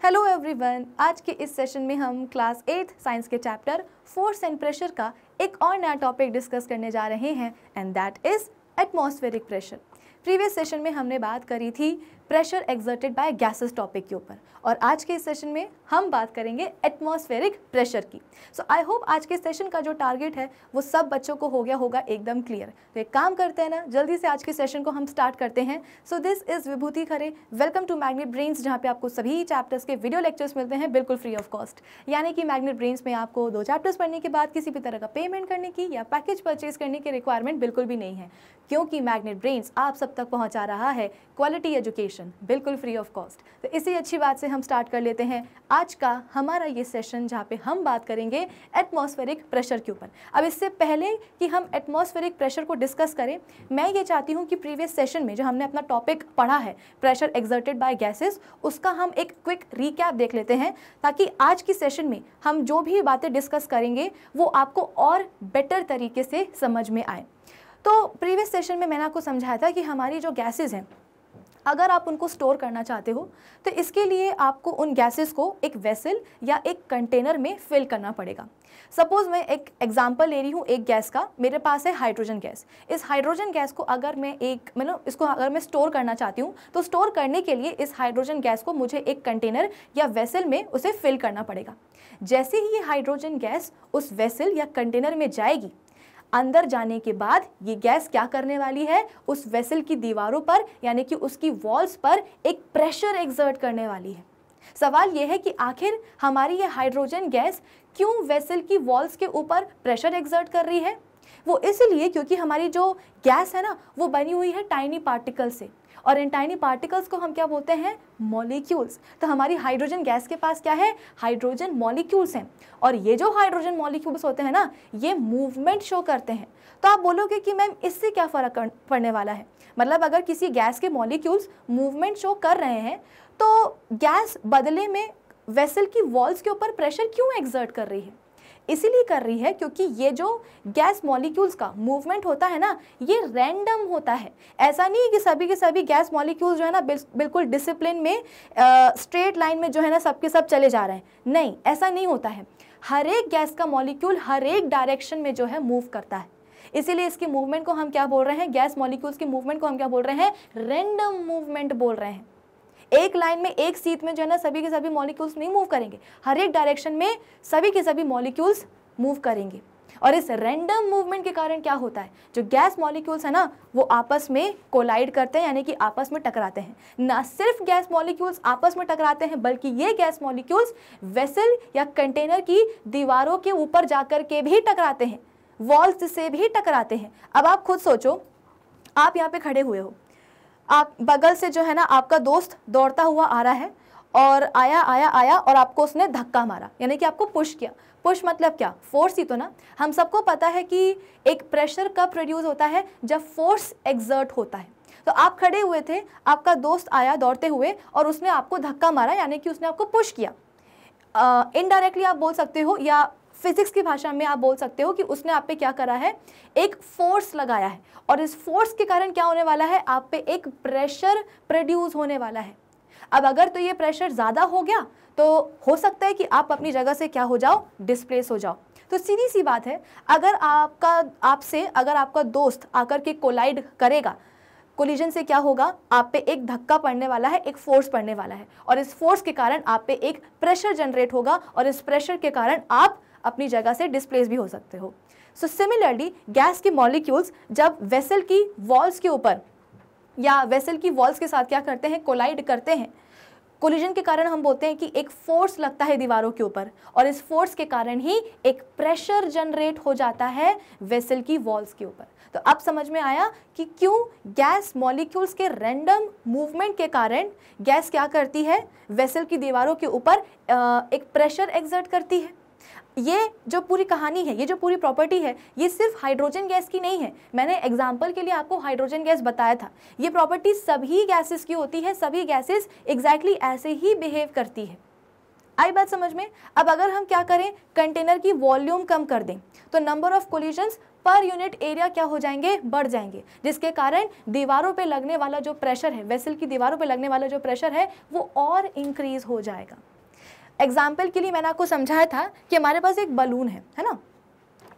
Hello everyone आज के इस सेशन में हम क्लास एट्थ साइंस के चैप्टर फोर्स एंड प्रेशर का एक और नया टॉपिक डिस्कस करने जा रहे हैं and that is atmospheric pressure previous session में हमने बात करी थी pressure exerted by gases topic के ऊपर। और आज के इस सेशन में हम बात करेंगे एटमॉस्फेरिक प्रेशर की। सो आई होप आज के सेशन का जो टारगेट है, वो सब बच्चों को हो गया होगा एकदम क्लियर तो एक काम करते हैं ना, जल्दी से आज के सेशन को हम स्टार्ट करते हैं। So this is Vibhuti Khare welcome to Magnet Brains जहाँ पे आपको सभी चैप्टर्स के वीडियो लेक्चर्स मिलते हैं, बिल्कुल फ्री ऑफ़ कॉस्ट यानी कि मैग्नेट ब्रेन्स में आपको दो चैप्टर्स पढ़ने के बाद किसी भी तरह का पेमेंट करने की या पैकेज परचेज करने की रिक्वायरमेंट बिल्कुल भी नहीं है। क्योंकि मैग्नेट ब्रेन्स आप सब तक पहुँचा रहा है क्वालिटी एजुकेशन बिल्कुल फ्री ऑफ़ कॉस्ट तो इसी अच्छी बात से हम स्टार्ट कर लेते हैं आज का हमारा ये सेशन जहाँ पे हम बात करेंगे एटमॉस्फेरिक प्रेशर के ऊपर. अब इससे पहले कि हम एटमॉस्फेरिक प्रेशर को डिस्कस करें, मैं ये चाहती हूँ कि प्रीवियस सेशन में जो हमने अपना टॉपिक पढ़ा है प्रेशर एग्जर्टेड बाय गैसेस उसका हम एक क्विक रिकैप देख लेते हैं ताकि आज की सेशन में हम जो भी बातें डिस्कस करेंगे, वो आपको और बेटर तरीके से समझ में आए. तो प्रीवियस सेशन में मैंने आपको समझाया था कि हमारी जो गैसेज हैं अगर आप उनको स्टोर करना चाहते हो तो इसके लिए आपको उन गैसेस को एक वेसल या एक कंटेनर में फिल करना पड़ेगा। सपोज़ मैं एक एग्जांपल ले रही हूँ, एक गैस का। मेरे पास है हाइड्रोजन गैस इस हाइड्रोजन गैस को अगर मैं एक मतलब इसको अगर मैं स्टोर करना चाहती हूँ तो स्टोर करने के लिए इस हाइड्रोजन गैस को मुझे एक कंटेनर या वेसल में उसे फिल करना पड़ेगा। जैसे ही ये हाइड्रोजन गैस उस वेसल या कंटेनर में जाएगी अंदर जाने के बाद ये गैस क्या करने वाली है? उस वेसल की दीवारों पर, यानी कि उसकी वॉल्स पर एक प्रेशर एग्जर्ट करने वाली है। सवाल यह है कि आखिर हमारी ये हाइड्रोजन गैस क्यों वेसल की वॉल्स के ऊपर प्रेशर एग्जर्ट कर रही है? वो इसलिए क्योंकि हमारी जो गैस है ना, वो बनी हुई है टाइनी पार्टिकल से। और इन टाइनी पार्टिकल्स को हम क्या बोलते हैं? मॉलिक्यूल्स तो हमारी हाइड्रोजन गैस के पास क्या है? हाइड्रोजन मॉलिक्यूल्स हैं। और ये जो हाइड्रोजन मॉलिक्यूल्स होते हैं ना, ये मूवमेंट शो करते हैं। तो आप बोलोगे कि मैम इससे क्या फ़र्क पड़ने वाला है? मतलब अगर किसी गैस के मॉलिक्यूल्स मूवमेंट शो कर रहे हैं तो गैस बदले में वेसल की वॉल्स के ऊपर प्रेशर क्यों एग्जर्ट कर रही है? इसीलिए कर रही है क्योंकि ये जो गैस मॉलिक्यूल्स का मूवमेंट होता है ना, ये रैंडम होता है। ऐसा नहीं है कि सभी के सभी गैस मॉलिक्यूल्स जो है ना बिल्कुल डिसिप्लिन में स्ट्रेट लाइन में जो है ना, सबके सब चले जा रहे हैं। नहीं, ऐसा नहीं होता है। हर एक गैस का मॉलिक्यूल हर एक डायरेक्शन में जो है मूव करता है। इसीलिए इसकी मूवमेंट को हम क्या बोल रहे हैं? गैस मॉलिक्यूल्स की मूवमेंट को हम क्या बोल रहे हैं? रैंडम मूवमेंट बोल रहे हैं। एक लाइन में, एक सीट में जो है ना, सभी के सभी मॉलिक्यूल्स नहीं मूव करेंगे। हर एक डायरेक्शन में सभी के सभी मॉलिक्यूल्स मूव करेंगे। और इस रैंडम मूवमेंट के कारण क्या होता है? जो गैस मॉलिक्यूल्स है ना, वो आपस में कोलाइड करते हैं, यानी कि आपस में टकराते हैं। ना सिर्फ़ गैस मॉलिक्यूल्स आपस में टकराते हैं, बल्कि ये गैस मॉलिक्यूल्स वेसल या कंटेनर की दीवारों के ऊपर जाकर के भी टकराते हैं। वॉल्स से भी टकराते हैं। अब आप खुद सोचो, आप यहाँ पे खड़े हुए हो। आप बगल से जो है ना आपका दोस्त दौड़ता हुआ आ रहा है और आया आया आया और आपको उसने धक्का मारा यानी कि आपको पुश किया। पुश मतलब क्या? फोर्स ही तो ना। हम सबको पता है कि एक प्रेशर कब प्रोड्यूस होता है? जब फोर्स एग्जर्ट होता है। तो आप खड़े हुए थे आपका दोस्त आया दौड़ते हुए और उसने आपको धक्का मारा यानी कि उसने आपको पुश किया। इनडायरेक्टली uh, आप बोल सकते हो या फिजिक्स की भाषा में आप बोल सकते हो कि उसने आप पे क्या करा है? एक फोर्स लगाया है। और इस फोर्स के कारण क्या होने वाला है? आप पे एक प्रेशर प्रोड्यूस होने वाला है। अब अगर तो ये प्रेशर ज़्यादा हो गया तो हो सकता है कि आप अपनी जगह से क्या हो जाओ? डिस्प्लेस हो जाओ। तो सीधी सी बात है, अगर आपका, आपसे, अगर आपका दोस्त आकर के कोलाइड करेगा कोलिजन से क्या होगा? आप पे एक धक्का पड़ने वाला है, एक फोर्स पड़ने वाला है। और इस फोर्स के कारण आप पे एक प्रेशर जनरेट होगा और इस प्रेशर के कारण आप अपनी जगह से डिस्प्लेस भी हो सकते हो। सो सिमिलरली गैस के मॉलिक्यूल्स जब वेसल की वॉल्स के ऊपर या वेसल की वॉल्स के साथ क्या करते हैं? कोलाइड करते हैं। कोलिजन के कारण हम बोलते हैं कि एक फोर्स लगता है दीवारों के ऊपर और इस फोर्स के कारण ही एक प्रेशर जनरेट हो जाता है वेसल की वॉल्स के ऊपर। तो अब समझ में आया कि क्यों गैस मॉलिक्यूल्स के रैंडम मूवमेंट के कारण गैस क्या करती है? वेसल की दीवारों के ऊपर एक प्रेशर एग्जर्ट करती है। ये जो पूरी कहानी है, ये जो पूरी प्रॉपर्टी है, ये सिर्फ़ हाइड्रोजन गैस की नहीं है। मैंने एग्ज़ाम्पल के लिए आपको हाइड्रोजन गैस बताया था। ये प्रॉपर्टी सभी गैसेस की होती है, सभी गैसेस एग्जैक्टली exactly ऐसे ही बिहेव करती है। आई बात समझ में? अब अगर हम क्या करें? कंटेनर की वॉल्यूम कम कर दें। तो number of collisions per unit area क्या हो जाएँगे? बढ़ जाएँगे। जिसके कारण दीवारों पे लगने वाला जो प्रेशर है वेसल की दीवारों पे लगने वाला जो प्रेशर है, वो और इंक्रीज हो जाएगा। एग्ज़ाम्पल के लिए मैंने आपको समझाया था कि हमारे पास एक बलून है है ना?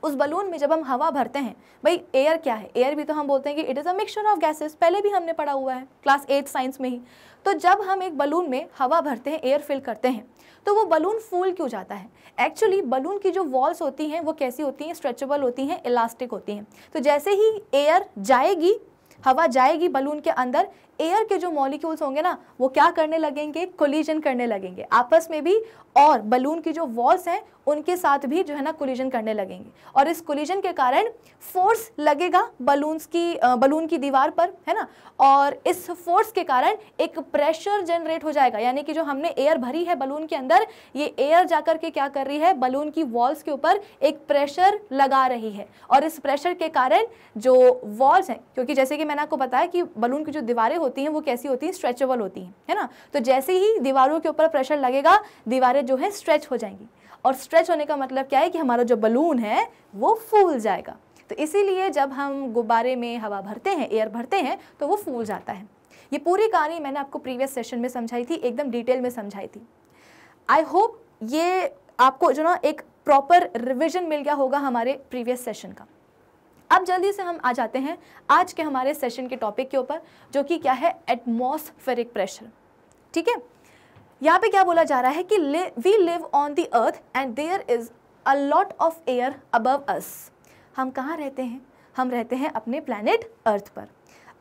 उस बलून में जब हम हवा भरते हैं, भाई एयर क्या है? एयर भी तो हम बोलते हैं कि it is a mixture of gases पहले भी हमने पढ़ा हुआ है क्लास एट साइंस में ही। तो जब हम एक बलून में हवा भरते हैं एयर फिल करते हैं तो वो बलून फूल क्यों जाता है? एक्चुअली बलून की जो वॉल्स होती हैं, वो कैसी होती हैं? स्ट्रेचेबल होती हैं इलास्टिक होती हैं। तो जैसे ही एयर जाएगी, हवा जाएगी बलून के अंदर एयर के जो मॉलिक्यूल्स होंगे ना, वो क्या करने लगेंगे? कोलिजन करने लगेंगे। आपस में भी और बलून की जो वॉल्स हैं, उनके साथ भी जो है ना कोलिजन करने लगेंगे। और इस कोलिजन के कारण फोर्स लगेगा बलून्स की बलून की दीवार पर, है ना? और इस फोर्स के कारण एक प्रेशर जनरेट हो जाएगा। यानी कि जो हमने एयर भरी है बलून के अंदर, ये एयर जाकर के क्या कर रही है? बलून की वॉल्स के ऊपर एक प्रेशर लगा रही है। और इस प्रेशर के कारण जो वॉल्स हैं, क्योंकि जैसे कि मैंने आपको बताया कि बलून की जो दीवारें होती हैं, वो कैसी होती हैं? स्ट्रेचेबल होती हैं, है ना? तो जैसे ही दीवारों के ऊपर प्रेशर लगेगा, दीवारें जो है स्ट्रेच हो जाएँगी। और स्ट्रेच होने का मतलब क्या है कि हमारा जो बलून है, वो फूल जाएगा। तो इसीलिए जब हम गुब्बारे में हवा भरते हैं एयर भरते हैं तो वो फूल जाता है। ये पूरी कहानी मैंने आपको प्रीवियस सेशन में समझाई थी, एकदम डिटेल में समझाई थी। आई होप ये आपको जो ना एक प्रॉपर रिविजन मिल गया होगा हमारे प्रीवियस सेशन का। अब जल्दी से हम आ जाते हैं आज के हमारे सेशन के टॉपिक के ऊपर, जो कि क्या है एटमॉस्फेरिक प्रेशर ठीक है? यहाँ पे क्या बोला जा रहा है कि we live on the earth and there is a lot of air above us हम कहाँ रहते हैं? हम रहते हैं अपने प्लानट अर्थ पर।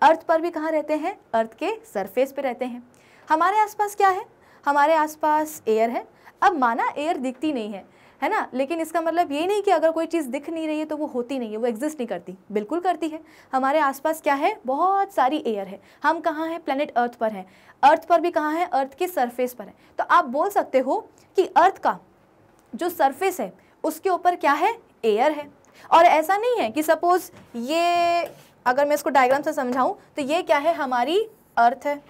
अर्थ पर भी कहाँ रहते हैं? अर्थ के सरफेस पे रहते हैं। हमारे आसपास क्या है? हमारे आसपास एयर है। अब माना एयर दिखती नहीं है। है ना? लेकिन इसका मतलब ये नहीं कि अगर कोई चीज़ दिख नहीं रही है तो वो होती नहीं है, वो एग्जिस्ट नहीं करती। बिल्कुल करती है। हमारे आसपास क्या है? बहुत सारी एयर है। हम कहाँ हैं? प्लेनेट अर्थ पर हैं। अर्थ पर भी कहाँ है? अर्थ के सरफेस पर है। तो आप बोल सकते हो कि अर्थ का जो सरफेस है, उसके ऊपर क्या है? एयर है। और ऐसा नहीं है कि सपोज़ ये, अगर मैं इसको डायग्राम से समझाऊं तो ये क्या है? हमारी अर्थ है।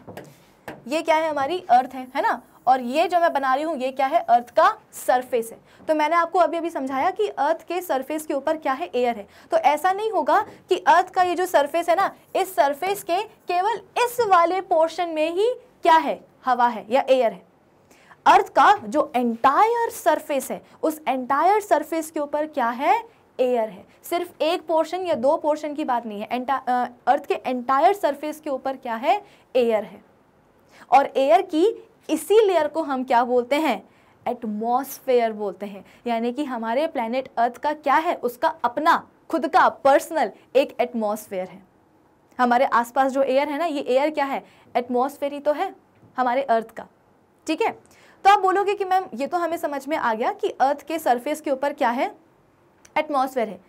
ये क्या है? हमारी अर्थ है। है ना? और ये जो मैं बना रही हूँ, ये क्या है? अर्थ का सरफेस है। तो मैंने आपको अभी अभी समझाया कि अर्थ के सरफेस के ऊपर क्या है? एयर है। तो ऐसा नहीं होगा कि अर्थ का ये जो सरफेस है ना, इस सरफेस के केवल इस वाले पोर्शन में ही क्या है? हवा है या एयर है। अर्थ का जो एंटायर सरफेस है, उस एंटायर सरफेस के ऊपर क्या है? एयर है। सिर्फ़ एक पोर्शन या दो पोर्शन की बात नहीं है। अर्थ के एंटायर सरफेस के ऊपर क्या है? एयर है। और एयर की इसी लेयर को हम क्या बोलते हैं? एटमॉस्फेयर बोलते हैं। यानी कि हमारे प्लेनेट अर्थ का क्या है? उसका अपना, खुद का पर्सनल एक एटमॉस्फेयर है। हमारे आसपास जो एयर है ना, ये एयर क्या है? एटमॉस्फेयर ही तो है हमारे अर्थ का। ठीक है? तो आप बोलोगे कि मैम, ये तो हमें समझ में आ गया कि अर्थ के सरफेस के ऊपर क्या है? एटमॉस्फेयर है।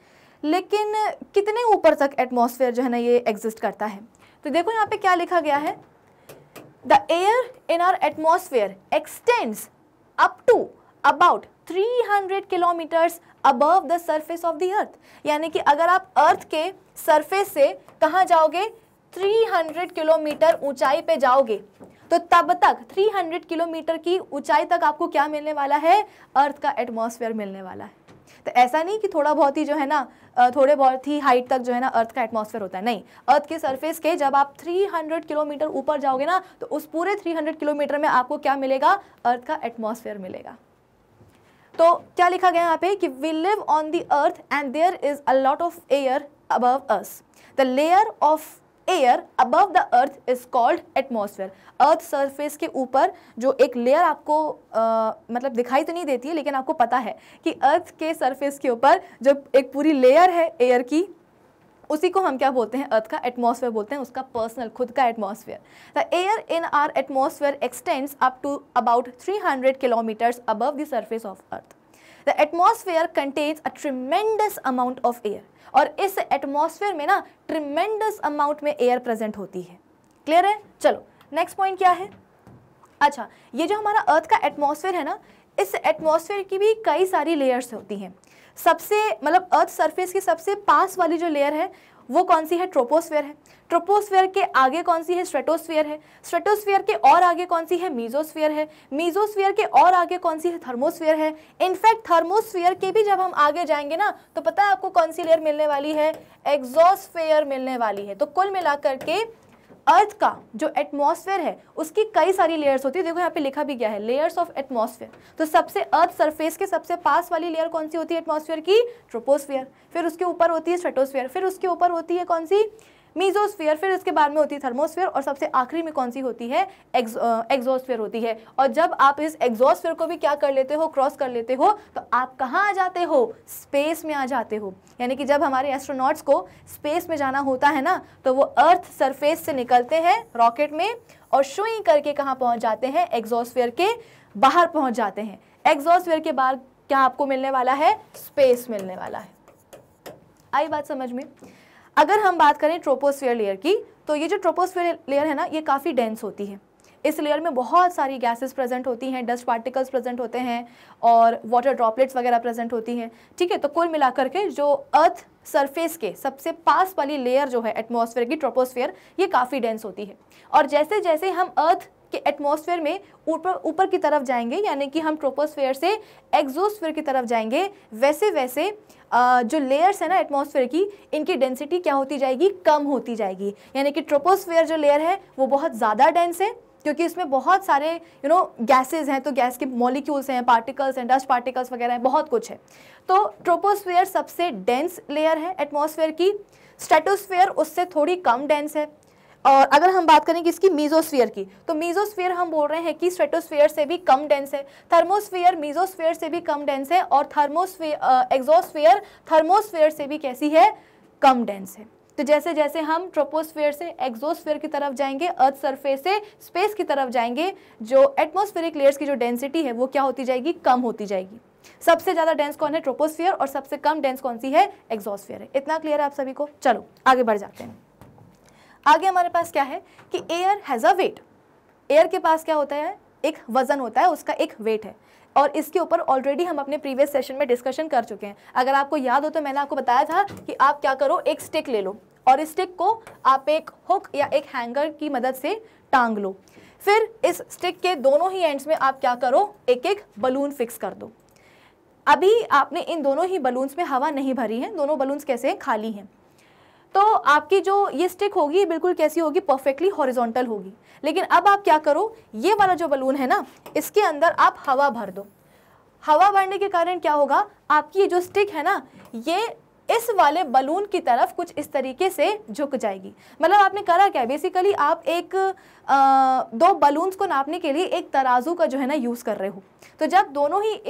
लेकिन कितने ऊपर तक एटमॉस्फेयर जो है ना, ये एग्जिस्ट करता है? तो देखो यहाँ पे क्या लिखा गया है? The air in our atmosphere extends up to about 300 kilometers above the surface of the earth. यानी कि अगर आप अर्थ के सरफेस से कहाँ जाओगे? 300 किलोमीटर ऊंचाई पे जाओगे। तो तब तक 300 किलोमीटर की ऊंचाई तक आपको क्या मिलने वाला है? अर्थ का एटमॉस्फेयर मिलने वाला है। तो ऐसा नहीं कि थोड़ा बहुत ही जो है ना थोड़े बहुत ही हाइट तक जो है ना अर्थ का एटमॉस्फेयर होता है। नहीं अर्थ के सरफेस के जब आप 300 किलोमीटर ऊपर जाओगे ना तो उस पूरे 300 किलोमीटर में आपको क्या मिलेगा? अर्थ का एटमॉस्फेयर मिलेगा। तो क्या लिखा गया यहाँ पे कि we live on the earth and there is a lot of air above us the layer of air above the earth is called atmosphere earth surface के ऊपर जो एक लेयर आपको आ, मतलब दिखाई तो नहीं देती है लेकिन आपको पता है कि अर्थ के सरफेस के ऊपर जो एक पूरी लेयर है एयर की उसी को हम क्या बोलते हैं? अर्थ का एटमॉस्फेयर बोलते हैं उसका पर्सनल खुद का atmosphere the air in our atmosphere extends up to about 300 kilometres above the surface of earth the atmosphere contains a tremendous amount of air और इस एटमॉस्फेयर में ना ट्रिमेंडस अमाउंट में एयर प्रेजेंट होती है। क्लियर है? चलो नेक्स्ट पॉइंट क्या है? अच्छा ये जो हमारा अर्थ का एटमॉस्फेयर है ना, इस एटमॉस्फेयर की भी कई सारी लेयर्स होती हैं। सबसे मतलब अर्थ सरफेस की सबसे पास वाली जो लेयर है, वो कौन सी है? ट्रोपोस्फेयर है। ट्रोपोस्फेयर के आगे कौन सी है? स्ट्रेटोस्फेयर है। स्ट्रेटोस्फेयर के और आगे कौन सी है? मीजोस्फेयर है। मीजोस्फेयर के और आगे कौन सी है? थर्मोस्फेयर है। इनफैक्ट थर्मोस्फेयर के भी जब हम आगे जाएँगे ना तो पता है आपको कौन सी लेयर मिलने वाली है? एग्जोस्फेयर मिलने वाली है। तो कुल मिलाकर के अर्थ का जो एटमॉस्फेयर है, उसकी कई सारी लेयर्स होती है। देखो यहाँ पे लिखा भी गया है, लेयर्स ऑफ़ एटमॉस्फेयर। तो सबसे अर्थ सरफेस के सबसे पास वाली लेयर कौन सी होती है एटमॉस्फेयर की? ट्रोपोस्फेयर। फिर उसके ऊपर होती है स्ट्रेटोस्फेयर। फिर उसके ऊपर होती है कौन सी? मीजोस्फीयर फिर इसके बाद में होती है थर्मोस्फीयर और सबसे आखिरी में कौन सी होती है? एग्जोस्फीयर होती है। और जब आप इस एग्जोस्फीयर को भी क्या कर लेते हो? क्रॉस कर लेते हो तो आप कहाँ आ जाते हो? स्पेस में आ जाते हो। यानी कि जब हमारे एस्ट्रोनॉट्स को स्पेस में जाना होता है ना तो वो अर्थ सरफेस से निकलते हैं रॉकेट में और शुई करके कहाँ पहुँच जाते हैं? एग्जोस्फीयर के बाहर पहुँच जाते हैं। एग्जोस्फीयर के बाहर क्या आपको मिलने वाला है? स्पेस मिलने वाला है। आई बात समझ में? अगर हम बात करें ट्रोपोस्फेयर लेयर की तो ये जो ट्रोपोस्फेयर लेयर है ना, ये काफ़ी डेंस होती है। इस लेयर में बहुत सारी गैसेस प्रेजेंट होती हैं डस्ट पार्टिकल्स प्रेजेंट होते हैं और वाटर ड्रॉपलेट्स वगैरह प्रेजेंट होती हैं। ठीक है तो कुल मिलाकर के जो अर्थ सरफेस के सबसे पास वाली लेयर जो है एटमॉस्फेयर की ट्रोपोस्फेयर ये काफ़ी डेंस होती है। और जैसे जैसे हम अर्थ के एटमॉस्फेयर में ऊपर ऊपर की तरफ़ जाएँगे, यानी कि हम ट्रोपोस्फेयर से एक्जोस्फेयर की तरफ़ जाएँगे वैसे वैसे जो लेयर्स है ना एटमॉस्फेयर की, इनकी डेंसिटी क्या होती जाएगी? कम होती जाएगी। यानी कि ट्रोपोस्फेयर जो लेयर है, वो बहुत ज़्यादा डेंस है, क्योंकि इसमें बहुत सारे यू नो गैसेज हैं तो गैस के मॉलिक्यूल्स हैं पार्टिकल्स हैं डस्ट पार्टिकल्स वगैरह हैं, बहुत कुछ है। तो ट्रोपोस्फेयर सबसे डेंस लेयर है एटमोसफेयर की। स्टेटोस्फेयर उससे थोड़ी कम डेंस है। और अगर हम बात करें कि इसकी मीजोस्फीयर की तो मीजोस्फीयर हम बोल रहे हैं कि स्ट्रेटोस्फीयर से भी कम डेंस है। थर्मोस्फीयर मीजोस्फीयर से भी कम डेंस है और थर्मोस्फीयर एक्जोस्फीयर थर्मोस्फीयर से भी कैसी है? कम डेंस है। तो जैसे जैसे हम ट्रोपोस्फेयर से एक्जोस्फेयर की तरफ़ जाएँगे अर्थ सरफेस से स्पेस की तरफ़ जाएँगे, जो एटमोस्फेरिक लेयर्स की जो डेंसिटी है, वो क्या होती जाएगी? कम होती जाएगी। सबसे ज़्यादा डेंस कौन है? ट्रोपोस्फियर और सबसे कम डेंस कौन सी है? एग्जोस्फियर है। इतना क्लियर है आप सभी को? चलो, आगे बढ़ जाते हैं। आगे हमारे पास क्या है कि air has a weight air के पास क्या होता है? एक वज़न होता है, उसका एक वेट है. और इसके ऊपर ऑलरेडी हम अपने प्रीवियस सेशन में डिस्कशन कर चुके हैं. अगर आपको याद हो तो मैंने आपको बताया था कि आप क्या करो, एक स्टिक ले लो. और इस स्टिक को आप एक हुक या एक हैंगर की मदद से टांग लो. फिर इस स्टिक के दोनों ही एंड्स में आप क्या करो, एक एक बलून फिक्स कर दो. अभी आपने इन दोनों ही बलून्स में हवा नहीं भरी है. दोनों बलून्स कैसे हैं? खाली हैं. तो आपकी जो ये स्टिक होगी ये बिल्कुल कैसी होगी? परफेक्टली हॉरिजॉन्टल होगी। लेकिन अब आप क्या करो? ये वाला जो बलून है ना इसके अंदर आप हवा भर दो। हवा भरने के कारण क्या होगा? आपकी जो स्टिक है ना ये इस वाले बलून की तरफ़ कुछ इस तरीके से झुक जाएगी। मतलब आपने करा क्या? बेसिकली आप एक आ, दो बलून्स को नापने के लिए एक तराजू का जो है ना यूज़ कर रहे हो। तो जब दोनों ही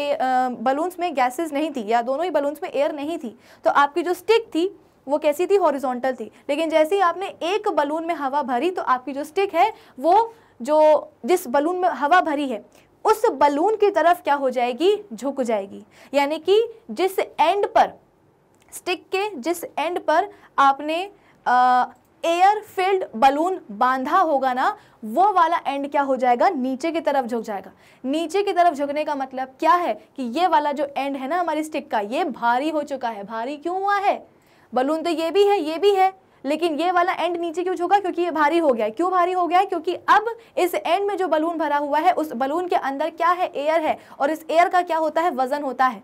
बलून्स में गैसेस नहीं थी या दोनों ही बलून्स में एयर नहीं थी तो आपकी जो स्टिक थी वो कैसी थी? हॉरिजॉन्टल थी। लेकिन जैसे ही आपने एक बलून में हवा भरी तो आपकी जो स्टिक है, वो जो जिस बलून में हवा भरी है, उस बलून की तरफ़ क्या हो जाएगी? झुक जाएगी। यानी कि जिस एंड पर स्टिक के जिस एंड पर आपने एयर फिल्ड बलून बांधा होगा ना, वो वाला एंड क्या हो जाएगा? नीचे की तरफ़ झुक जाएगा। नीचे की तरफ़ झुकने का मतलब क्या है? कि ये वाला जो एंड है ना हमारी स्टिक का, ये भारी हो चुका है। भारी क्यों हुआ है? बलून तो ये भी है, ये भी है, लेकिन ये वाला एंड नीचे क्यों झुका? क्योंकि ये भारी हो गया है। क्यों भारी हो गया है? क्योंकि अब इस एंड में जो बलून भरा हुआ है, उस बलून के अंदर क्या है? एयर है, और इस एयर का क्या होता है? वज़न होता है।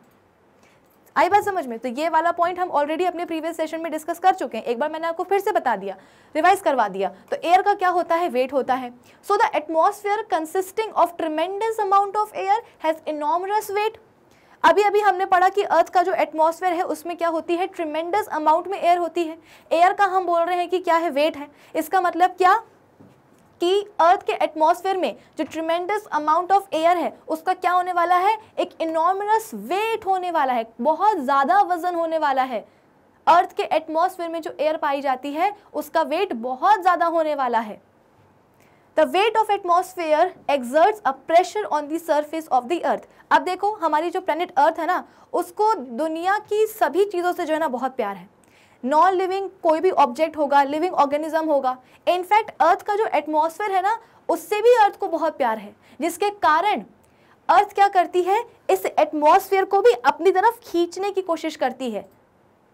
आई बात समझ में? तो ये वाला पॉइंट हम ऑलरेडी अपने प्रीवियस सेशन में डिस्कस कर चुके हैं। एक बार मैंने आपको फिर से बता दिया रिवाइज करवा दिया। तो एयर का क्या होता है? वेट होता है। So the atmosphere consisting of tremendous amount of air has enormous weight अभी अभी हमने पढ़ा कि अर्थ का जो एटमॉस्फेयर है, उसमें क्या होती है? ट्रिमेंडस अमाउंट में एयर होती है। एयर का हम बोल रहे हैं कि क्या है? वेट है। इसका मतलब क्या? कि अर्थ के एटमॉस्फेयर में जो ट्रिमेंडस अमाउंट ऑफ़ एयर है, उसका क्या होने वाला है? एक इनॉमिनस वेट होने वाला है। बहुत ज़्यादा वज़न होने वाला है। अर्थ के एटमॉस्फेयर में जो एयर पाई जाती है, उसका वेट बहुत ज़्यादा होने वाला है। The weight of atmosphere exerts a pressure on the surface of the earth अब देखो, हमारी जो प्लेनेट अर्थ है ना, उसको दुनिया की सभी चीज़ों से जो है ना बहुत प्यार है। नॉन लिविंग कोई भी ऑब्जेक्ट होगा लिविंग ऑर्गेनिज्म होगा इनफैक्ट अर्थ का जो एटमोसफेयर है ना, उससे भी अर्थ को बहुत प्यार है, जिसके कारण अर्थ क्या करती है, इस एटमोसफेयर को भी अपनी तरफ़ खींचने की कोशिश करती है।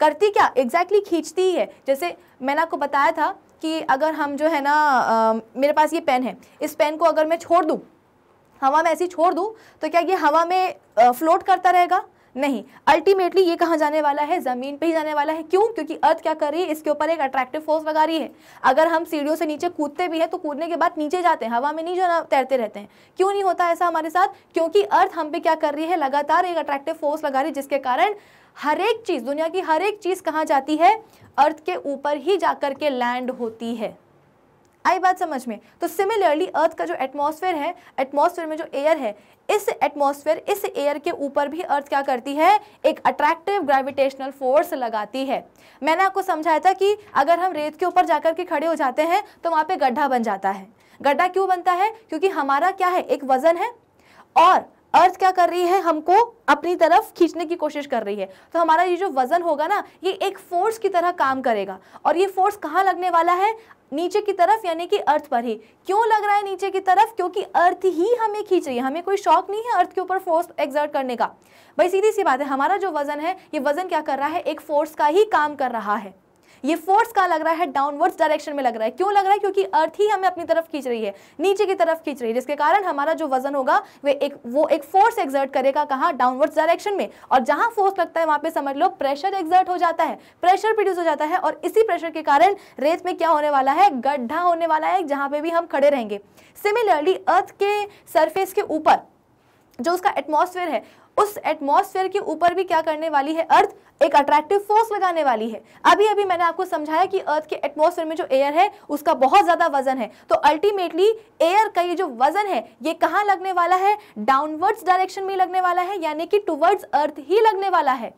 करती क्या? एग्जैक्टली exactly खींचती ही है। जैसे मैंने आपको बताया था कि अगर हम जो है ना आ, मेरे पास ये पेन है इस पेन को अगर मैं छोड़ दूँ हवा में ऐसी छोड़ दूँ तो क्या ये हवा में फ्लोट करता रहेगा? नहीं। अल्टीमेटली ये कहाँ जाने वाला है? ज़मीन पे ही जाने वाला है। क्यों? क्योंकि अर्थ क्या कर रही है? इसके ऊपर एक अट्रैक्टिव फोर्स लगा रही है। अगर हम सीढ़ियों से नीचे कूदते भी हैं तो कूदने के बाद नीचे जाते हैं। हवा में नहीं जो ना तैरते रहते हैं। क्यों नहीं होता ऐसा हमारे साथ? क्योंकि अर्थ हम पे क्या कर रही है? लगातार एक अट्रैक्टिव फोर्स लगा रही है जिसके कारण हर एक चीज़ दुनिया की हर एक चीज़ कहाँ जाती है? अर्थ के ऊपर ही जाकर के लैंड होती है। आई बात समझ में? तो सिमिलरली अर्थ का जो एटमॉस्फेयर है एटमॉस्फेयर में जो एयर है, इस एटमॉस्फेयर इस एयर के ऊपर भी अर्थ क्या करती है? एक अट्रैक्टिव ग्रेविटेशनल फोर्स लगाती है। मैंने आपको समझाया था कि अगर हम रेत के ऊपर जाकर के खड़े हो जाते हैं तो वहाँ पे गड्ढा बन जाता है। गड्ढा क्यों बनता है? क्योंकि हमारा क्या है? एक वज़न है। और अर्थ क्या कर रही है? हमको अपनी तरफ़ खींचने की कोशिश कर रही है। तो हमारा ये जो वज़न होगा ना, ये एक फोर्स की तरह काम करेगा। और ये फोर्स कहाँ लगने वाला है? नीचे की तरफ़, यानी कि अर्थ पर ही। क्यों लग रहा है नीचे की तरफ़? क्योंकि अर्थ ही हमें खींच रही है। हमें कोई शौक नहीं है अर्थ के ऊपर फोर्स एग्जर्ट करने का। भाई, सीधी सी बात है, हमारा जो वज़न है, ये वज़न क्या कर रहा है? एक फोर्स का ही काम कर रहा है। ये फोर्स का लग रहा है? डाउनवर्ड्स डायरेक्शन में लग रहा है। क्यों लग रहा है? क्योंकि अर्थ ही हमें अपनी तरफ़ खींच रही है। नीचे की तरफ़ खींच रही है, जिसके कारण हमारा जो वज़न होगा, वे एक, वो एक फोर्स एक्सर्ट करेगा कहाँ? डाउनवर्ड्स डायरेक्शन में। और जहाँ फोर्स लगता है, वहाँ पे समझ लो प्रेशर एक्सर्ट हो जाता है। प्रेशर प्रोड्यूस हो जाता है और इसी प्रेशर के कारण रेत में क्या होने वाला है? गड्ढा होने वाला है, जहाँ पे भी हम खड़े रहेंगे। सिमिलरली अर्थ के सरफेस के ऊपर, जो उसका एटमॉस्फेयर है, उस एटमॉस्फेयर के ऊपर भी क्या करने वाली है? अर्थ एक अट्रैक्टिव फोर्स लगाने वाली है। अभी अभी मैंने आपको समझाया कि अर्थ के एटमोसफेयर में जो एयर है, उसका बहुत ज़्यादा वज़न है। तो अल्टीमेटली एयर का ये जो वज़न है, ये कहाँ लगने वाला है? डाउनवर्ड्स डायरेक्शन में लगने वाला है, यानी कि टुवर्ड्स अर्थ ही लगने वाला है।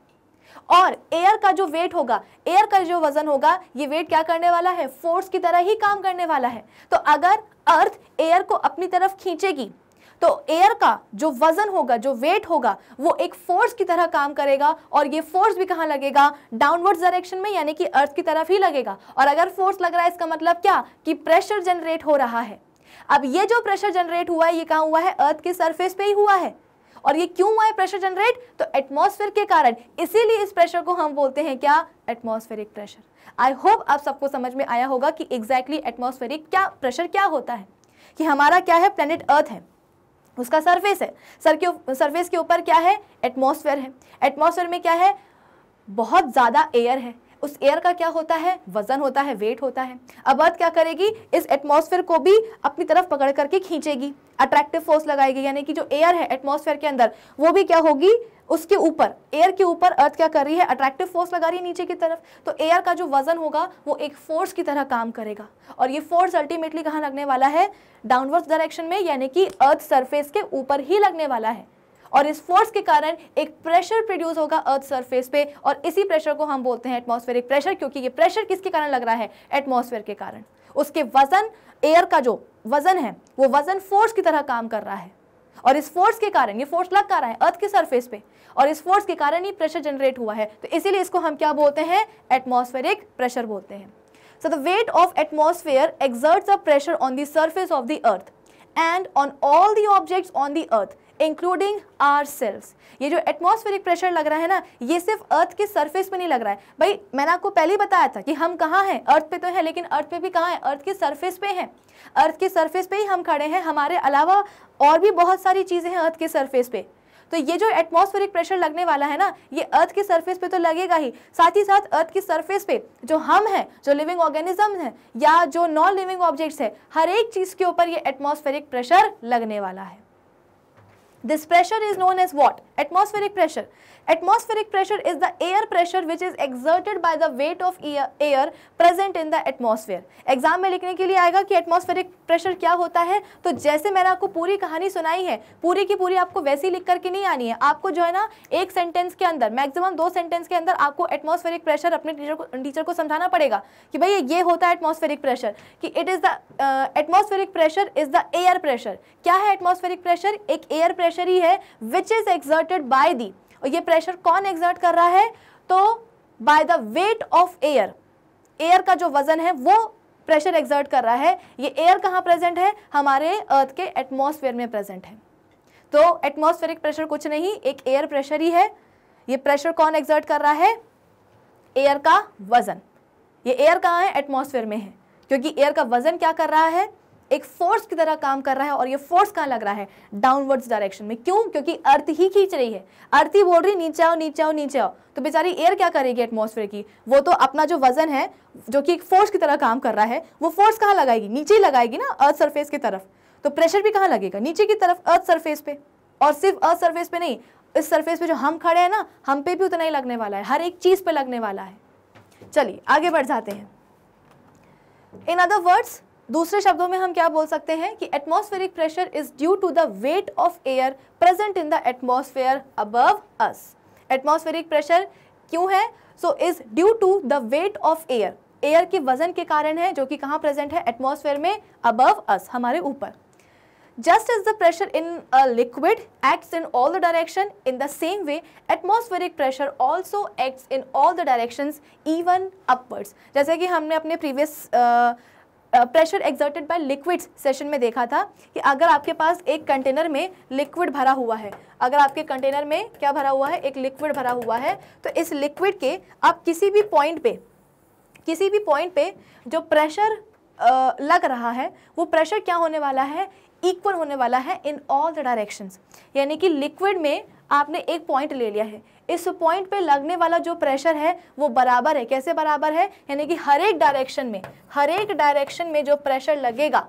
और एयर का जो वेट होगा एयर का जो वज़न होगा, ये वेट क्या करने वाला है? फोर्स की तरह ही काम करने वाला है। तो अगर अर्थ एयर को अपनी तरफ़ खींचेगी तो एयर का जो वज़न होगा, जो वेट होगा, वो एक फोर्स की तरह काम करेगा और ये फोर्स भी कहाँ लगेगा? डाउनवर्ड डायरेक्शन में, यानी कि अर्थ की तरफ़ ही लगेगा। और अगर फोर्स लग रहा है, इसका मतलब क्या? कि प्रेशर जनरेट हो रहा है। अब ये जो प्रेशर जनरेट हुआ है, ये कहाँ हुआ है? अर्थ के सरफेस पे ही हुआ है। और ये क्यों हुआ है प्रेशर जनरेट तो एटमॉस्फेयर के कारण। इसीलिए इस प्रेशर को हम बोलते हैं क्या? एटमॉस्फेरिक प्रेशर आई होप आप सबको समझ में आया होगा कि एग्जैक्टली exactly एटमॉस्फेरिक क्या प्रेशर क्या होता है? कि हमारा क्या है? प्लेनेट अर्थ है। उसका सरफेस है। सर के सरफेस के ऊपर क्या है? एटमॉस्फेयर है। एटमॉस्फेयर में क्या है? बहुत ज़्यादा एयर है। उस एयर का क्या होता है? वज़न होता है वेट होता है। अब अर्थ क्या करेगी? इस एटमॉस्फेयर को भी अपनी तरफ़ पकड़ करके खींचेगी। अट्रैक्टिव फोर्स लगाएगी, यानी कि जो एयर है एटमॉस्फेयर के अंदर, वो भी क्या होगी? उसके ऊपर एयर के ऊपर अर्थ क्या कर रही है? अट्रैक्टिव फोर्स लगा रही है नीचे की तरफ़। तो एयर का जो वज़न होगा, वो एक फोर्स की तरह काम करेगा। और ये फोर्स अल्टीमेटली कहाँ लगने वाला है? डाउनवर्ड डायरेक्शन में, यानी कि अर्थ सरफेस के ऊपर ही लगने वाला है। और इस फोर्स के कारण एक प्रेशर प्रोड्यूस होगा अर्थ सरफेस पे, और इसी प्रेशर को हम बोलते हैं एटमॉस्फेरिक प्रेशर क्योंकि ये प्रेशर किसके कारण लग रहा है? एटमॉस्फेयर के कारण। उसके वज़न एयर का जो वज़न है, वो वज़न फोर्स की तरह काम कर रहा है। और इस फोर्स के कारण, ये फोर्स लग कर रहा है? अर्थ के सरफेस पे। और इस फोर्स के कारण ही प्रेशर जनरेट हुआ है। तो इसीलिए इसको हम क्या बोलते हैं? एटमॉस्फेरिक प्रेशर बोलते हैं। So the weight of atmosphere exerts a pressure on the surface of the earth and on all the objects on the earth including our cells ये जो एटमॉस्फेरिक प्रेशर लग रहा है ना, ये सिर्फ़ अर्थ के सरफेस पे नहीं लग रहा है। भाई, मैंने आपको पहले ही बताया था कि हम कहाँ हैं? अर्थ पे तो है, लेकिन अर्थ पे भी कहाँ है? अर्थ के सरफेस पे हैं। अर्थ के सरफेस पे ही हम खड़े हैं। हमारे अलावा और भी बहुत सारी चीज़ें हैं अर्थ के सरफेस पे। तो ये जो एटमॉस्फेरिक प्रेशर लगने वाला है ना, ये अर्थ के सरफेस पे तो लगेगा ही। साथ ही साथ अर्थ की सरफेस पे जो हम हैं, जो लिविंग ऑर्गेनिज्म हैं, या जो नॉन लिविंग ऑब्जेक्ट्स है, हर एक चीज़ के ऊपर ये एटमॉस्फेरिक प्रेशर लगने वाला है। This pressure is known as what? Atmospheric pressure. Atmospheric pressure is the air pressure which is exerted by the weight of air present in the atmosphere. Exam में लिखने के लिए आएगा कि एटमॉस्फेरिक प्रेशर क्या होता है? तो जैसे मैंने आपको पूरी कहानी सुनाई है, पूरी की पूरी आपको वैसी लिख करके नहीं आनी है। आपको जो है ना, एक सेंटेंस के अंदर मैक्सिमम दो सेंटेंस के अंदर आपको एटमॉस्फेरिक प्रेशर अपने टीचर को टीचर को समझाना पड़ेगा कि भाई ये होता है एटमॉस्फेरिक प्रेशर कि it is the atmospheric pressure is the air pressure क्या है एटमॉस्फेरिक प्रेशर एक एयर प्रेशर ही है which is exerted by the और ये प्रेशर कौन एग्जर्ट कर रहा है? तो by the weight of air air का जो वज़न है, वो प्रेशर एग्जर्ट कर रहा है। ये एयर कहाँ प्रेजेंट है? हमारे अर्थ के एटमॉस्फेयर में प्रेजेंट है। तो एटमॉस्फेरिक प्रेशर कुछ नहीं, एक एयर प्रेशर ही है। ये प्रेशर कौन एग्जर्ट कर रहा है? एयर का वज़न। ये एयर कहाँ है? एटमॉस्फेयर में है। क्योंकि एयर का वज़न क्या कर रहा है? एक फोर्स की तरह काम कर रहा है और ये फोर्स कहाँ लग रहा है? डाउनवर्ड्स डायरेक्शन में। क्यों? क्योंकि अर्थ ही खींच रही है। अर्थ ही बोल रही नीचे आओ नीचे आओ नीचे आओ। तो बेचारी एयर क्या करेगी एटमोसफेयर की? वो तो अपना जो वज़न है, जो कि एक फोर्स की तरह काम कर रहा है, वो फोर्स कहाँ लगाएगी? नीचे ही लगाएगी ना अर्थ सरफेस की तरफ़। तो प्रेशर भी कहाँ लगेगा? नीचे की तरफ़ अर्थ सरफेस पे। और सिर्फ़ अर्थ सरफेस पे नहीं, इस सरफेस पे जो हम खड़े हैं ना, हम पे भी उतना ही लगने वाला है। हर एक चीज़ पे लगने वाला है। चलिए, आगे बढ़ जाते हैं। इन अदर वर्ड्स दूसरे शब्दों में हम क्या बोल सकते हैं कि atmospheric pressure is due to the weight of air present in the atmosphere above us atmospheric pressure क्यों है? So is due to the weight of air air के वज़न के कारण है जो कि कहाँ प्रेजेंट है? एटमॉस्फेयर में अबव अस हमारे ऊपर. Just as the pressure in a liquid acts in all the direction, in the same way atmospheric pressure also acts in all the directions even upwards. जैसे कि हमने अपने previous pressure exerted by liquids session में देखा था कि अगर आपके पास एक कंटेनर में लिक्विड भरा हुआ है, अगर आपके कंटेनर में क्या भरा हुआ है? एक लिक्विड भरा हुआ है तो इस लिक्विड के आप किसी भी पॉइंट पे, किसी भी पॉइंट पे जो प्रेशर लग रहा है, वो प्रेशर क्या होने वाला है? इक्वल होने वाला है इन ऑल द डायरेक्शंस यानी कि लिक्विड में आपने एक पॉइंट ले लिया है। इस पॉइंट पे लगने वाला जो प्रेशर है, वो बराबर है। कैसे बराबर है? यानी कि हर एक डायरेक्शन में, हर एक डायरेक्शन में जो प्रेशर लगेगा,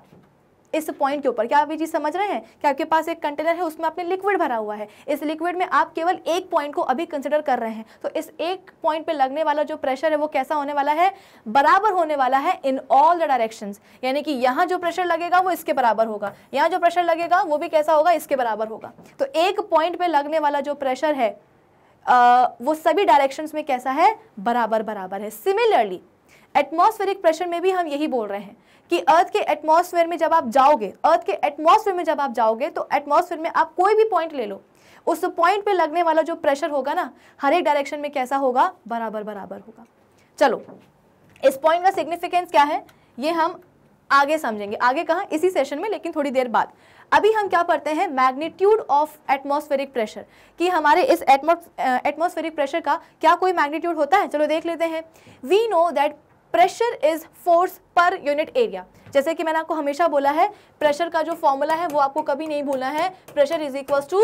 इस पॉइंट के ऊपर। क्या आप ये समझ रहे हैं? कि आपके पास एक कंटेनर है, उसमें आपने लिक्विड भरा हुआ है। इस लिक्विड में आप केवल एक पॉइंट को अभी कंसिडर कर रहे हैं। तो इस एक पॉइंट पे लगने वाला जो प्रेशर है, वो कैसा होने वाला है? बराबर होने वाला है इन ऑल द डायरेक्शन यानी कि यहाँ जो प्रेशर लगेगा, वो इसके बराबर होगा। यहाँ जो प्रेशर लगेगा, वो भी कैसा होगा? इसके बराबर होगा। तो एक पॉइंट पे लगने वाला जो प्रेशर है वो सभी डायरेक्शंस में कैसा है? बराबर बराबर है। सिमिलरली एटमॉस्फेरिक प्रेशर में भी हम यही बोल रहे हैं कि अर्थ के एटमॉस्फेयर में जब आप जाओगे अर्थ के एटमॉस्फेयर में जब आप जाओगे तो एटमॉस्फेयर में आप कोई भी पॉइंट ले लो। उस पॉइंट पे लगने वाला जो प्रेशर होगा ना, हर एक डायरेक्शन में कैसा होगा? बराबर बराबर होगा। चलो, इस पॉइंट का सिग्निफिकेंस क्या है? ये हम आगे समझेंगे। आगे कहा? इसी सेशन में, लेकिन थोड़ी देर बाद। अभी हम क्या पढ़ते हैं? मैग्नीट्यूड ऑफ़ एटमॉस्फेरिक प्रेशर कि हमारे इस एटमॉस्फेरिक प्रेशर का क्या कोई मैग्नीट्यूड होता है? चलो देख लेते हैं। We know that pressure is force per unit area जैसे कि मैंने आपको हमेशा बोला है प्रेशर का जो फॉर्मूला है, वो आपको कभी नहीं भूलना है। Pressure is equal to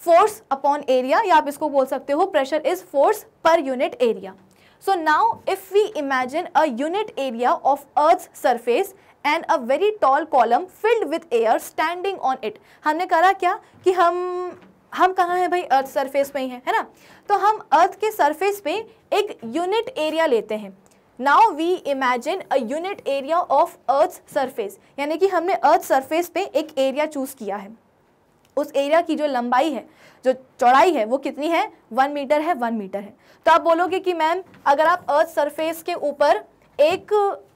force upon area या आप इसको बोल सकते हो pressure is force per unit area so now if we imagine a unit area of earth surface and a very tall column filled with air standing on it हमने करा क्या? कि हम हम कहाँ हैं भाई? अर्थ सरफेस पे ही हैं, है ना? तो हम अर्थ के सरफेस पे एक यूनिट एरिया लेते हैं। Now we imagine a unit area of earth surface यानी कि हमने अर्थ सरफेस पे एक एरिया चूज़ किया है। उस एरिया की जो लंबाई है, जो चौड़ाई है, वो कितनी है? वन मीटर है वन मीटर है। तो आप बोलोगे कि मैम अगर आप अर्थ सरफेस के ऊपर एक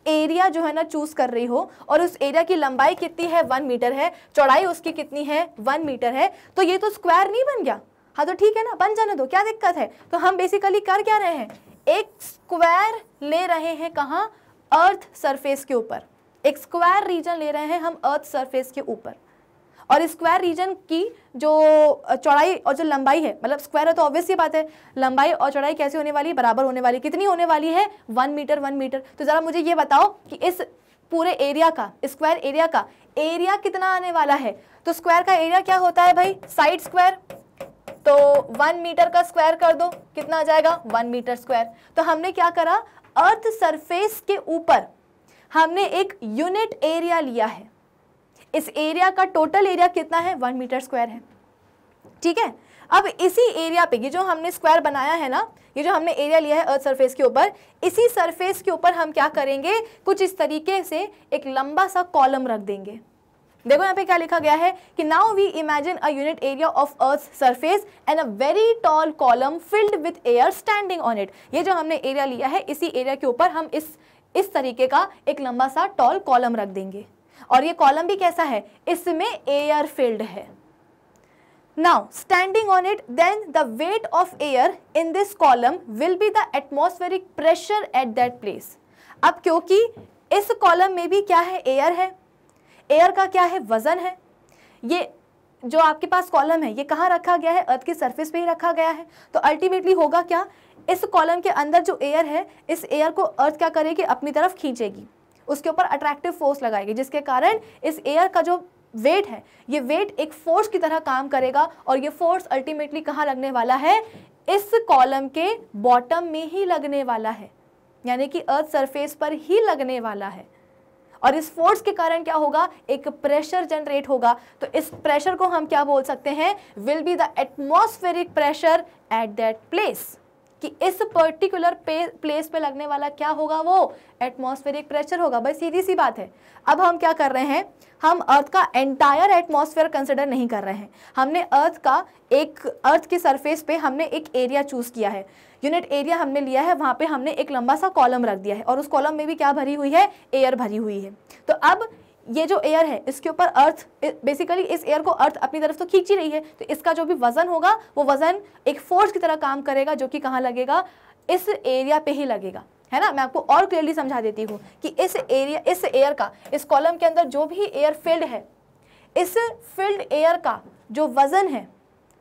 एरिया जो है ना चूज़ कर रही हो और उस एरिया की लंबाई कितनी है? वन मीटर है। चौड़ाई उसकी कितनी है? वन मीटर है। तो ये तो स्क्वायर नहीं बन गया। हाँ तो ठीक है ना, बन जाने दो। क्या दिक्कत है? तो हम बेसिकली कर क्या रहे हैं? एक स्क्वायर ले रहे हैं कहाँ? अर्थ सरफेस के ऊपर। एक स्क्वायर रीजन ले रहे हैं हम अर्थ सरफेस के ऊपर। और स्क्वायर रीजन की जो चौड़ाई और जो लंबाई है मतलब स्क्वायर है तो ऑब्वियस ये बात है, लंबाई और चौड़ाई कैसे होने वाली है बराबर होने वाली, कितनी होने वाली है वन मीटर वन मीटर तो ज़रा मुझे ये बताओ कि इस पूरे एरिया का, स्क्वायर एरिया का एरिया कितना आने वाला है? तो स्क्वायर का एरिया क्या होता है भाई? साइड स्क्वायर तो वन मीटर का स्क्वायर कर दो, कितना आ जाएगा? वन मीटर स्क्वायर तो हमने क्या करा? अर्थ सरफेस के ऊपर हमने एक यूनिट एरिया लिया है। इस एरिया का टोटल एरिया कितना है? वन मीटर स्क्वायर है। ठीक है? अब इसी एरिया पे, ये जो हमने स्क्वायर बनाया है ना, ये जो हमने एरिया लिया है अर्थ सरफेस के ऊपर, इसी सरफेस के ऊपर हम क्या करेंगे? कुछ इस तरीके से एक लंबा सा कॉलम रख देंगे। देखो यहाँ पे क्या लिखा गया है कि now we imagine a unit area of earth surface and a very tall column filled with air standing on it ये जो हमने एरिया लिया है, इसी एरिया के ऊपर हम इस इस तरीके का एक लंबा सा टॉल कॉलम रख देंगे। और ये कॉलम भी कैसा है? इसमें एयर फिल्ड है। Now standing on it then the weight of air in this column will be the atmospheric pressure at that place अब क्योंकि इस कॉलम में भी क्या है? एयर है। एयर का क्या है? वज़न है। ये जो आपके पास कॉलम है, ये कहाँ रखा गया है? अर्थ की सरफेस पे ही रखा गया है। तो अल्टीमेटली होगा क्या? इस कॉलम के अंदर जो एयर है, इस एयर को अर्थ क्या करेगी? अपनी तरफ़ खींचेगी। उसके ऊपर अट्रैक्टिव फोर्स लगाएगी, जिसके कारण इस एयर का जो वेट है, ये वेट एक फोर्स की तरह काम करेगा और ये फोर्स अल्टीमेटली कहाँ लगने वाला है? इस कॉलम के बॉटम में ही लगने वाला है, यानी कि अर्थ सरफेस पर ही लगने वाला है। और इस फोर्स के कारण क्या होगा? एक प्रेशर जनरेट होगा। तो इस प्रेशर को हम क्या बोल सकते हैं? Will be the atmospheric pressure at that place कि इस पर्टिकुलर प्लेस पे लगने वाला क्या होगा वो? एटमॉस्फेरिक प्रेशर होगा। भाई, सीधी सी बात है। अब हम क्या कर रहे हैं? हम अर्थ का एंटायर एटमॉस्फेयर कंसिडर नहीं कर रहे हैं। हमने अर्थ का एक अर्थ के सरफेस पे हमने एक एरिया चूज़ किया है। यूनिट एरिया हमने लिया है, वहाँ पे हमने एक लंबा सा कॉलम रख दिया है और उस कॉलम में भी क्या भरी हुई है? एयर भरी हुई है। तो अब ये जो एयर है, इसके ऊपर अर्थ बेसिकली इस एयर को अर्थ अपनी तरफ़ तो खींच ही रही है तो इसका जो भी वज़न होगा, वो वज़न एक फोर्स की तरह काम करेगा, जो कि कहाँ लगेगा? इस एरिया पे ही लगेगा, है ना? मैं आपको और क्लियरली समझा देती हूँ कि इस एरिया इस एयर का, इस कॉलम के अंदर जो भी एयर फ़ील्ड है, इस फ़ील्ड एयर का जो वज़न है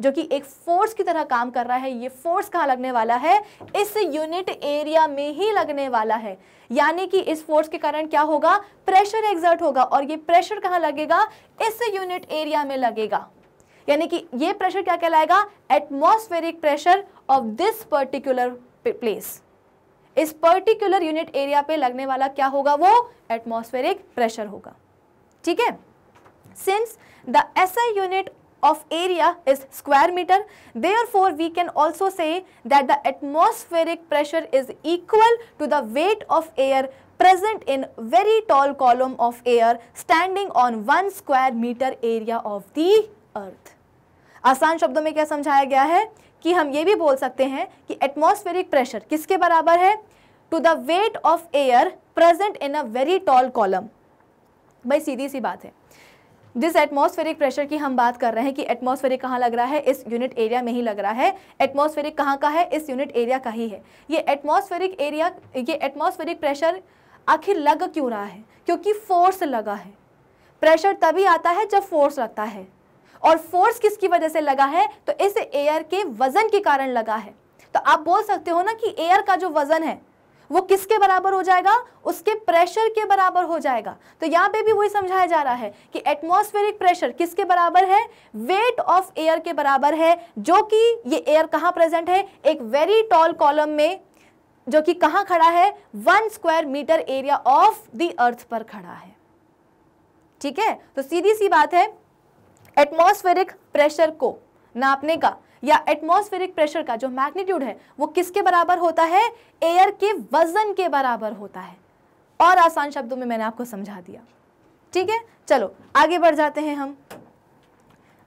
जो कि एक फोर्स की तरह काम कर रहा है, ये फोर्स कहाँ लगने वाला है? इस यूनिट एरिया में ही लगने वाला है। यानी कि इस फोर्स के कारण क्या होगा? प्रेशर एग्जर्ट होगा और ये प्रेशर कहाँ लगेगा? इस यूनिट एरिया में लगेगा। यानी कि ये प्रेशर क्या कहलाएगा? Atmospheric pressure of this particular place इस पर्टिकुलर यूनिट एरिया पे लगने वाला क्या होगा? वो एटमॉस्फेरिक प्रेशर होगा। ठीक है? Since the SI unit of area is square meter. Therefore, we can also say that the atmospheric pressure is equal to the weight of air present in very tall column of air standing on one square meter area of the earth. आसान शब्दों में क्या समझाया गया है कि हम ये भी बोल सकते हैं कि एटमॉस्फेरिक प्रेशर किसके बराबर है to the weight of air present in a very tall column भाई सीधी सी बात है जिस एटमॉस्फेरिक प्रेशर की हम बात कर रहे हैं कि एटमॉस्फेरिक कहाँ लग रहा है? इस यूनिट एरिया में ही लग रहा है। एटमॉस्फेरिक कहाँ का है? इस यूनिट एरिया का ही है। ये एटमॉस्फेरिक एरिया ये एटमॉस्फेरिक प्रेशर आखिर लग क्यों रहा है? क्योंकि फोर्स लगा है। प्रेशर तभी आता है जब फोर्स लगता है। और फोर्स किसकी वजह से लगा है? तो इस एयर के वज़न के कारण लगा है। तो आप बोल सकते हो ना कि एयर का जो वज़न है वो किसके बराबर हो जाएगा? उसके प्रेशर के बराबर हो जाएगा। तो यहाँ पे भी वही समझाया जा रहा है कि एटमॉस्फेरिक प्रेशर किसके बराबर है? वेट ऑफ़ एयर के बराबर है, जो कि ये एयर कहाँ प्रेजेंट है? एक वेरी टॉल कॉलम में, जो कि कहाँ खड़ा है? One square metre area of the earth पर खड़ा है। ठीक है? तो सीधी सी बात है एटमॉस्फेरिक प्रेशर को नापने का या एटमॉस्फेरिक प्रेशर का जो मैग्नीट्यूड है, वो किसके बराबर होता है? एयर के वज़न के बराबर होता है। और आसान शब्दों में मैंने आपको समझा दिया। ठीक है? चलो, आगे बढ़ जाते हैं हम।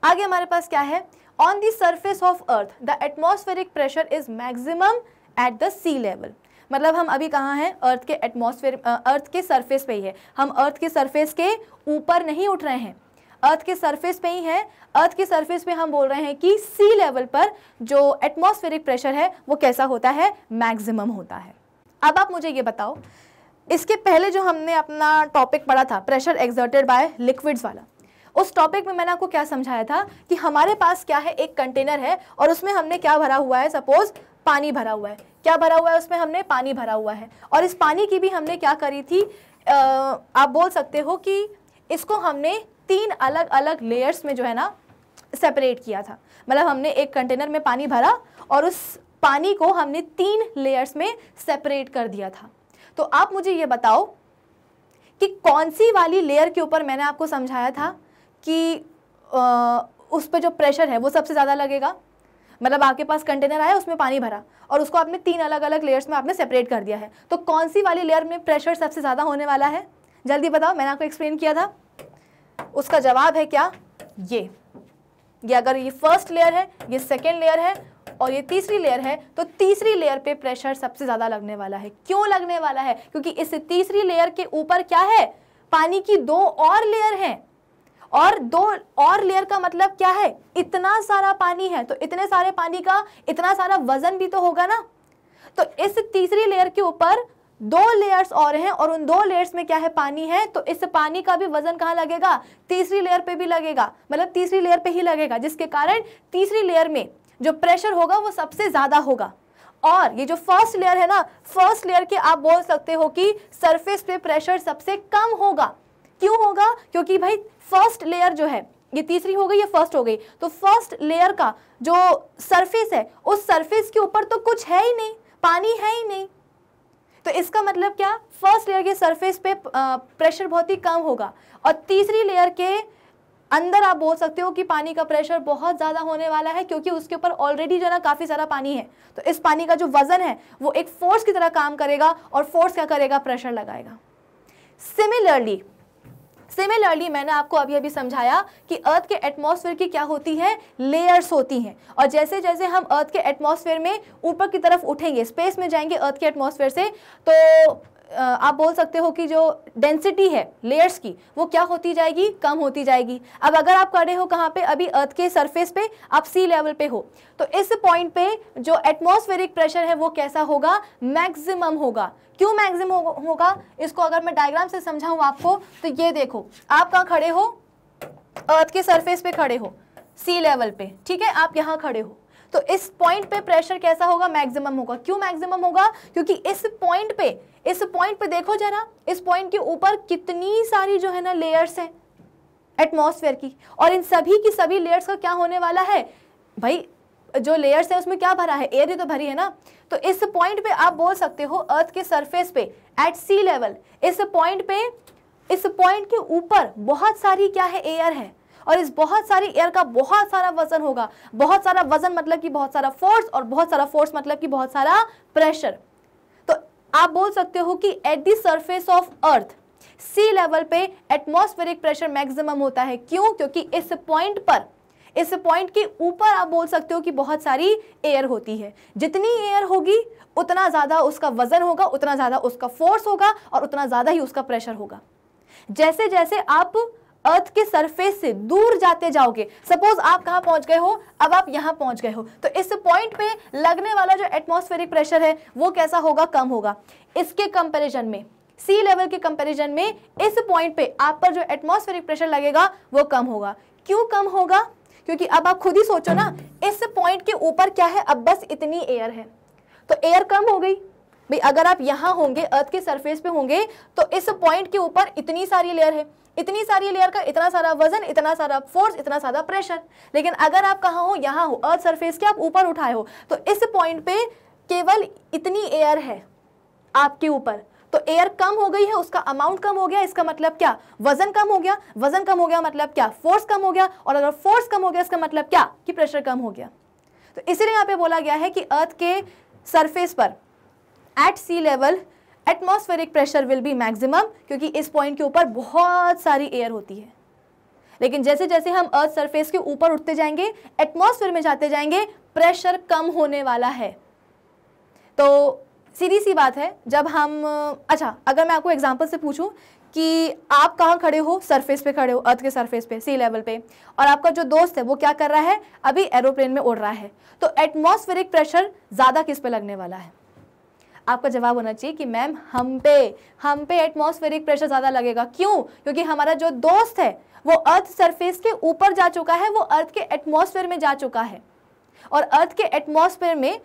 आगे हमारे पास क्या है? On the surface of earth the atmospheric pressure is maximum at the sea level मतलब हम अभी कहाँ हैं? अर्थ के एटमॉस्फेयर अर्थ के सरफेस पे ही है। हम अर्थ के सरफेस के ऊपर नहीं उठ रहे हैं। अर्थ के सरफेस पे ही है। अर्थ के सरफेस पे हम बोल रहे हैं कि सी लेवल पर जो एटमॉस्फेरिक प्रेशर है वो कैसा होता है? मैक्सिमम होता है। अब आप मुझे ये बताओ इसके पहले जो हमने अपना टॉपिक पढ़ा था प्रेशर एग्जर्टेड बाय लिक्विड्स वाला उस टॉपिक में मैंने आपको क्या समझाया था कि हमारे पास क्या है? एक कंटेनर है और उसमें हमने क्या भरा हुआ है? सपोज़ पानी भरा हुआ है। क्या भरा हुआ है? उसमें हमने पानी भरा हुआ है। और इस पानी की भी हमने क्या करी थी? आ, आप बोल सकते हो कि इसको हमने तीन अलग अलग लेयर्स में जो है ना सेपरेट किया था। मतलब हमने एक कंटेनर में पानी भरा और उस पानी को हमने तीन लेयर्स में सेपरेट कर दिया था। तो आप मुझे ये बताओ कि कौन सी वाली लेयर के ऊपर मैंने आपको समझाया था कि आ, उस पर जो प्रेशर है वो सबसे ज़्यादा लगेगा? मतलब आपके पास कंटेनर आया उसमें पानी भरा और उसको आपने तीन अलग अलग लेयर्स में आपने सेपरेट कर दिया है। तो कौन सी वाली लेयर में प्रेशर सबसे ज़्यादा होने वाला है? जल्दी बताओ मैंने आपको एक्सप्लेन किया था। उसका जवाब है क्या? ये। ये अगर ये फ़र्स्ट लेयर है, ये सेकेंड लेयर है और ये तीसरी लेयर है तो तीसरी लेयर पे प्रेशर सबसे ज़्यादा लगने वाला है। क्यों लगने वाला है? क्योंकि इस तीसरी लेयर के ऊपर क्या है? पानी की दो और लेयर हैं। और दो और लेयर का मतलब क्या है? इतना सारा पानी है तो इतने सारे पानी का इतना सारा वज़न भी तो होगा ना। तो इस तीसरी लेयर के ऊपर दो लेयर्स और हैं और उन दो लेयर्स में क्या है पानी है? तो इस पानी का भी वज़न कहाँ लगेगा? तीसरी लेयर पे भी लगेगा। मतलब तीसरी लेयर पे ही लगेगा, जिसके कारण तीसरी लेयर में जो प्रेशर होगा वो सबसे ज़्यादा होगा। और ये जो फ़र्स्ट लेयर है ना फ़र्स्ट लेयर के आप बोल सकते हो कि सरफेस पे प्रेशर सबसे कम होगा। क्यों होगा? क्योंकि भाई फ़र्स्ट लेयर जो है, ये तीसरी हो गई, या फ़र्स्ट हो गई। तो फ़र्स्ट लेयर का जो सरफेस है, उस सरफेस के ऊपर तो कुछ है ही नहीं, पानी है ही नहीं। तो इसका मतलब क्या? फ़र्स्ट लेयर के सरफेस पे प्रेशर बहुत ही कम होगा। और तीसरी लेयर के अंदर आप बोल सकते हो कि पानी का प्रेशर बहुत ज़्यादा होने वाला है, क्योंकि उसके ऊपर ऑलरेडी जो है ना काफ़ी सारा पानी है। तो इस पानी का जो वज़न है, वो एक फोर्स की तरह काम करेगा और फोर्स क्या करेगा? प्रेशर लगाएगा। सिमिलरली सिमिलरली मैंने आपको अभी अभी समझाया कि अर्थ के एटमॉस्फेयर की क्या होती है? लेयर्स होती हैं। और जैसे जैसे हम अर्थ के एटमॉस्फेयर में ऊपर की तरफ़ उठेंगे स्पेस में जाएँगे अर्थ के एटमॉस्फेयर से तो आप बोल सकते हो कि जो डेंसिटी है लेयर्स की, वो क्या होती जाएगी? कम होती जाएगी। अब अगर आप खड़े हो कहाँ पे? अभी अर्थ के सरफेस पे, आप सी लेवल पे हो। तो इस पॉइंट पे जो एटमॉस्फेरिक प्रेशर है, वो कैसा होगा? मैक्सिमम होगा। क्यों मैक्सिमम होगा? इसको अगर मैं डायग्राम से समझाऊं आपको तो ये देखो, आप कहाँ खड़े हो? अर्थ के सरफेस पे खड़े हो सी लेवल पे, ठीक है? आप यहाँ खड़े हो। तो इस पॉइंट पे प्रेशर कैसा होगा? मैक्सिमम होगा। क्यों मैक्सिमम होगा? क्योंकि इस पॉइंट पे, इस पॉइंट पे देखो जरा, इस पॉइंट के ऊपर कितनी सारी जो है ना लेयर्स हैं एटमॉस्फेयर की। और इन सभी की सभी लेयर्स का क्या होने वाला है? भाई जो लेयर्स है, उसमें क्या भरा है? एयर ही तो भरी है ना? तो इस पॉइंट पे आप बोल सकते हो अर्थ के सरफेस पे एट सी लेवल इस पॉइंट पे, इस पॉइंट के ऊपर बहुत सारी क्या है? एयर है। और इस बहुत सारी एयर का बहुत सारा वज़न होगा। बहुत सारा वज़न मतलब कि बहुत सारा फोर्स और बहुत सारा फोर्स मतलब कि बहुत सारा प्रेशर तो आप बोल सकते हो कि at the surface of earth sea level पे एटमॉस्फेरिक प्रेशर मैक्सिमम होता है। क्यों? क्योंकि इस पॉइंट पर इस पॉइंट के ऊपर आप बोल सकते हो कि बहुत सारी एयर होती है। जितनी एयर होगी, उतना ज़्यादा उसका वज़न होगा, उतना ज़्यादा उसका फोर्स होगा और उतना ज़्यादा ही उसका प्रेशर होगा। जैसे जैसे आप अर्थ के सरफेस से दूर जाते जाओगे सपोज़ आप कहाँ पहुँच गए हो? अब आप यहाँ पहुँच गए हो। तो इस पॉइंट पे लगने वाला जो एटमॉस्फेरिक प्रेशर है, वो कैसा होगा? कम होगा। इसके कंपैरिजन में सी लेवल के कंपैरिजन में, इस पॉइंट पे आप पर जो एटमॉस्फेरिक प्रेशर लगेगा, वो कम होगा। क्यों कम होगा? क्योंकि अब आप खुद ही सोचो ना, इस पॉइंट के ऊपर क्या है? अब बस इतनी एयर है। तो एयर कम हो गई। भाई, अगर आप यहाँ होंगे अर्थ के सरफेस पे होंगे तो इस पॉइंट के ऊपर इतनी सारी लेयर है। इतनी सारी लेयर का इतना सारा वज़न, इतना सारा फोर्स इतना सारा प्रेशर लेकिन अगर आप कहाँ हो, यहाँ हो अर्थ सरफेस के आप ऊपर उठाए हो तो इस पॉइंट पे केवल इतनी एयर है आपके ऊपर। तो एयर कम हो गई है, उसका अमाउंट कम हो गया, इसका मतलब क्या? वज़न कम हो गया। वज़न कम हो गया मतलब क्या? फोर्स कम हो गया और अगर फोर्स कम हो गया, इसका मतलब क्या? कि प्रेशर कम हो गया। तो इसीलिए यहाँ पे बोला गया है कि अर्थ के सरफेस पर at sea level atmospheric pressure will be maximum क्योंकि इस पॉइंट के ऊपर बहुत सारी एयर होती है। लेकिन जैसे जैसे हम अर्थ सरफेस के ऊपर उठते जाएँगे एटमॉस्फेयर में जाते जाएँगे प्रेशर कम होने वाला है। तो सीधी सी बात है, जब हम अच्छा अगर मैं आपको एग्जांपल से पूछूँ कि आप कहाँ खड़े हो सरफेस पे खड़े हो अर्थ के सरफेस पे सी लेवल पे, और आपका जो दोस्त है, वो क्या कर रहा है, अभी एरोप्लेन में उड़ रहा है तो एटमॉस्फेरिक प्रेशर ज़्यादा किस पे लगने वाला है? आपका जवाब होना चाहिए कि मैम हम पे हम पे एटमॉस्फेरिक प्रेशर ज़्यादा लगेगा। क्यों? क्योंकि हमारा जो दोस्त है, वो अर्थ सरफेस के ऊपर जा चुका है, वो अर्थ के एटमॉस्फेयर में जा चुका है, और अर्थ के एटमॉस्फेयर में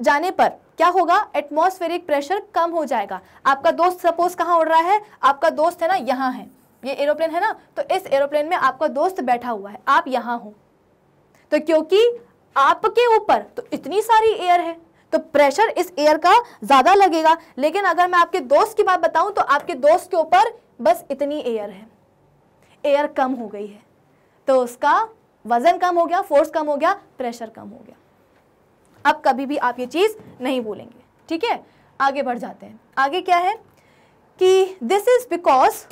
जाने पर क्या होगा? एटमॉस्फेरिक प्रेशर कम हो जाएगा। आपका दोस्त सपोज़ कहाँ उड़ रहा है? आपका दोस्त है ना, यहाँ है। ये एरोप्लेन है ना? तो इस एरोप्लेन में आपका दोस्त बैठा हुआ है। आप यहाँ हो। तो क्योंकि आपके ऊपर तो इतनी सारी एयर है तो प्रेशर इस एयर का ज़्यादा लगेगा। लेकिन अगर मैं आपके दोस्त की बात बताऊँ तो आपके दोस्त के ऊपर बस इतनी एयर है। एयर कम हो गई है। तो उसका वज़न कम हो गया फोर्स कम हो गया प्रेशर कम हो गया। अब कभी भी आप ये चीज़ नहीं भूलेंगे। ठीक है? आगे बढ़ जाते हैं। आगे क्या है? कि this is because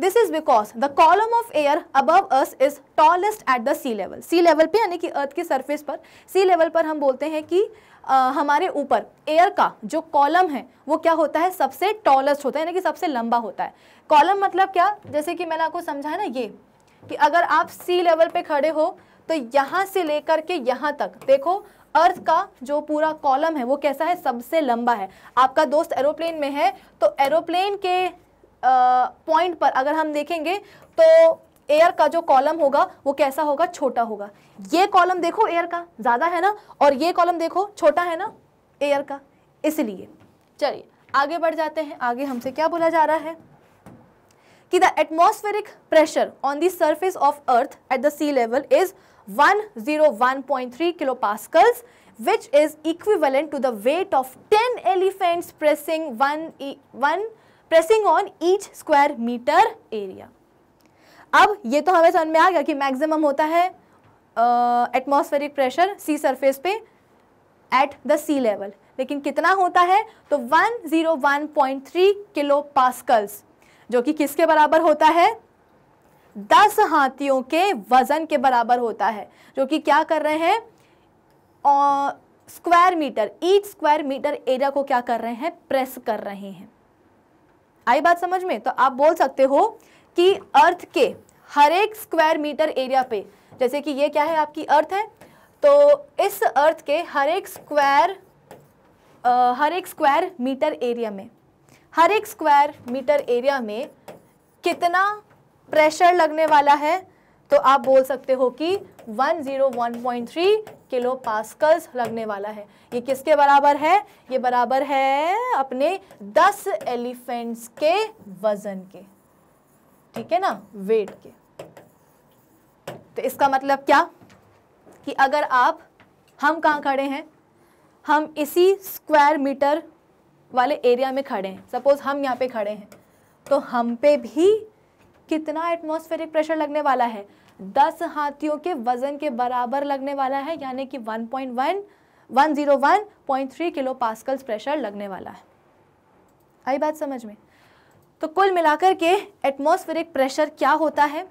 this is because the column of air above earth is tallest at the sea level sea level पे यानी कि अर्थ के सरफेस पर सी लेवल पर हम बोलते हैं कि आ, हमारे ऊपर एयर का जो कॉलम है वो क्या होता है? सबसे टॉलेस्ट होता है यानी कि सबसे लंबा होता है। कॉलम मतलब क्या? जैसे कि मैंने आपको समझाया ना ये कि अगर आप सी लेवल पे खड़े हो तो यहाँ से लेकर के यहाँ तक देखो अर्थ का जो पूरा कॉलम है वो कैसा है? सबसे लंबा है। आपका दोस्त एरोप्लेन में है तो एरोप्लेन के पॉइंट पर अगर हम देखेंगे तो एयर का जो कॉलम होगा, वो कैसा होगा? छोटा होगा। ये कॉलम देखो एयर का, ज़्यादा है ना? और ये कॉलम देखो, छोटा है ना? एयर का। इसलिए, चलिए, आगे बढ़ जाते हैं। आगे हमसे क्या बोला जा रहा है? कि the atmospheric pressure on the surface of earth at the sea level is 101.3 kilopascals which is equivalent to the weight of 10 elephants pressing one, one pressing on each square meter area. अब ये तो हमें समझ में आ गया कि maximum होता है एटमॉस्फेरिक प्रेशर सी सरफेस पे एट द सी लेवल लेकिन कितना होता है तो 101.3 किलो पास्कल्स जो कि किसके बराबर होता है दस हाथियों के वज़न के बराबर होता है, जो कि क्या कर रहे हैं? Square metre each square metre area को क्या कर रहे हैं? प्रेस कर रहे हैं। आई बात समझ में? तो आप बोल सकते हो कि अर्थ के हर एक स्क्वायर मीटर एरिया पे, जैसे कि ये क्या है आपकी अर्थ है? तो इस अर्थ के हर एक स्क्वायर हर एक स्क्वायर मीटर एरिया में, हर एक स्क्वायर मीटर एरिया में कितना प्रेशर लगने वाला है तो आप बोल सकते हो कि 101.3 किलो पास्कल्स लगने वाला है। ये किसके बराबर है? ये बराबर है अपने 10 एलिफेंट्स के वज़न के। ठीक है ना? वेट के। तो इसका मतलब क्या? कि अगर आप, हम कहाँ खड़े हैं? हम इसी स्क्वायर मीटर वाले एरिया में खड़े हैं। सपोज़ हम यहाँ पे खड़े हैं तो हम पे भी कितना एटमॉस्फेरिक प्रेशर लगने वाला है? दस हाथियों के वज़न के बराबर लगने वाला है, यानी कि 1.1 101.3 किलो पास्कल्स प्रेशर लगने वाला है। आई बात समझ में? तो कुल मिलाकर के एटमॉस्फेरिक प्रेशर क्या होता है?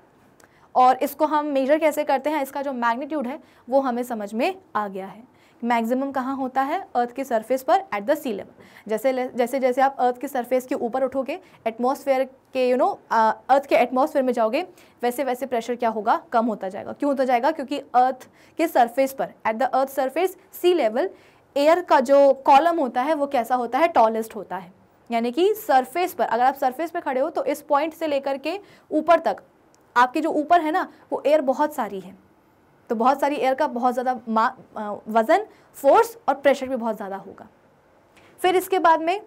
और इसको हम मेजर कैसे करते हैं? इसका जो मैग्नीट्यूड है, वो हमें समझ में आ गया है। मैक्सिमम कहाँ होता है? अर्थ के सरफेस पर एट द सी लेवल जैसे जैसे जैसे आप अर्थ के सरफेस के ऊपर उठोगे एटमॉस्फेयर के यू नो अर्थ के एटमॉस्फेयर में जाओगे, वैसे वैसे प्रेशर क्या होगा? कम होता जाएगा. क्यों होता जाएगा? क्योंकि अर्थ के सरफेस पर at the earth surface sea level air का जो कॉलम होता है, वो कैसा होता है? टॉलेस्ट होता है. यानी कि सरफेस पर, अगर आप सरफेस पर खड़े हो तो इस पॉइंट से लेकर के ऊपर तक, आपके जो ऊपर है ना, वो एयर बहुत सारी है. तो बहुत सारी एयर का बहुत ज़्यादा वज़न फोर्स और प्रेशर भी बहुत ज़्यादा होगा। फिर इसके बाद में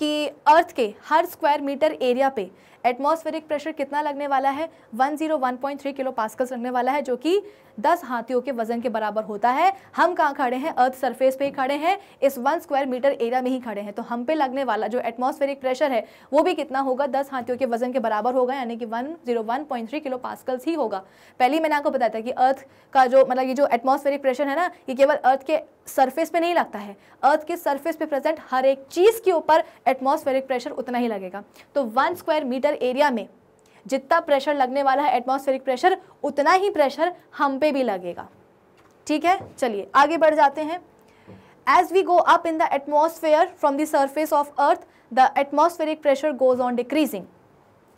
कि अर्थ के हर स्क्वायर मीटर एरिया पे एटमॉस्फेरिक प्रेशर कितना लगने वाला है? 101.3 किलो पास्कल्स लगने वाला है, जो कि 10 हाथियों के वज़न के बराबर होता है। हम कहाँ खड़े हैं? अर्थ सरफेस पे ही खड़े हैं। इस वन स्क्वायर मीटर एरिया में ही खड़े हैं। तो हम पे लगने वाला जो एटमॉस्फेरिक प्रेशर है, वो भी कितना होगा? 10 हाथियों के वज़न के बराबर होगा, यानी कि 101.3 किलो पास्कल्स ही होगा। पहले मैंने आपको बताया था कि अर्थ का जो मतलब ये जो एटमॉस्फेरिक प्रेशर है ना, ये केवल अर्थ के सरफेस पे नहीं लगता है। अर्थ के सरफेस पे प्रेजेंट हर एक चीज़ के ऊपर एटमॉस्फेरिक प्रेशर उतना ही लगेगा। तो वन स्क्वायर मीटर एरिया में जितना प्रेशर लगने वाला है एटमॉस्फेरिक प्रेशर उतना ही प्रेशर हम पे भी लगेगा। ठीक है? चलिए, आगे बढ़ जाते हैं। As we go up in the atmosphere from the surface of earth the atmospheric pressure goes on decreasing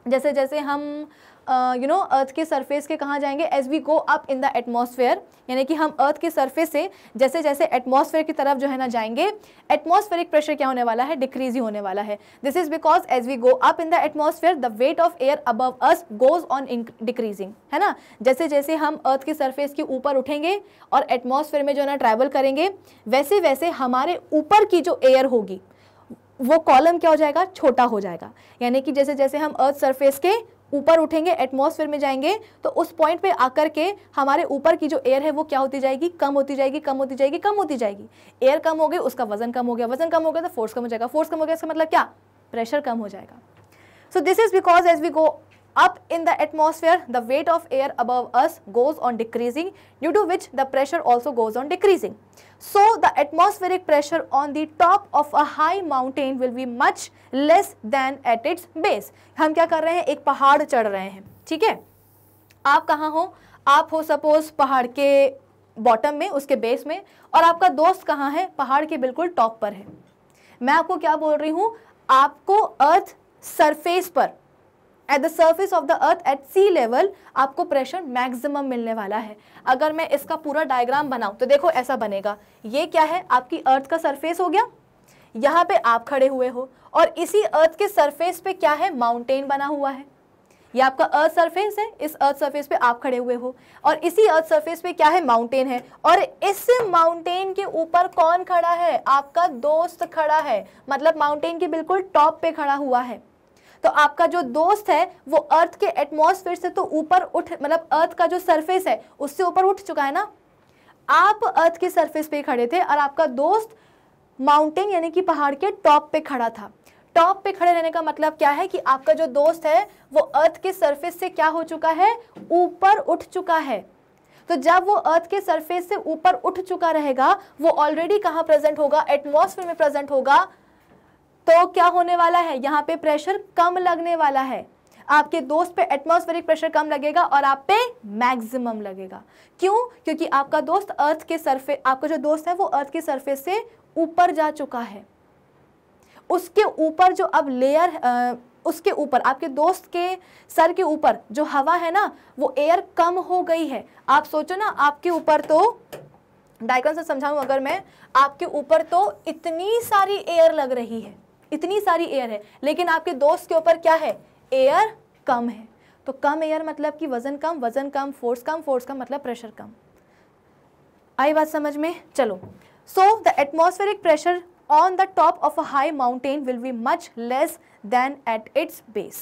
जैसे जैसे हम यू नो अर्थ के सरफेस के कहाँ जाएँगे? As we go up in the atmosphere यानी कि हम अर्थ के सरफेस से जैसे जैसे एटमोसफेयर की तरफ़ जो है ना जाएँगे एटमॉस्फेरिक प्रेशर क्या होने वाला है? डिक्रीज ही होने वाला है। This is because as we go up in the atmosphere the weight of air above us goes on decreasing है ना? जैसे जैसे हम अर्थ के सरफेस के ऊपर उठेंगे और एटमोसफेयर में जो है ना ट्रैवल करेंगे वैसे वैसे हमारे ऊपर की जो एयर होगी, वो कॉलम क्या हो जाएगा? छोटा हो जाएगा। यानी कि जैसे जैसे हम अर्थ सरफेस के ऊपर उठेंगे एटमॉस्फेयर में जाएँगे तो उस पॉइंट पे आकर के हमारे ऊपर की जो एयर है वो क्या होती जाएगी? कम होती जाएगी, कम होती जाएगी, कम होती जाएगी। एयर कम हो गई, उसका वज़न कम हो गया, वज़न कम हो गया तो फोर्स कम हो जाएगा। फोर्स कम हो गया, इसका मतलब क्या? प्रेशर कम हो जाएगा। So this is because as we go up in the atmosphere the weight of air above us goes on decreasing due to which the pressure also goes on decreasing so the atmospheric pressure on the top of a high mountain will be much less than at its base हम क्या कर रहे हैं एक पहाड़ चढ़ रहे हैं ठीक है आप कहाँ हो आप हो सपोज़ पहाड़ के बॉटम में उसके बेस में और आपका दोस्त कहाँ है पहाड़ के बिल्कुल टॉप पर है मैं आपको क्या बोल रही हूँ आपको अर्थ सरफेस पर at the surface of the earth at sea level आपको प्रेशर मैक्सिमम मिलने वाला है। अगर मैं इसका पूरा डायग्राम बनाऊँ तो देखो ऐसा बनेगा। ये क्या है? आपकी अर्थ का सरफेस हो गया। यहाँ पे आप खड़े हुए हो। और इसी अर्थ के सरफेस पे क्या है? माउंटेन बना हुआ है। ये आपका अर्थ सरफेस है। इस अर्थ सरफेस पे आप खड़े हुए हो। और इसी अर्थ सरफेस पे क्या है? माउंटेन है। और इस माउंटेन के ऊपर कौन खड़ा है? आपका दोस्त खड़ा है। मतलब माउंटेन के बिल्कुल टॉप पे खड़ा हुआ है। तो आपका जो दोस्त है, वो अर्थ के एटमॉस्फेयर से तो ऊपर उठ मतलब अर्थ का जो सरफेस है, उससे ऊपर उठ चुका है ना? आप अर्थ के सरफेस पे खड़े थे और आपका दोस्त माउंटेन यानी कि पहाड़ के टॉप पे खड़ा था। टॉप पे खड़े रहने का मतलब क्या है कि आपका जो दोस्त है, वो अर्थ के सरफेस से क्या हो चुका है? ऊपर उठ चुका है। तो जब वो अर्थ के सरफेस से ऊपर उठ चुका रहेगा, वो ऑलरेडी कहाँ प्रेजेंट होगा? एटमॉस्फेयर में प्रेजेंट होगा। तो क्या होने वाला है? यहाँ पे प्रेशर कम लगने वाला है। आपके दोस्त पे एटमॉस्फेरिक प्रेशर कम लगेगा और आप पे मैक्सिमम लगेगा। क्यों? क्योंकि आपका दोस्त अर्थ के सरफेस आपका जो दोस्त है वो अर्थ के सरफेस से ऊपर जा चुका है। उसके ऊपर जो अब लेयर उसके ऊपर, आपके दोस्त के सर के ऊपर जो हवा है ना, वो एयर कम हो गई है। आप सोचो ना, आपके ऊपर तो डायग्राम से समझाऊं अगर मैं, आपके ऊपर तो इतनी सारी एयर लग रही है। इतनी सारी एयर है। लेकिन आपके दोस्त के ऊपर क्या है? एयर कम है। तो कम एयर मतलब कि वज़न कम वज़न कम फोर्स कम फोर्स कम मतलब प्रेशर कम। आई बात समझ में? चलो। So the atmospheric pressure on the top of a high mountain will be much less than at its base.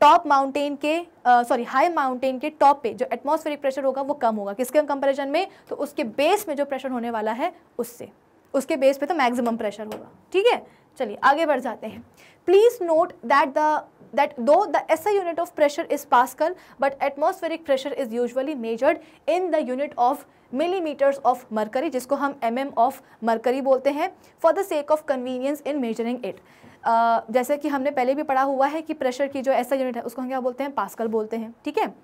Top mountain के सॉरी हाई माउंटेन के टॉप पे जो एटमॉस्फेरिक प्रेशर होगा, वो कम होगा। किसके कंपैरिजन में? तो उसके बेस में जो प्रेशर होने वाला है, उससे। उसके बेस पे तो मैक्सिमम प्रेशर होगा। ठीक है? चलिए, आगे बढ़ जाते हैं। Please note that the that though the SI unit of pressure is pascal but atmospheric pressure is usually measured in the unit of millimetres of mercury जिसको हम एम एम ऑफ़ मरकरी बोलते हैं for the sake of convenience in measuring it जैसे कि हमने पहले भी पढ़ा हुआ है कि प्रेशर की जो ऐसा यूनिट है, उसको हम क्या बोलते हैं? पास्कल बोलते हैं, ठीक है?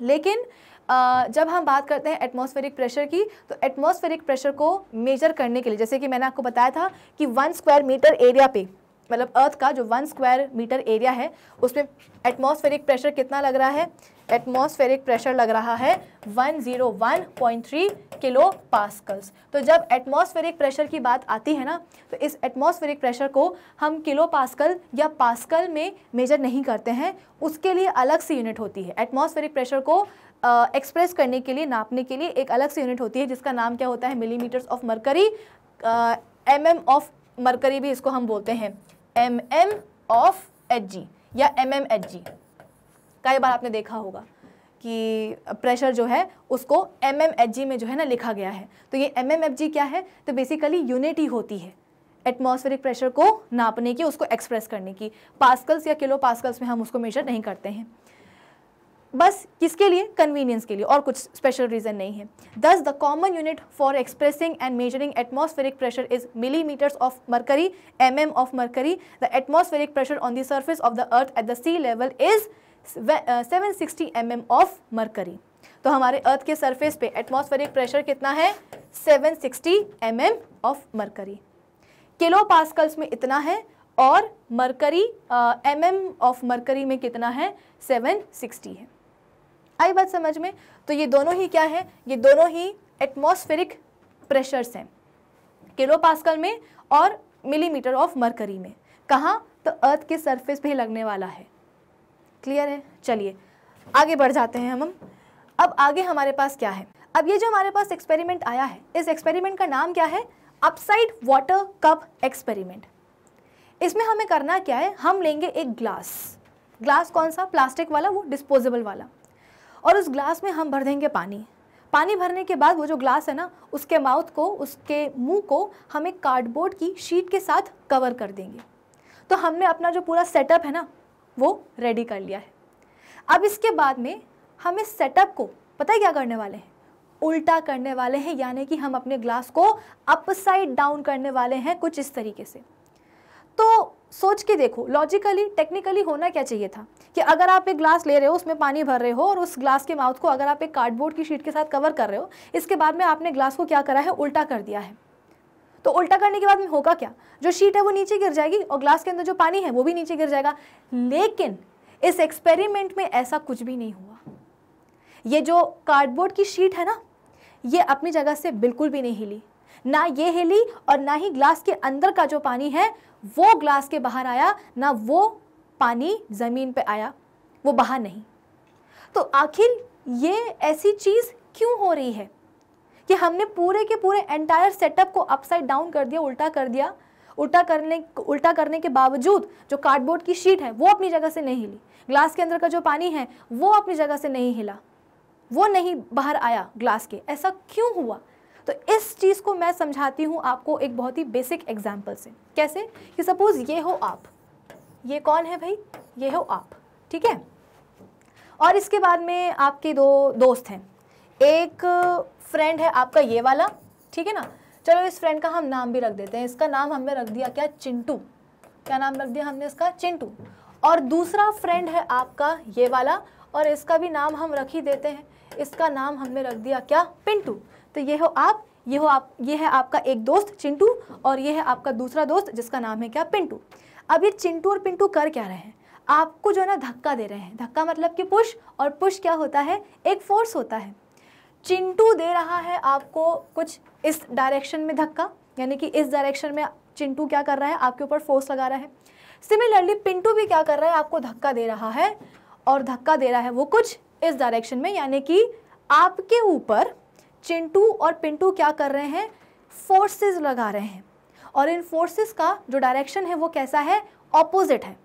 लेकिन जब हम बात करते हैं एटमॉस्फेरिक प्रेशर की तो एटमॉस्फेरिक प्रेशर को मेजर करने के लिए, जैसे कि मैंने आपको बताया था कि वन स्क्वायर मीटर एरिया पे मतलब अर्थ का जो वन स्क्वायर मीटर एरिया है, उसमें एटमॉस्फेरिक प्रेशर कितना लग रहा है? एटमॉस्फेरिक प्रेशर लग रहा है 101.3 किलो पास्कल्स तो जब एटमॉस्फेरिक प्रेशर की बात आती है ना तो इस एटमॉस्फेरिक प्रेशर को हम किलो पास्कल या पास्कल में मेजर नहीं करते हैं। उसके लिए अलग सी यूनिट होती है। एटमॉस्फेरिक प्रेशर को एक्सप्रेस करने के लिए, नापने के लिए एक अलग से यूनिट होती है, जिसका नाम क्या होता है? Millimetres of mercury M M of mercury भी इसको हम बोलते हैं। M M of H G या एम एम एच जी कई बार आपने देखा होगा कि प्रेशर जो है, उसको एम एम एच जी में जो है ना लिखा गया है। तो ये एम एम एच जी क्या है? तो बेसिकली यूनिट ही होती है एटमॉस्फेरिक प्रेशर को नापने की, उसको एक्सप्रेस करने की। पास्कल्स या किलो पास्कल्स में हम उसको मेजर नहीं करते हैं। बस किसके लिए? कन्वीनियंस के लिए। और कुछ स्पेशल रीजन नहीं है। This the common unit for expressing and measuring atmospheric pressure is millimetres of mercury M M of mercury the atmospheric pressure on the surface of the earth at the sea level is seven sixty M M of mercury तो हमारे अर्थ के surface पे atmospheric pressure कितना है? 760 sixty M of mercury kilo pascals में इतना है और mercury M M of mercury में कितना है? 760 है। आई बात समझ में? तो ये दोनों ही क्या है? ये दोनों ही एटमॉस्फेरिक प्रेशर्स हैं। किलो पास्कल में और मिलीमीटर ऑफ़ मरकरी में। कहाँ? तो अर्थ के सरफेस पे लगने वाला है। क्लियर है? चलिए, आगे बढ़ जाते हैं हम। अब आगे हमारे पास क्या है? अब ये जो हमारे पास एक्सपेरिमेंट आया है, इस एक्सपेरिमेंट का नाम क्या है? अपसाइड वाटर कप एक्सपेरिमेंट इसमें हमें करना क्या है? हम लेंगे एक ग्लास ग्लास कौन सा? प्लास्टिक वाला, वो डिस्पोजेबल वाला। और उस ग्लास में हम भर देंगे पानी। पानी भरने के बाद वो जो ग्लास है ना, उसके माउथ को, उसके मुँह को हम एक कार्डबोर्ड की शीट के साथ कवर कर देंगे। तो हमने अपना जो पूरा सेटअप है ना, वो रेडी कर लिया है। अब इसके बाद में हम इस सेटअप को, पता है क्या करने वाले हैं? उल्टा करने वाले हैं, यानी कि हम अपने ग्लास को अपसाइड डाउन करने वाले हैं कुछ इस तरीके से। तो सोच के देखो लॉजिकली टेक्निकली होना क्या चाहिए था? कि अगर आप एक ग्लास ले रहे हो, उसमें पानी भर रहे हो और उस ग्लास के माउथ को अगर आप एक कार्डबोर्ड की शीट के साथ कवर कर रहे हो, इसके बाद में आपने ग्लास को क्या करा है? उल्टा कर दिया है। तो उल्टा करने के बाद में होगा क्या? जो शीट है वो नीचे गिर जाएगी और ग्लास के अंदर जो पानी है वो भी नीचे गिर जाएगा। लेकिन इस एक्सपेरिमेंट में ऐसा कुछ भी नहीं हुआ। ये जो कार्डबोर्ड की शीट है ना, ये अपनी जगह से बिल्कुल भी नहीं हिली। ना ये हिली और ना ही ग्लास के अंदर का जो पानी है, वो ग्लास के बाहर आया, ना वो पानी ज़मीन पे आया, वो बाहर नहीं। तो आखिर ये ऐसी चीज़ क्यों हो रही है कि हमने पूरे के पूरे एंटायर सेटअप को अपसाइड डाउन कर दिया, उल्टा कर दिया? उल्टा करने उल्टा करने के बावजूद जो कार्डबोर्ड की शीट है, वो अपनी जगह से नहीं हिली। ग्लास के अंदर का जो पानी है, वो अपनी जगह से नहीं हिला। वो नहीं बाहर आया ग्लास के। ऐसा क्यों हुआ? तो इस चीज़ को मैं समझाती हूँ आपको एक बहुत ही बेसिक एग्ज़ाम्पल से। कैसे? कि सपोज़ ये हो आप। ये कौन है भाई? ये हो आप। ठीक है? और इसके बाद में आपके दो दोस्त हैं। एक फ्रेंड है आपका ये वाला। ठीक है ना? चलो इस फ्रेंड का हम नाम भी रख देते हैं। इसका नाम हमने रख दिया क्या? चिंटू। क्या नाम रख दिया हमने इसका? चिंटू। और दूसरा फ्रेंड है आपका ये वाला। और इसका भी नाम हम रख ही देते हैं। इसका नाम हमने रख दिया क्या? पिंटू। तो ये हो आप, ये हो आप, ये है आपका एक दोस्त चिंटू और ये है आपका दूसरा दोस्त जिसका नाम है क्या पिंटू। अब ये चिंटू और पिंटू कर क्या रहे हैं? आपको जो है ना धक्का दे रहे हैं। धक्का मतलब कि पुश और पुश क्या होता है? एक फोर्स होता है। चिंटू दे रहा है आपको कुछ इस डायरेक्शन में धक्का, यानी कि इस डायरेक्शन में चिंटू क्या कर रहा है? आपके ऊपर फोर्स लगा रहा है। सिमिलरली पिंटू भी क्या कर रहा है? आपको धक्का दे रहा है और धक्का दे रहा है वो कुछ इस डायरेक्शन में, यानी कि आपके ऊपर चिंटू और पिंटू क्या कर रहे हैं? फोर्सेस लगा रहे हैं। और इन फोर्सेस का जो डायरेक्शन है वो कैसा है? ऑपोजिट है।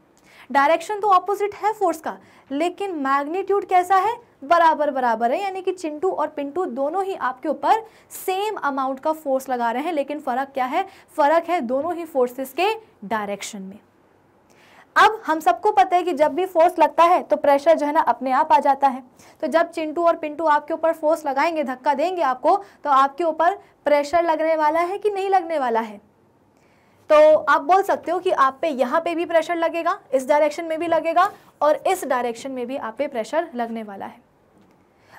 डायरेक्शन तो ऑपोजिट है फोर्स का, लेकिन मैग्नीट्यूड कैसा है? बराबर बराबर है। यानी कि चिंटू और पिंटू दोनों ही आपके ऊपर सेम अमाउंट का फोर्स लगा रहे हैं, लेकिन फ़र्क क्या है? फ़र्क है दोनों ही फोर्सेस के डायरेक्शन में। अब हम सबको पता है कि जब भी फोर्स लगता है तो प्रेशर जो है ना, अपने आप आ जाता है। तो जब चिंटू और पिंटू आपके ऊपर फोर्स लगाएँगे, धक्का देंगे आपको तो आपके ऊपर प्रेशर लगने वाला है कि नहीं लगने वाला है? तो आप बोल सकते हो कि आप पे, यहाँ पे भी प्रेशर लगेगा, इस डायरेक्शन में भी लगेगा, और इस डायरेक्शन में भी आप पे प्रेशर लगने वाला है।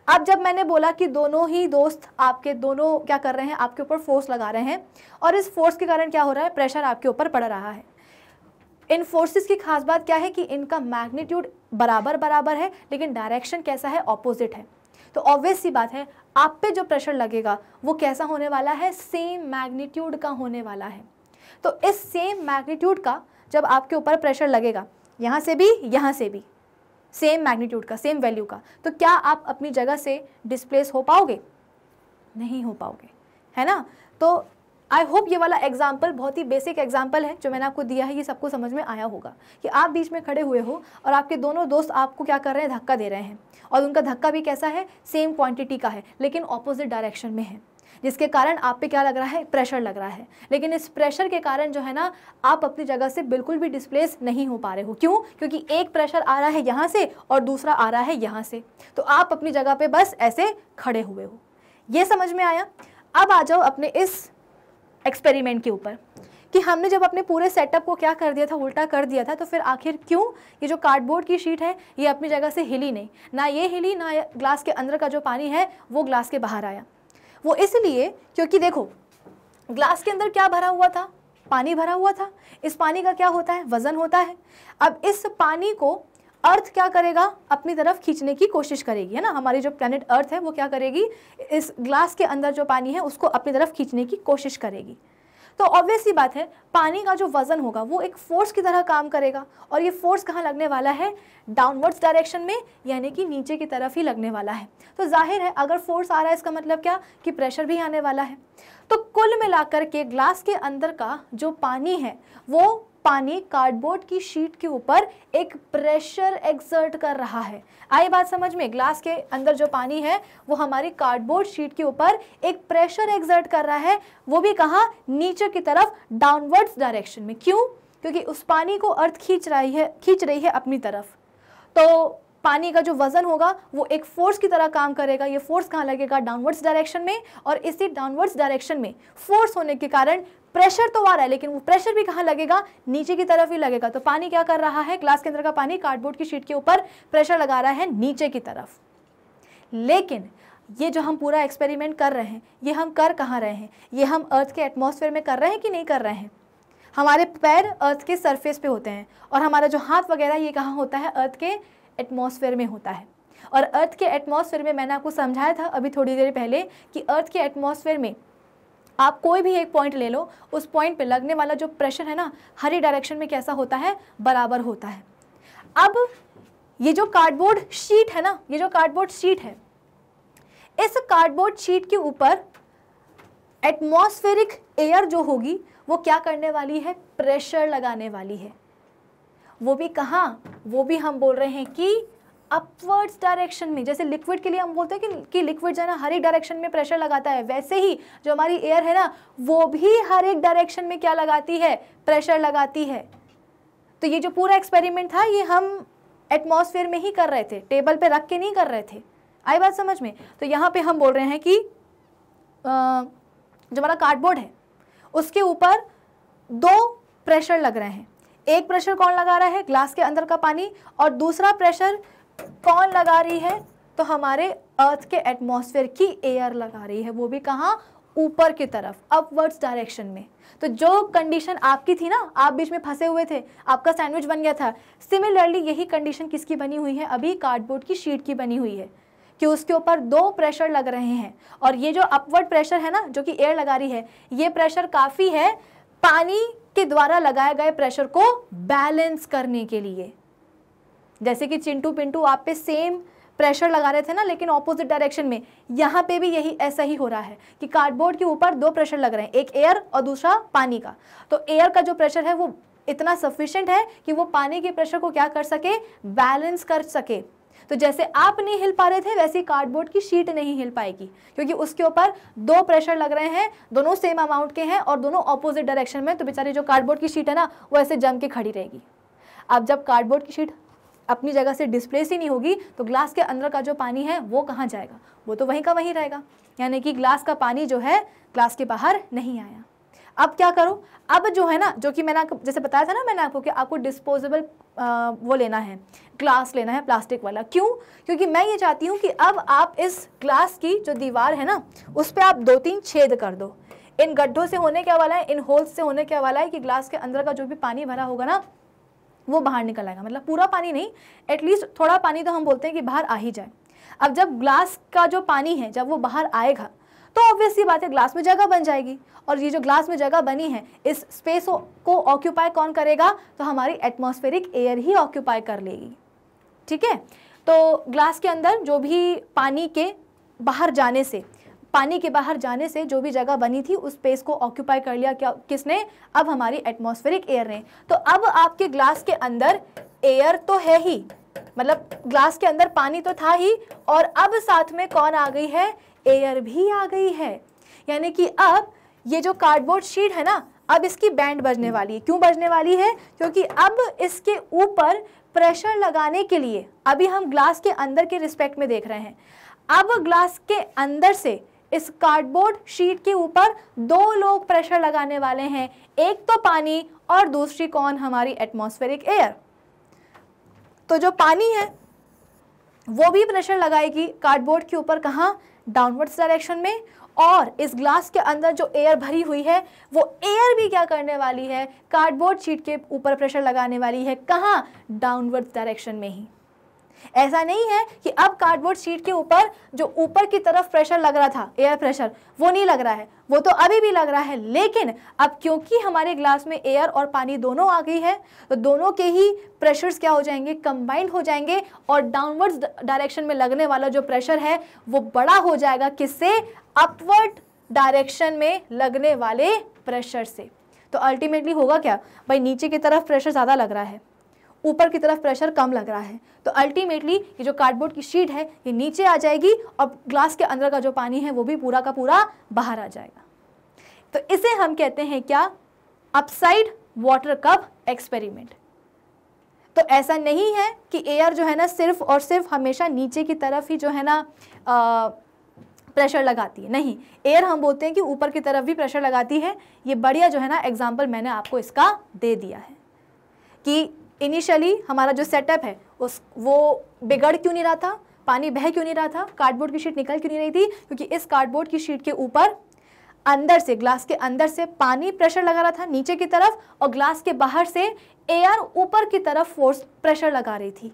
अब जब मैंने बोला कि दोनों ही दोस्त आपके, दोनों क्या कर रहे हैं, आपके ऊपर फोर्स लगा रहे हैं, और इस फोर्स के कारण क्या हो रहा है प्रेशर आपके ऊपर पड़ रहा है। इन फोर्सेस की खास बात क्या है कि इनका मैग्नीट्यूड बराबर बराबर है, लेकिन डायरेक्शन कैसा है? ऑपोजिट है। तो ऑब्वियस सी बात है, आप पे जो प्रेशर लगेगा, वो कैसा होने वाला है? सेम मैग्नीट्यूड का होने वाला है। तो इस सेम मैग्नीट्यूड का जब आपके ऊपर प्रेशर लगेगा, यहाँ से भी, यहाँ से भी सेम मैग्नीट्यूड का सेम वैल्यू का तो क्या आप अपनी जगह से डिस्प्लेस हो पाओगे? नहीं हो पाओगे। है ना? तो आई होप ये वाला एग्ज़ाम्पल बहुत ही बेसिक एग्ज़ाम्पल है, जो मैंने आपको दिया है, ये सबको समझ में आया होगा कि आप बीच में खड़े हुए हो और आपके दोनों दोस्त आपको क्या कर रहे हैं, धक्का दे रहे हैं। और उनका धक्का भी कैसा है? सेम क्वांटिटी का है, लेकिन ऑपोजिट डायरेक्शन में है, जिसके कारण आप पे क्या लग रहा है? प्रेशर लग रहा है। लेकिन इस प्रेशर के कारण जो है ना, आप अपनी जगह से बिल्कुल भी डिस्प्लेस नहीं हो पा रहे हो। क्यों? क्योंकि एक प्रेशर आ रहा है यहाँ से और दूसरा आ रहा है यहाँ से। तो आप अपनी जगह पे बस ऐसे खड़े हुए हो। ये समझ में आया? अब आ जाओ अपने इस एक्सपेरिमेंट के ऊपर, कि हमने जब अपने पूरे सेटअप को क्या कर दिया था, उल्टा कर दिया था तो फिर आखिर क्यों ये जो कार्डबोर्ड की शीट है, ये अपनी जगह से हिली नहीं? ना ये हिली, ना ग्लास के अंदर का जो पानी है, वो ग्लास के बाहर आया। वो इसलिए क्योंकि देखो ग्लास के अंदर क्या भरा हुआ था? पानी भरा हुआ था। इस पानी का क्या होता है? वज़न होता है। अब इस पानी को अर्थ क्या करेगा? अपनी तरफ़ खींचने की कोशिश करेगी, है ना? हमारी जो प्लानट अर्थ है, वो क्या करेगी? इस ग्लास के अंदर जो पानी है, उसको अपनी तरफ़ खींचने की कोशिश करेगी। तो ऑब्वियस ही बात है, पानी का जो वज़न होगा, वो एक फोर्स की तरह काम करेगा। और ये फोर्स कहाँ लगने वाला है? डाउनवर्ड्स डायरेक्शन में, यानी कि नीचे की तरफ़ ही लगने वाला है। तो ज़ाहिर है, अगर फोर्स आ रहा है, इसका मतलब क्या? कि प्रेशर भी आने वाला है। तो कुल मिलाकर के ग्लास के अंदर का जो पानी है, वो पानी कार्डबोर्ड की शीट के ऊपर एक प्रेशर एक्सर्ट कर रहा है। आई बात समझ में ग्लास के अंदर जो पानी है, वो हमारी कार्डबोर्ड शीट के ऊपर एक प्रेशर एक्सर्ट कर रहा है। वो भी कहा? नीचे की तरफ़ डाउनवर्ड्स डायरेक्शन में। क्यों? क्योंकि उस पानी को अर्थ खींच रही है, खींच रही है अपनी तरफ़। तो पानी का जो वज़न होगा, वो एक फोर्स की तरह काम करेगा। ये फोर्स कहाँ लगेगा? डाउनवर्ड्स डायरेक्शन में। और इसी डाउनवर्ड्स डायरेक्शन में फोर्स होने के कारण प्रेशर तो आ रहा है, लेकिन वो प्रेशर भी कहाँ लगेगा? नीचे की तरफ़ ही लगेगा। तो पानी क्या कर रहा है? ग्लास के अंदर का पानी कार्डबोर्ड की शीट के ऊपर प्रेशर लगा रहा है नीचे की तरफ़। लेकिन ये जो हम पूरा एक्सपेरिमेंट कर रहे हैं, ये हम कर कहाँ रहे हैं? ये हम अर्थ के एटमॉस्फेयर में कर रहे हैं कि नहीं कर रहे हैं? हमारे पैर अर्थ के सरफेस पे होते हैं और हमारा जो हाथ वगैरह, ये कहाँ होता है? अर्थ के एटमॉस्फेयर में होता है। और अर्थ के एटमॉस्फेयर में मैंने आपको समझाया था अभी थोड़ी देर पहले कि अर्थ के एटमॉस्फेयर में आप कोई भी एक पॉइंट ले लो, उस पॉइंट पे लगने वाला जो प्रेशर है ना, हरी डायरेक्शन में कैसा होता है? बराबर होता है। अब ये जो कार्डबोर्ड शीट है ना, ये जो कार्डबोर्ड शीट है, इस कार्डबोर्ड शीट के ऊपर एटमॉस्फेरिक एयर जो होगी, वो क्या करने वाली है? प्रेशर लगाने वाली है। वो भी कहाँ? वो भी हम बोल रहे हैं कि अपवर्ड्स डायरेक्शन में जैसे लिक्विड के लिए हम बोलते हैं कि, कि लिक्विड जो है ना हर एक डायरेक्शन में प्रेशर लगाता है। वैसे ही जो हमारी एयर है ना वो भी हर एक डायरेक्शन में क्या लगाती है? प्रेशर लगाती है। तो ये जो पूरा एक्सपेरिमेंट था ये हम एटमॉस्फेयर में ही कर रहे थे। टेबल पे रख के नहीं कर रहे थे। आई बात समझ में? तो यहाँ पे हम बोल रहे हैं कि जो हमारा कार्डबोर्ड है उसके ऊपर दो प्रेशर लग रहे हैं। एक प्रेशर कौन लगा रहा है? ग्लास के अंदर का पानी और दूसरा प्रेशर कौन लगा रही है? तो हमारे अर्थ के एटमॉस्फेयर की एयर लगा रही है। वो भी कहाँ? ऊपर की तरफ़ अपवर्ड्स डायरेक्शन में। तो जो कंडीशन आपकी थी ना, आप बीच में फंसे हुए थे, आपका सैंडविच बन गया था। सिमिलरली यही कंडीशन किसकी बनी हुई है? अभी कार्डबोर्ड की शीट की बनी हुई है, कि उसके ऊपर दो प्रेशर लग रहे हैं। और ये जो अपवर्ड प्रेशर है ना, जो कि एयर लगा रही है, ये प्रेशर काफ़ी है पानी के द्वारा लगाए गए प्रेशर को बैलेंस करने के लिए। जैसे कि चिंटू पिंटू आप पे सेम प्रेशर लगा रहे थे ना, लेकिन ऑपोजिट डायरेक्शन में, यहाँ पे भी यही ऐसा ही हो रहा है कि कार्डबोर्ड के ऊपर दो प्रेशर लग रहे हैं, एक एयर और दूसरा पानी का। तो एयर का जो प्रेशर है वो इतना सफिशियंट है कि वो पानी के प्रेशर को क्या कर सके बैलेंस कर सके। तो जैसे आप नहीं हिल पा रहे थे, वैसे कार्डबोर्ड की शीट नहीं हिल पाएगी, क्योंकि उसके ऊपर दो प्रेशर लग रहे हैं, दोनों सेम अमाउंट के हैं और दोनों ऑपोजिट डायरेक्शन में तो बेचारी जो कार्डबोर्ड की शीट है ना, वो ऐसे जम के खड़ी रहेगी। अब जब कार्डबोर्ड की शीट अपनी जगह से डिस्प्लेस ही नहीं होगी तो ग्लास के अंदर का जो पानी है, वो कहाँ जाएगा? वो तो वहीं का वहीं रहेगा। यानी कि ग्लास का पानी जो है ग्लास के बाहर नहीं आया। अब क्या करो? अब जो है ना, जो कि मैंने आपको, जैसे बताया था ना मैंने आपको कि आपको डिस्पोजेबल वो लेना है ग्लास लेना है प्लास्टिक वाला। क्यों? क्योंकि मैं ये चाहती हूँ कि अब आप इस ग्लास की जो दीवार है ना, उस पर आप दो तीन छेद कर दो। इन गड्ढों से होने क्या वाला है? इन होल्स से होने क्या वाला है कि ग्लास के अंदर का जो भी पानी भरा होगा ना वो बाहर निकल आएगा। मतलब पूरा पानी नहीं एटलीस्ट थोड़ा पानी तो हम बोलते हैं कि बाहर आ ही जाए। अब जब ग्लास का जो पानी है, जब वो बाहर आएगा तो ऑब्वियसली बात है ग्लास में जगह बन जाएगी। और ये जो ग्लास में जगह बनी है, इस स्पेस को ऑक्यूपाई कौन करेगा? तो हमारी एटमॉस्फेरिक एयर ही ऑक्यूपाई कर लेगी। ठीक है? तो ग्लास के अंदर जो भी पानी के बाहर जाने से पानी के बाहर जाने से जो भी जगह बनी थी, उस स्पेस को ऑक्यूपाई कर लिया क्या किसने? अब हमारी एटमॉस्फेरिक एयर ने। तो अब आपके ग्लास के अंदर एयर तो है ही। मतलब ग्लास के अंदर पानी तो था ही, और अब साथ में कौन आ गई है? एयर भी आ गई है। यानी कि अब ये जो कार्डबोर्ड शीट है ना, अब इसकी बैंड बजने वाली है। क्यों बजने वाली है? क्योंकि अब इसके ऊपर प्रेशर लगाने के लिए, अभी हम ग्लास के अंदर के रिस्पेक्ट में देख रहे हैं। अब ग्लास के अंदर से इस कार्डबोर्ड शीट के ऊपर दो लोग प्रेशर लगाने वाले हैं। एक तो पानी और दूसरी कौन? हमारी एटमॉस्फेरिक एयर तो जो पानी है, वो भी प्रेशर लगाएगी कार्डबोर्ड के ऊपर कहाँ? डाउनवर्ड्स डायरेक्शन में। और इस ग्लास के अंदर जो एयर भरी हुई है, वो एयर भी क्या करने वाली है? कार्डबोर्ड शीट के ऊपर प्रेशर लगाने वाली है कहाँ? डाउनवर्ड्स डायरेक्शन में ही। ऐसा नहीं है कि अब कार्डबोर्ड शीट के ऊपर, जो ऊपर की तरफ़ प्रेशर लग रहा था एयर प्रेशर वो नहीं लग रहा है। वो तो अभी भी लग रहा है, लेकिन अब क्योंकि हमारे ग्लास में एयर और पानी दोनों आ गई है तो दोनों के ही प्रेशर्स क्या हो जाएँगे? कंबाइंड हो जाएँगे और डाउनवर्ड्स डायरेक्शन में लगने वाला जो प्रेशर है, वो बड़ा हो जाएगा किससे? अपवर्ड डायरेक्शन में लगने वाले प्रेशर से। तो अल्टीमेटली होगा क्या? भाई, नीचे की तरफ़ प्रेशर ज़्यादा लग रहा है। ऊपर की तरफ़ प्रेशर कम लग रहा है। तो अल्टीमेटली ये जो कार्डबोर्ड की शीट है ये नीचे आ जाएगी और ग्लास के अंदर का जो पानी है वो भी पूरा का पूरा बाहर आ जाएगा। तो इसे हम कहते हैं क्या? अपसाइड वाटर कप एक्सपेरिमेंट तो ऐसा नहीं है कि एयर जो है ना सिर्फ़ और सिर्फ़ हमेशा नीचे की तरफ़ ही जो है ना आ, प्रेशर लगाती है। नहीं एयर हम बोलते हैं कि ऊपर की तरफ़ भी प्रेशर लगाती है। ये बढ़िया जो है ना एग्ज़ाम्पल मैंने आपको इसका दे दिया है कि इनिशियली हमारा जो सेटअप है, उस, वो बिगड़ क्यों नहीं रहा था? पानी बह क्यों नहीं रहा था? कार्डबोर्ड की शीट निकल क्यों नहीं रही थी? क्योंकि इस कार्डबोर्ड की शीट के ऊपर अंदर से ग्लास के अंदर से पानी प्रेशर लगा रहा था नीचे की तरफ़ और ग्लास के बाहर से एयर ऊपर की तरफ़ फोर्स प्रेशर लगा रही थी।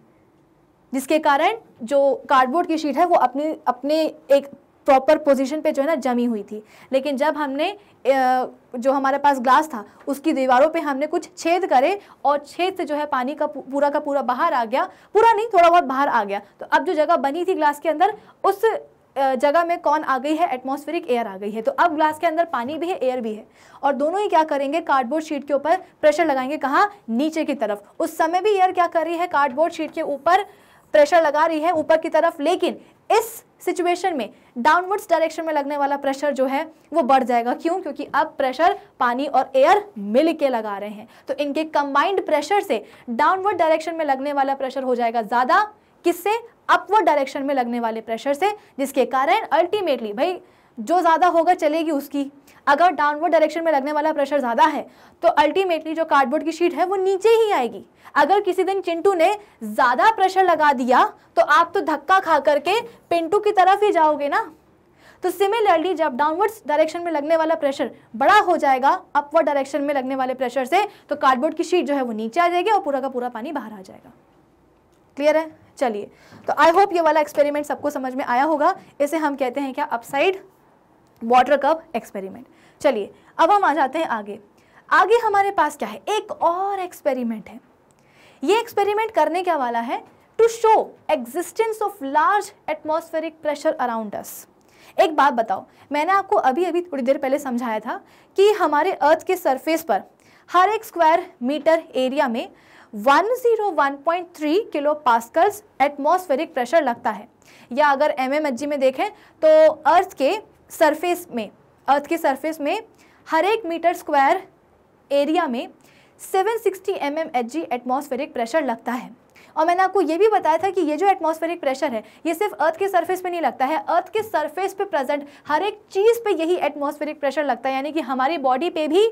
जिसके कारण जो कार्डबोर्ड की शीट है, वो अपने अपने एक प्रॉपर पोजीशन पे जो है ना जमी हुई थी। लेकिन जब हमने जो हमारे पास ग्लास था, उसकी दीवारों पे हमने कुछ छेद करे और छेद से जो है पानी का पूरा का पूरा बाहर आ गया। पूरा नहीं, थोड़ा बहुत बाहर आ गया। तो अब जो जगह बनी थी ग्लास के अंदर, उस जगह में कौन आ गई है? एटमॉस्फेरिक एयर आ गई है। तो अब ग्लास के अंदर पानी भी है एयर भी है। और दोनों ही क्या करेंगे? कार्डबोर्ड शीट के ऊपर प्रेशर लगाएँगे, कहाँ? नीचे की तरफ़। उस समय भी एयर क्या कर रही है? कार्डबोर्ड शीट के ऊपर प्रेशर लगा रही है, ऊपर की तरफ़। लेकिन इस सिचुएशन में डाउनवर्ड्स डायरेक्शन में लगने वाला प्रेशर जो है, वो बढ़ जाएगा। क्यों? क्योंकि अब प्रेशर पानी और एयर मिल के लगा रहे हैं। तो इनके कंबाइंड प्रेशर से डाउनवर्ड डायरेक्शन में लगने वाला प्रेशर हो जाएगा ज़्यादा। किससे? अपवर्ड डायरेक्शन में लगने वाले प्रेशर से, जिसके कारण अल्टीमेटली भाई, जो ज़्यादा होगा चलेगी उसकी। अगर डाउनवर्ड डायरेक्शन में लगने वाला प्रेशर ज़्यादा है तो अल्टीमेटली जो कार्डबोर्ड की शीट है, वो नीचे ही आएगी। अगर किसी दिन चिंटू ने ज़्यादा प्रेशर लगा दिया तो आप तो धक्का खा करके पिंटू की तरफ़ ही जाओगे ना। तो सिमिलरली जब डाउनवर्ड्स डायरेक्शन में लगने वाला प्रेशर बड़ा हो जाएगा अपवर्ड डायरेक्शन में लगने वाले प्रेशर से तो कार्डबोर्ड की शीट जो है वो नीचे आ जाएगी और पूरा का पूरा पानी बाहर आ जाएगा। क्लियर है? चलिए। तो आई होप ये वाला एक्सपेरिमेंट सबको समझ में आया होगा। इसे हम कहते हैं क्या? अपसाइड वाटर कप एक्सपेरिमेंट चलिए, अब हम आ जाते हैं आगे। आगे हमारे पास क्या है? एक और एक्सपेरिमेंट है। ये एक्सपेरिमेंट करने क्या वाला है? To show existence of large atmospheric pressure around us एक बात बताओ, मैंने आपको अभी अभी थोड़ी देर पहले समझाया था कि हमारे अर्थ के सरफेस पर हर एक स्क्वायर मीटर एरिया में 101.3 किलो पास्कल्स एटमॉस्फेरिक प्रेशर लगता है। या अगर एम में देखें तो अर्थ के सरफेस में अर्थ के सरफेस में, हर एक मीटर स्क्वायर एरिया में 760 sixty M M H G atmospheric pressure लगता है। और मैंने आपको ये भी बताया था कि ये जो एटमॉस्फेरिक प्रेशर है, ये सिर्फ़ अर्थ के सरफेस पे नहीं लगता है। अर्थ के सरफेस पे प्रेजेंट हर एक चीज़ पे यही एटमॉस्फेरिक प्रेशर लगता है। यानी कि हमारी बॉडी पे भी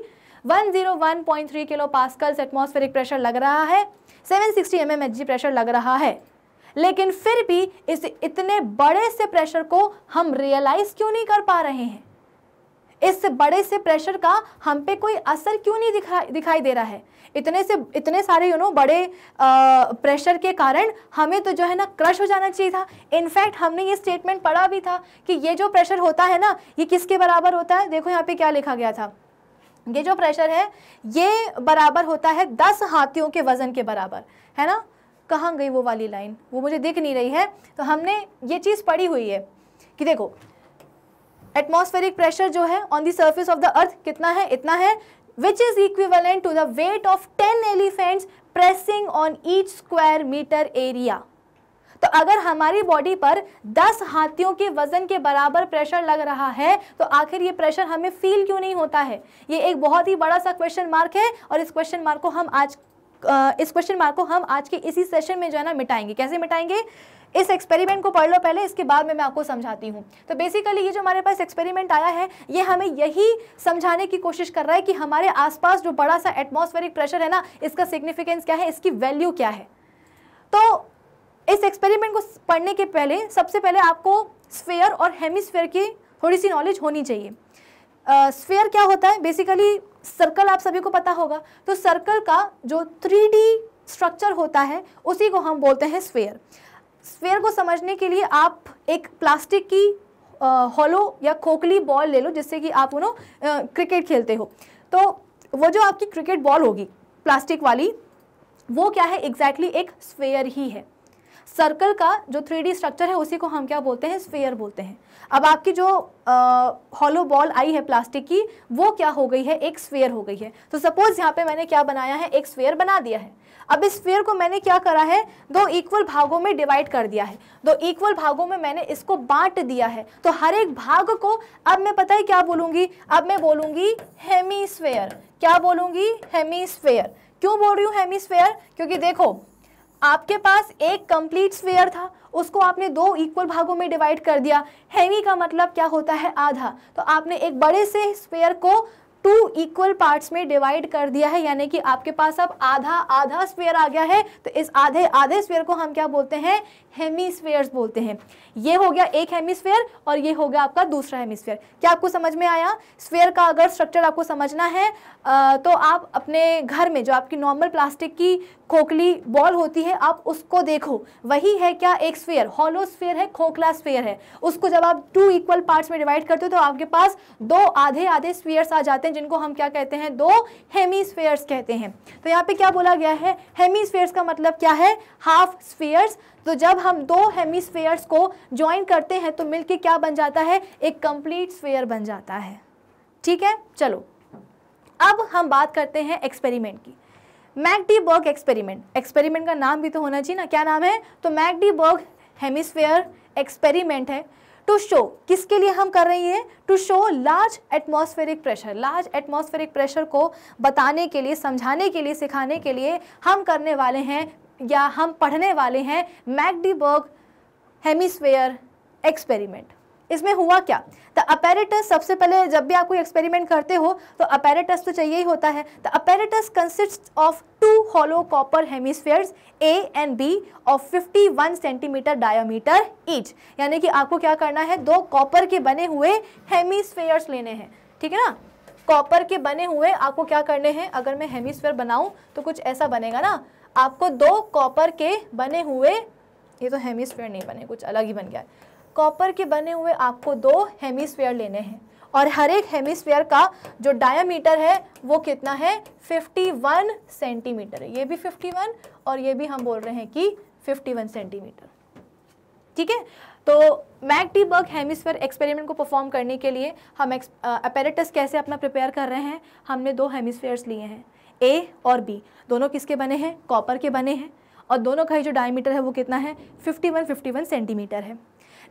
101.3 किलो पास्कल्स एटमॉस्फेरिक प्रेशर लग रहा है 760 सिक्सटी एम प्रेशर लग रहा है। लेकिन फिर भी इस इतने बड़े से प्रेशर को हम रियलाइज़ क्यों नहीं कर पा रहे हैं? इस बड़े से प्रेशर का हम पे कोई असर क्यों नहीं दिखाई दिखाई दे रहा है? इतने से इतने सारे यू नो बड़े आ, प्रेशर के कारण हमें तो जो है ना क्रश हो जाना चाहिए था। इनफैक्ट हमने ये स्टेटमेंट पढ़ा भी था कि ये जो प्रेशर होता है ना ये किसके बराबर होता है? देखो यहाँ पे क्या लिखा गया था। ये जो प्रेशर है ये बराबर होता है दस हाथियों के वज़न के बराबर। है ना? कहाँ गई वो वाली लाइन वो मुझे दिख नहीं रही है। तो हमने ये चीज़ पढ़ी हुई है कि देखो एटमॉस्फेरिक प्रेशर जो है on the surface of the earth कितना है? इतना है which is equivalent to the weight of ten elephants pressing on each square metre area तो अगर हमारी बॉडी पर 10 हाथियों के वज़न के बराबर प्रेशर लग रहा है तो आखिर ये प्रेशर हमें फील क्यों नहीं होता है? ये एक बहुत ही बड़ा सा क्वेश्चन मार्क है और इस क्वेश्चन मार्क को हम आज इस क्वेश्चन मार्क को हम आज के इसी सेशन में जो है ना मिटाएँगे। कैसे मिटाएँगे? इस एक्सपेरिमेंट को पढ़ लो पहले इसके बाद में मैं आपको समझाती हूँ। तो बेसिकली ये जो हमारे पास एक्सपेरिमेंट आया है ये हमें यही समझाने की कोशिश कर रहा है कि हमारे आसपास जो बड़ा सा एटमॉस्फेरिक प्रेशर है ना इसका सिग्निफिकेंस क्या है इसकी वैल्यू क्या है। तो इस एक्सपेरिमेंट को पढ़ने के पहले सबसे पहले आपको स्फेयर और हेमिस्फेयर की थोड़ी सी नॉलेज होनी चाहिए। स्फेयर uh, क्या होता है? बेसिकली सर्कल आप सभी को पता होगा। तो सर्कल का जो थ्री स्ट्रक्चर होता है उसी को हम बोलते हैं स्फेयर स्फेयर को समझने के लिए आप एक प्लास्टिक की हॉलो या खोखली बॉल ले लो, जिससे कि आप उन्हों क्रिकेट खेलते हो। तो वो जो आपकी क्रिकेट बॉल होगी प्लास्टिक वाली, वो क्या है? एग्जैक्टली exactly एक स्फेयर ही है। सर्कल का जो थ्री स्ट्रक्चर है, उसी को हम क्या बोलते हैं? स्फेयर बोलते हैं। अब आपकी जो हॉलो बॉल आई है प्लास्टिक की, वो क्या हो गई है? एक स्फेयर हो गई है। तो सपोज़ यहाँ पे मैंने क्या बनाया है? एक स्फेयर बना दिया है। अब इस स्फेयर को मैंने क्या करा है? दो इक्वल भागों में डिवाइड कर दिया है। दो इक्वल भागों में मैंने इसको बांट दिया है। तो हर एक भाग को अब मैं पता है क्या बोलूँगी? अब मैं बोलूँगी हेमीस्फेयर क्या बोलूँगी? हेमीस्फेयर क्यों बोल रही हूँ हेमीस्फेयर क्योंकि देखो, आपके पास एक कंप्लीट स्फेयर था, उसको आपने दो इक्वल भागों में डिवाइड कर दिया। हेमी का मतलब क्या होता है? आधा। तो आपने एक बड़े से स्फेयर को टू इक्वल पार्ट्स में डिवाइड कर दिया है, यानी कि आपके पास अब आधा आधा स्पेयर आ गया है तो इस आधे आधे स्पेयर को हम क्या बोलते हैं? हेमीस्फेयर्स बोलते हैं। ये हो गया एक हेमीस्फेयर और ये हो गया आपका दूसरा हेमीस्फेयर क्या आपको समझ में आया? स्फेयर का अगर स्ट्रक्चर आपको समझना है तो आप अपने घर में जो आपकी नॉर्मल प्लास्टिक की खोखली बॉल होती है, आप उसको देखो। वही है क्या एक स्फेयर हॉलो स्फेयर है, खोखला स्फेयर है। उसको जब आप टू इक्वल पार्ट्स में डिवाइड करते हो तो आपके पास दो आधे आधे स्फेयर्स आ जाते हैं, जिनको हम क्या कहते हैं? दो हेमीस्फेयर्स कहते हैं। तो यहाँ पे क्या बोला गया है? हेमीस्फेयर्स का मतलब क्या है? हाफ़ स्फेयर्स तो जब हम दो हेमीस्फेयर्स को ज्वाइन करते हैं तो मिलके क्या बन जाता है? एक कंप्लीट स्फेयर बन जाता है। ठीक है? चलो। अब हम बात करते हैं एक्सपेरिमेंट की। मैकडी बर्ग एक्सपेरिमेंट एक्सपेरिमेंट का नाम भी तो होना चाहिए ना? क्या नाम है? तो मैकडी बर्ग हेमिस्फेयर एक्सपेरिमेंट है। टू शो किसके लिए हम कर रही हैं? To show large atmospheric pressure large atmospheric pressure को बताने के लिए, समझाने के लिए, सिखाने के लिए हम करने वाले हैं या हम पढ़ने वाले हैं मैकडीबर्ग हेमिस्फेयर एक्सपेरिमेंट। इसमें हुआ क्या? द अपेरेटस सबसे पहले जब भी आप कोई एक्सपेरिमेंट करते हो तो अपेरेटस तो चाहिए ही होता है। The apparatus consist of two hollow copper hemispheres A and B of 51 centimetre diameter each यानी कि आपको क्या करना है? दो कॉपर के बने हुए हेमिस्फेयर्स लेने हैं। ठीक है ना? कॉपर के बने हुए आपको क्या करने हैं? अगर मैं हेमिस्फेयर बनाऊँ तो कुछ ऐसा बनेगा ना? आपको दो कॉपर के बने हुए, ये तो हेमिस्फेयर नहीं बने, कुछ अलग ही बन गया कॉपर के बने हुए आपको दो हेमिस्फेयर लेने हैं। और हर एक हेमिस्फेयर का जो डायामीटर है, वो कितना है? 51 सेंटीमीटर है। ये भी 51 और ये भी हम बोल रहे हैं कि 51 सेंटीमीटर ठीक है? तो मैकडीबर्ग हेमिस्फेयर एक्सपेरिमेंट को परफॉर्म करने के लिए हम एक्स अपेरेटस कैसे अपना प्रिपेयर कर रहे हैं? हमने दो हेमिस्फेयर्स लिए हैं। ए और बी दोनों किसके बने हैं? कॉपर के बने हैं। और दोनों का ही जो डायमीटर है वो कितना है? 51 51 सेंटीमीटर है।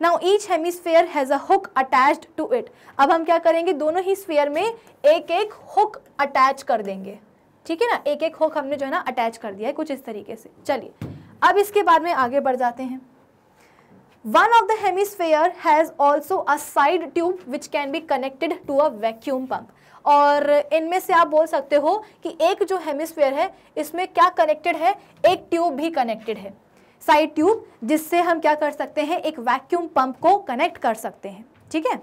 Now each hemisphere has a hook attached to it अब हम क्या करेंगे? दोनों ही स्फेयर में एक एक हुक अटैच कर देंगे। ठीक है ना? एक एक हुक हमने जो है ना अटैच कर दिया है कुछ इस तरीके से। चलिए, अब इसके बाद में आगे बढ़ जाते हैं। One of the hemisphere has also a side tube which can be connected to a vacuum pump और इनमें से आप बोल सकते हो कि एक जो हेमिस्फेयर है, इसमें क्या कनेक्टेड है? एक ट्यूब भी कनेक्टेड है। साइड ट्यूब जिससे हम क्या कर सकते हैं? एक वैक्यूम पंप को कनेक्ट कर सकते हैं। ठीक है?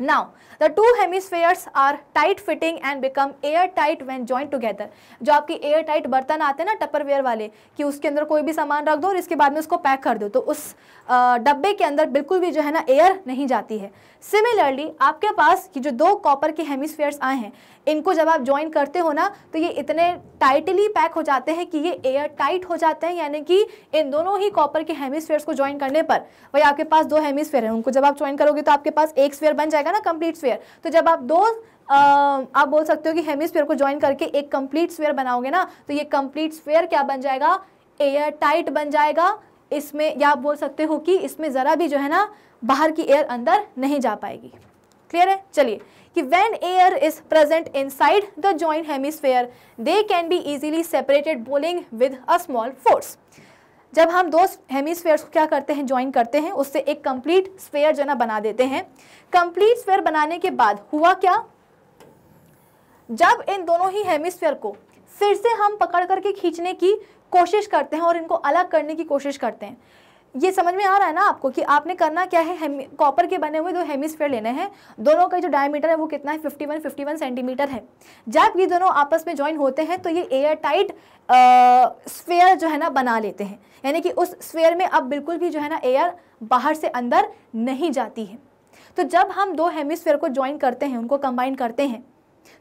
Now the two hemispheres are tight fitting and become air tight when join together जो आपकी एयर टाइट बर्तन आते हैं ना टपरवेयर वाले, कि उसके अंदर कोई भी सामान रख दो और इसके बाद में उसको पैक कर दो तो उस डब्बे के अंदर बिल्कुल भी जो है ना एयर नहीं जाती है। सिमिलरली आपके पास ये जो दो कॉपर के हेमिसफेयर्स आए हैं, इनको जब आप ज्वाइन करते हो ना तो ये इतने टाइटली पैक हो जाते हैं कि ये एयर टाइट हो जाते हैं, यानी कि इन दोनों ही कॉपर के हेमिस्फेयर्स को ज्वाइन करने पर। वही आपके पास दो हेमिसफेयर हैं, उनको जब आप ज्वाइन करोगे तो आपके पास एक स्फेयर बन जाएगा ना कंप्लीट स्फेयर तो जब आप दो आ, आप बोल सकते हो कि हेमिस्फेयर को ज्वाइन करके एक कंप्लीट स्फेयर बनाओगे ना तो ये कंप्लीट स्फेयर क्या बन जाएगा? एयर टाइट बन जाएगा। इसमें या आप बोल सकते हो कि इसमें ज़रा भी जो है ना बाहर की एयर अंदर नहीं जा पाएगी। क्लियर है? चलिए कि when air is present inside the joint hemisphere they can be easily separated bowling with a small force. जब हम दो हेमिस्फेयर्स को क्या करते हैं ज्वाइन करते हैं, उससे एक कंप्लीट स्फेयर जो ना बना देते हैं। कंप्लीट स्फेयर बनाने के बाद हुआ क्या? जब इन दोनों ही हेमिस्फेयर को फिर से हम पकड़ करके खींचने की कोशिश करते हैं और इनको अलग करने की कोशिश करते हैं ये समझ में आ रहा है ना आपको कि आपने करना क्या है? कॉपर के बने हुए दो हेमिस्फेयर लेने हैं। दोनों का जो डायमीटर है वो कितना है? 51 51 सेंटीमीटर है। जब ये दोनों आपस में ज्वाइन होते हैं तो ये एयर टाइट स्फेयर जो है ना बना लेते हैं। यानी कि उस स्फेयर में अब बिल्कुल भी जो है ना एयर बाहर से अंदर नहीं जाती है। तो जब हम दो हेमिस्फेयर को ज्वाइन करते हैं, उनको कंबाइन करते हैं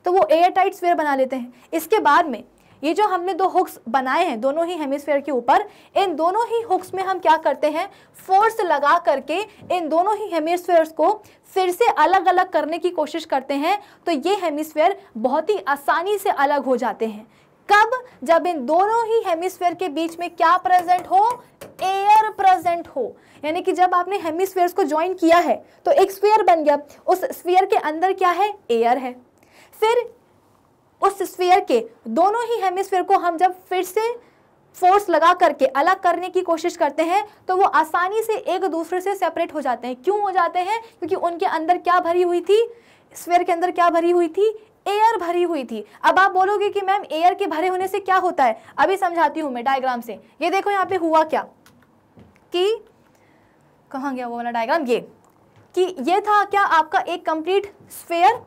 तो वो एयर टाइट स्फेयर बना लेते हैं। इसके बाद में ये जो हमने दो हुक्स बनाए हैं, दोनों ही हेमिस्फेयर के ऊपर, इन दोनों ही हुक्स में हम क्या करते हैं? फोर्स लगा करके इन दोनों ही हेमिस्फेयर्स को फिर से अलग अलग करने की कोशिश करते हैं तो ये हेमिसफेयर बहुत ही आसानी से अलग हो जाते हैं। कब? जब इन दोनों ही हेमिसफेयर के बीच में क्या प्रेजेंट हो? एयर प्रेजेंट हो। यानी कि जब आपने हेमिस्फेयर्स को ज्वाइन किया है तो एक स्फीयर बन गया। उस स्फीयर के अंदर क्या है? एयर है। फिर उस स्फीयर के, दोनों ही हेमिस्फीयर को हम जब फिर से फोर्स लगा करके अलग करने की कोशिश करते हैं तो वो आसानी से एक दूसरे से सेपरेट हो जाते हैं। क्यों हो जाते हैं? क्योंकि उनके अंदर क्या भरी हुई थी? स्फीयर के अंदर क्या भरी हुई थी? एयर भरी हुई थी। अब आप बोलोगे कि मैम एयर के भरे होने से क्या होता है? अभी समझाती हूँ मैं डायग्राम से। ये देखो यहाँ पे हुआ क्या? कि, कहाँ गया वो वाला डायग्राम ये। कि ये था क्या आपका एक कंप्लीट स्फेयर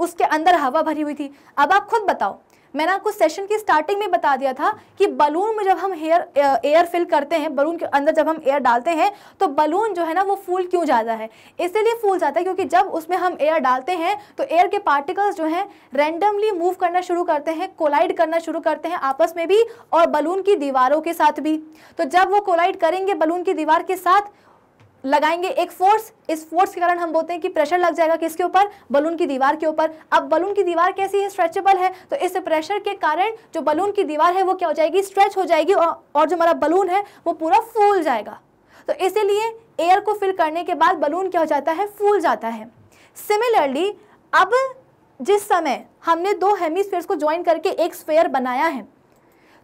उसके अंदर हवा भरी हुई थी। अब आप खुद बताओ। मैंने आपको सेशन की स्टार्टिंग में बता दिया था कि बलून में जब हम हेयर एयर फिल करते हैं बलून के अंदर जब हम एयर डालते हैं तो बलून जो है ना, वो फूल क्यों जाता है? इसीलिए फूल जाता है क्योंकि जब उसमें हम एयर डालते हैं तो एयर के पार्टिकल्स जो हैं रैंडमली मूव करना शुरू करते हैं कोलाइड करना शुरू करते हैं आपस में भी और बलून की दीवारों के साथ भी। तो जब वो कोलाइड करेंगे बलून की दीवार के साथ लगाएँगे एक फोर्स इस फोर्स के कारण हम बोलते हैं कि प्रेशर लग जाएगा किसके ऊपर? बलून की दीवार के ऊपर। अब बलून की दीवार कैसी है? स्ट्रेचेबल है। तो इस प्रेशर के कारण जो बलून की दीवार है वो क्या हो जाएगी? स्ट्रेच हो जाएगी और, जो हमारा बलून है वो पूरा फूल जाएगा। तो इसीलिए एयर को फिल करने के बाद बलून क्या हो जाता है? फूल जाता है। सिमिलरली अब जिस समय हमने दो हेमिस्फेयर्स को ज्वाइन करके एक स्फेयर बनाया है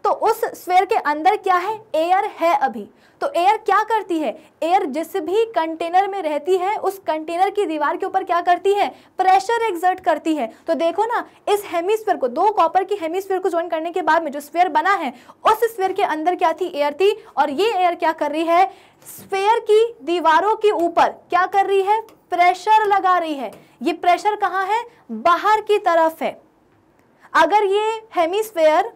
तो उस स्फेयर के अंदर क्या है? एयर है अभी। तो एयर क्या करती है? एयर जिस भी कंटेनर में रहती है, उस कंटेनर की दीवार के ऊपर क्या करती है? प्रेशर एग्जर्ट करती है। तो देखो ना, इस हेमिस्फेयर को, दो कॉपर की हेमिस्फेयर को ज्वाइन करने के बाद में जो स्फेयर बना है, उस स्फेयर के अंदर क्या थी? एयर थी। और ये एयर क्या कर रही है? स्फेयर की दीवारों के ऊपर क्या कर रही है? प्रेशर लगा रही है। ये प्रेशर कहाँ है? बाहर की तरफ़ है। अगर ये हेमिस्फेयर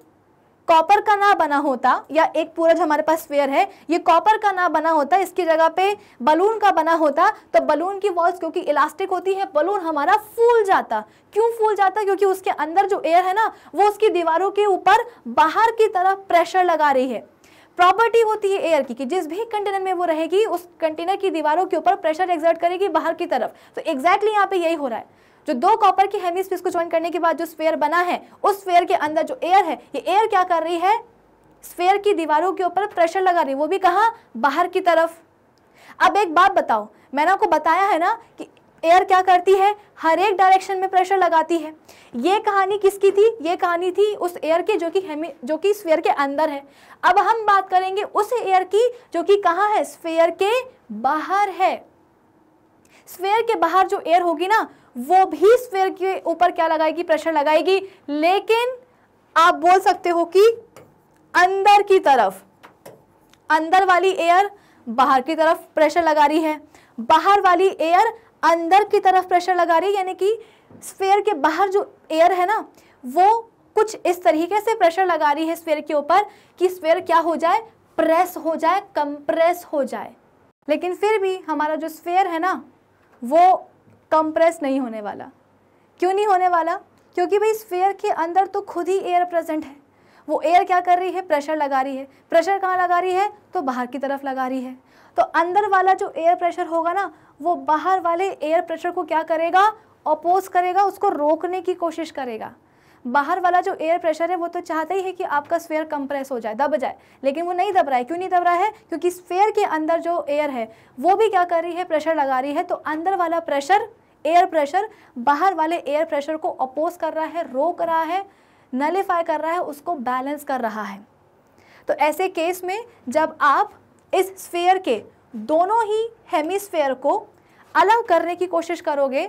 कॉपर का ना बना होता, या एक पूरा जो हमारे पास स्फेयर है, ये कॉपर का ना बना होता, इसकी जगह पे बलून का बना होता तो बलून की वॉल्स क्योंकि इलास्टिक होती है बलून हमारा फूल जाता। क्यों फूल जाता? क्योंकि उसके अंदर जो एयर है ना, वो उसकी दीवारों के ऊपर बाहर की तरफ़ प्रेशर लगा रही है। प्रॉपर्टी होती है एयर की, कि जिस भी कंटेनर में वो रहेगी, उस कंटेनर की दीवारों के ऊपर प्रेशर एग्जर्ट करेगी बाहर की तरफ़। तो एग्जैक्टली यहाँ पे यही हो रहा है। जो दो कॉपर की हेमिस्फीयर को ज्वाइन करने के बाद जो स्फेयर बना है, उस स्फेयर के अंदर जो एयर है, ये एयर क्या कर रही है? स्फेयर की दीवारों के ऊपर प्रेशर लगा रही है। वो भी कहा? बाहर की तरफ़। अब एक बात बताओ, मैंने आपको बताया है ना कि एयर क्या करती है? हर एक डायरेक्शन में प्रेशर लगाती है। ये कहानी किसकी थी? ये कहानी थी उस एयर की जो कि हेमी जो कि स्फेयर के अंदर है। अब हम बात करेंगे उस एयर की जो कि कहाँ है? स्फेयर के बाहर है। स्फेयर के बाहर जो एयर होगी ना वो भी स्फेयर के ऊपर क्या लगाएगी? प्रेशर लगाएगी। लेकिन आप बोल सकते हो कि अंदर की तरफ़, अंदर वाली एयर बाहर की तरफ़ प्रेशर लगा रही है। बाहर वाली एयर अंदर की तरफ़ प्रेशर लगा रही है, यानी कि स्फेयर के बाहर जो एयर है ना, वो कुछ इस तरीके से प्रेशर लगा रही है स्फेयर के ऊपर कि स्फेयर क्या हो जाए? प्रेस हो जाए कंप्रेस हो जाए। लेकिन फिर भी हमारा जो स्फेयर है ना, वो कंप्रेस नहीं होने वाला। क्यों नहीं होने वाला? क्योंकि भाई स्फेयर के अंदर तो खुद ही एयर प्रेजेंट है। वो एयर क्या कर रही है? प्रेशर लगा रही है। प्रेशर कहाँ लगा रही है? तो बाहर की तरफ़ लगा रही है। तो अंदर वाला जो एयर प्रेशर होगा ना, वो बाहर वाले एयर प्रेशर को क्या करेगा? अपोज करेगा, उसको रोकने की कोशिश करेगा। बाहर वाला जो एयर प्रेशर है, वो तो चाहता ही है कि आपका स्फेयर कंप्रेस हो जाए, दब जाए। लेकिन वो नहीं दब रहा है। क्यों नहीं दब रहा है? क्योंकि स्फेयर के अंदर जो एयर है, वो भी क्या कर रही है? प्रेशर लगा रही है। तो अंदर वाला प्रेशर एयर प्रेशर बाहर वाले एयर प्रेशर को अपोज कर रहा है रोक रहा है नलीफाई कर रहा है, उसको बैलेंस कर रहा है। तो ऐसे केस में जब आप इस स्फेयर के दोनों ही हेमिस्फेयर को अलग करने की कोशिश करोगे,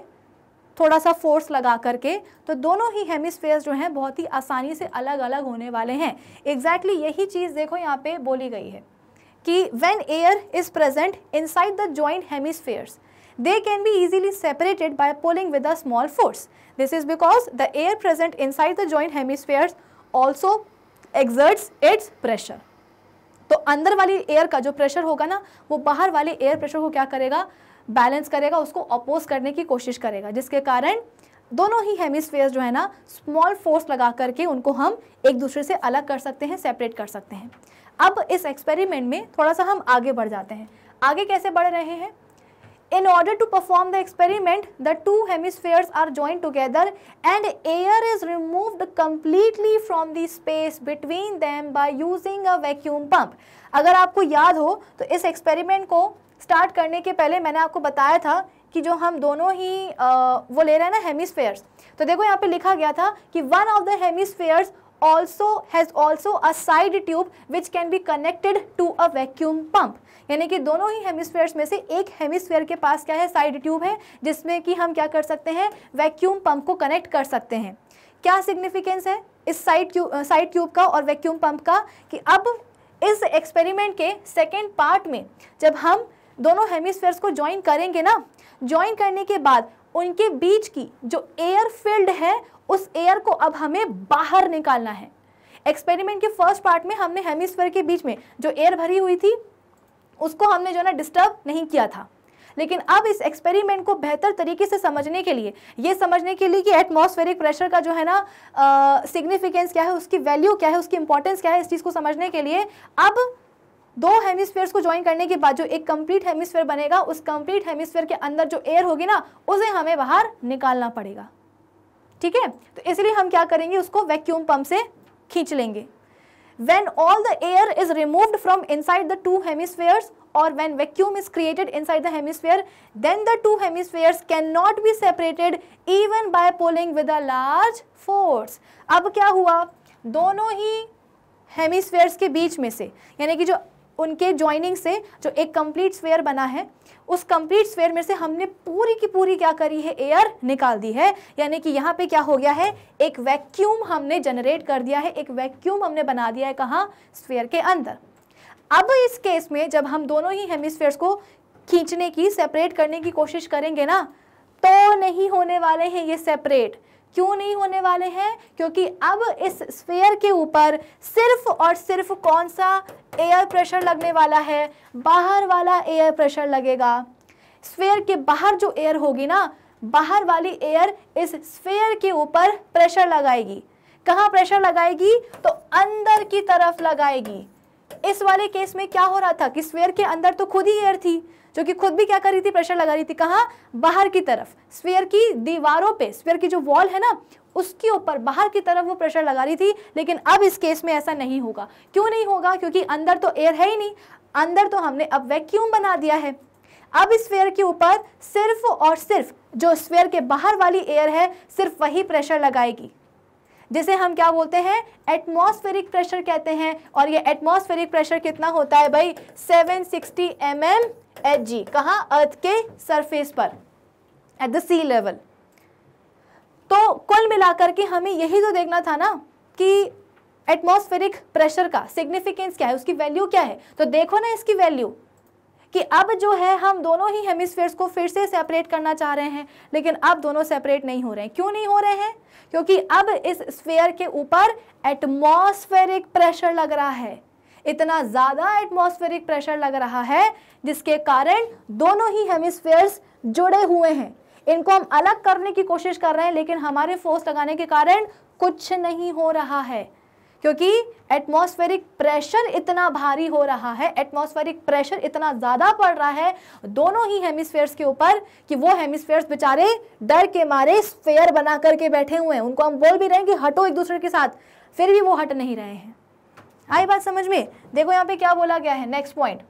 थोड़ा सा फोर्स लगा करके तो दोनों ही हेमिस्फेयर्स जो हैं बहुत ही आसानी से अलग अलग होने वाले हैं। एग्जैक्टली exactly यही चीज़ देखो यहाँ पे बोली गई है कि when air is present inside the joint hemispheres they can be easily separated by pulling with a small force. This is because the air present inside the joint hemispheres also exerts its pressure. तो अंदर वाली air का जो pressure होगा ना, वो बाहर वाले एयर प्रेशर को क्या करेगा बैलेंस करेगा, उसको अपोज करने की कोशिश करेगा, जिसके कारण दोनों ही हेमिस्फेयर्स जो है ना स्मॉल फोर्स लगा करके उनको हम एक दूसरे से अलग कर सकते हैं सेपरेट कर सकते हैं अब इस एक्सपेरिमेंट में थोड़ा सा हम आगे बढ़ जाते हैं आगे कैसे बढ़ रहे हैं In order to perform the experiment, the two hemispheres are joined together and air is removed completely from the space between them by using a vacuum pump. अगर आपको याद हो तो इस एक्सपेरिमेंट को स्टार्ट करने के पहले मैंने आपको बताया था कि जो हम दोनों ही आ, वो ले रहे हैं ना हेमिस्फेयर्स तो देखो यहाँ पे लिखा गया था कि one of the hemispheres also has also a side tube which can be connected to a vacuum pump यानी कि दोनों ही हेमिस्फेयर्स में से एक हेमिस्फेयर के पास क्या है? साइड ट्यूब है, जिसमें कि हम क्या कर सकते हैं? वैक्यूम पंप को कनेक्ट कर सकते हैं। क्या सिग्निफिकेंस है इस साइड ट्यूब साइड ट्यूब का और वैक्यूम पंप का? कि अब इस एक्सपेरिमेंट के सेकेंड पार्ट में जब हम दोनों हेमिस्फेयर्स को ज्वाइन करेंगे ना ज्वाइन करने के बाद उनके बीच की जो एयर फ़ील्ड है, उस एयर को अब हमें बाहर निकालना है। एक्सपेरिमेंट के फ़र्स्ट पार्ट में हमने हेमिस्फेयर के बीच में जो एयर भरी हुई थी उसको हमने जो है ना डिस्टर्ब नहीं किया था। लेकिन अब इस एक्सपेरिमेंट को बेहतर तरीके से समझने के लिए, ये समझने के लिए कि एटमॉस्फेरिक प्रेशर का जो है ना सिग्निफिकेंस क्या है, उसकी वैल्यू क्या है, उसकी इंपॉर्टेंस क्या है, इस चीज़ को समझने के लिए अब दो हेमिस्फेयर्स को ज्वाइन करने के बाद जो एक कंप्लीट हेमिस्फेयर बनेगा, उस कंप्लीट हेमिस्फेयर के अंदर जो एयर होगी ना, उसे हमें बाहर निकालना पड़ेगा। ठीक है? तो इसलिए हम क्या करेंगे, उसको वैक्यूम पंप से खींच लेंगे। When all the air is removed from inside the two hemispheres or when vacuum is created inside the hemisphere then the two hemispheres cannot be separated even by pulling with a large force अब क्या हुआ दोनों ही hemispheres के बीच में से यानी कि जो उनके ज्वाइनिंग से जो एक कंप्लीट स्फेयर बना है, उस कंप्लीट स्फेयर में से हमने पूरी की पूरी क्या करी है? एयर निकाल दी है। यानी कि यहाँ पे क्या हो गया है? एक वैक्यूम हमने जनरेट कर दिया है। एक वैक्यूम हमने बना दिया है कहाँ? स्फेयर के अंदर। अब इस केस में जब हम दोनों ही हेमिस्फेयर्स को खींचने की सेपरेट करने की कोशिश करेंगे ना तो नहीं होने वाले हैं ये सेपरेट क्यों नहीं होने वाले हैं? क्योंकि अब इस स्फेयर के ऊपर सिर्फ़ और सिर्फ़ कौन सा एयर प्रेशर लगने वाला है? बाहर वाला एयर प्रेशर लगेगा। स्फेयर के बाहर जो एयर होगी ना, बाहर वाली एयर इस स्फेयर के ऊपर प्रेशर लगाएगी। कहाँ प्रेशर लगाएगी? तो अंदर की तरफ़ लगाएगी। इस वाले केस में क्या हो रहा था कि स्फेयर के अंदर तो खुद ही एयर थी। जो कि खुद भी क्या कर रही थी प्रेशर लगा रही थी। कहाँ? बाहर की तरफ़। स्फेयर की दीवारों पे स्फेयर की जो वॉल है ना, उसके ऊपर, बाहर की तरफ़ वो प्रेशर लगा रही थी। लेकिन अब इस केस में ऐसा नहीं होगा। क्यों नहीं होगा? क्योंकि अंदर तो एयर है ही नहीं। अंदर तो हमने अब वैक्यूम बना दिया है। अब इस स्फेयर के ऊपर सिर्फ़ और सिर्फ़ जो स्फेयर के बाहर वाली एयर है, सिर्फ़ वही प्रेशर लगाएगी। जिसे हम क्या बोलते हैं? एटमॉस्फेरिक प्रेशर कहते हैं। और ये एटमॉस्फेरिक प्रेशर कितना होता है भाई? 760 sixty M M H G कहाँ? अर्थ के सरफेस पर। एट द सी लेवल तो कुल मिलाकर के हमें यही तो देखना था ना कि एटमॉस्फेरिक प्रेशर का सिग्निफिकेंस क्या है? उसकी वैल्यू क्या है? तो देखो ना इसकी वैल्यू कि अब जो है, हम दोनों ही हेमिस्फेयर्स को फिर से सेपरेट करना चाह रहे हैं, लेकिन अब दोनों सेपरेट नहीं हो रहे हैं। क्यों नहीं हो रहे हैं? क्योंकि अब इस स्फेयर के ऊपर एटमॉस्फेरिक प्रेशर लग रहा है। इतना ज़्यादा एटमॉस्फेरिक प्रेशर लग रहा है, जिसके कारण दोनों ही हेमिस्फेयर्स जुड़े हुए हैं। इनको हम अलग करने की कोशिश कर रहे हैं, लेकिन हमारे फोर्स लगाने के कारण कुछ नहीं हो रहा है। क्योंकि एटमॉस्फेरिक प्रेशर इतना भारी हो रहा है एटमॉस्फेरिक प्रेशर इतना ज़्यादा पड़ रहा है, दोनों ही हेमिस्फेयर्स के ऊपर कि वो हेमिस्फेयर्स बेचारे डर के मारे स्फेयर बना करके बैठे हुए हैं। उनको हम बोल भी रहे हैं कि हटो एक दूसरे के साथ, फिर भी वो हट नहीं रहे हैं। आई बात समझ में? देखो यहाँ पे क्या बोला गया है नेक्स्ट पॉइंट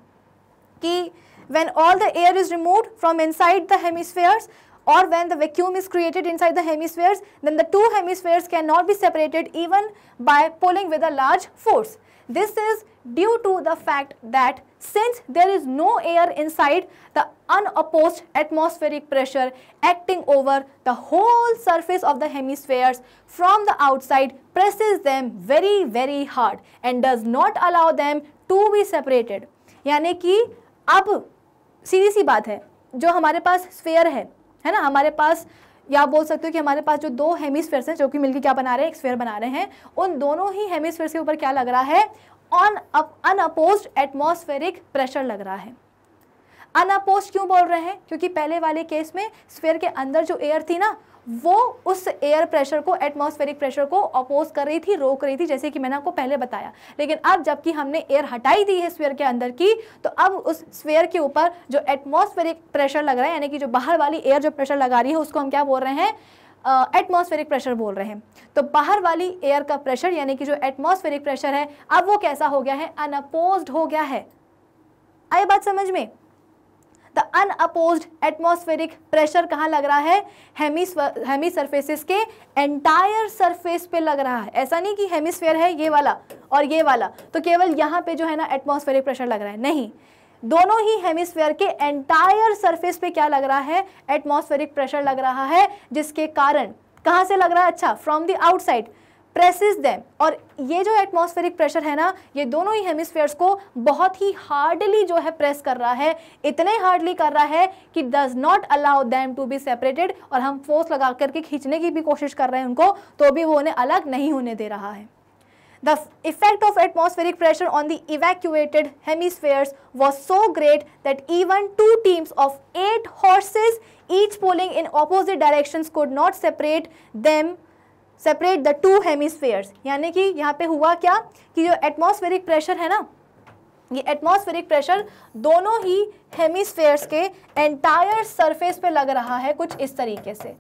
कि when all the air is remove from inside the hemispheres or when the vacuum is created inside the hemispheres, then the two hemispheres cannot be separated even by pulling with a large force. This is due to the fact that since there is no air inside, the unopposed atmospheric pressure acting over the whole surface of the hemispheres from the outside presses them very very hard and does not allow them to be separated. यानी कि अब सीधी सी बात है जो हमारे पास sphere है है ना? हमारे पास, या बोल सकते हो कि हमारे पास जो दो हेमिसफेयर हैं, जो कि मिलकर क्या बना रहे हैं, एक स्फेयर बना रहे हैं, उन दोनों ही हेमिसफेयर के ऊपर क्या लग रहा है? ऑन अनअपोज एटमॉस्फेरिक प्रेशर लग रहा है। अनअपोज क्यों बोल रहे हैं? क्योंकि पहले वाले केस में स्फेयर के अंदर जो एयर थी ना वो उस एयर प्रेशर को एटमॉस्फेरिक प्रेशर को अपोज कर रही थी रोक रही थी जैसे कि मैंने आपको पहले बताया। लेकिन अब जबकि हमने एयर हटाई दी है स्वेयर के अंदर की तो अब उस स्वेयर के ऊपर जो एटमॉस्फेरिक प्रेशर लग रहा है यानी कि जो बाहर वाली एयर जो प्रेशर लगा रही है उसको हम क्या बोल रहे हैं? एटमॉस्फेरिक uh, प्रेशर बोल रहे हैं। तो बाहर वाली एयर का प्रेशर यानी कि जो एटमॉस्फेरिक प्रेशर है अब वो कैसा हो गया है? अनअपोज हो गया है। आई बात समझ में? द अनअपोज्ड एटमॉस्फेरिक प्रेशर कहाँ लग रहा है? हेमी हेमी सर्फेसिस के एंटायर सरफेस पे लग रहा है। ऐसा नहीं कि हेमिस्फेयर है, ये वाला और ये वाला। तो केवल यहाँ पे जो है ना एटमॉस्फेरिक प्रेशर लग रहा है। नहीं। दोनों ही हेमिस्फेयर के एंटायर सरफेस पे क्या लग रहा है? एटमॉस्फेरिक प्रेशर लग रहा है, जिसके कारण। कहाँ से लग रहा है? अच्छा from the outside presses them और ये जो एटमॉस्फेरिक प्रेशर है ना, ये दोनों ही हेमिसफेयर्स को बहुत ही हार्डली जो है प्रेस कर रहा है, इतने हार्डली कर रहा है कि does not allow them to be separated और हम फोर्स लगा करके खींचने की भी कोशिश कर रहे हैं उनको तो भी वो उन्हें अलग नहीं होने दे रहा है। The effect of atmospheric pressure on the evacuated hemispheres was so great that even two teams of eight horses each pulling in opposite direction could not separate them separate the two hemispheres यानी कि यहाँ पे हुआ क्या कि जो atmospheric pressure है ना, ये एटमॉस्फेरिक प्रेशर दोनों ही हेमिसफेयर्स के एंटायर सरफेस पे लग रहा है कुछ इस तरीके से।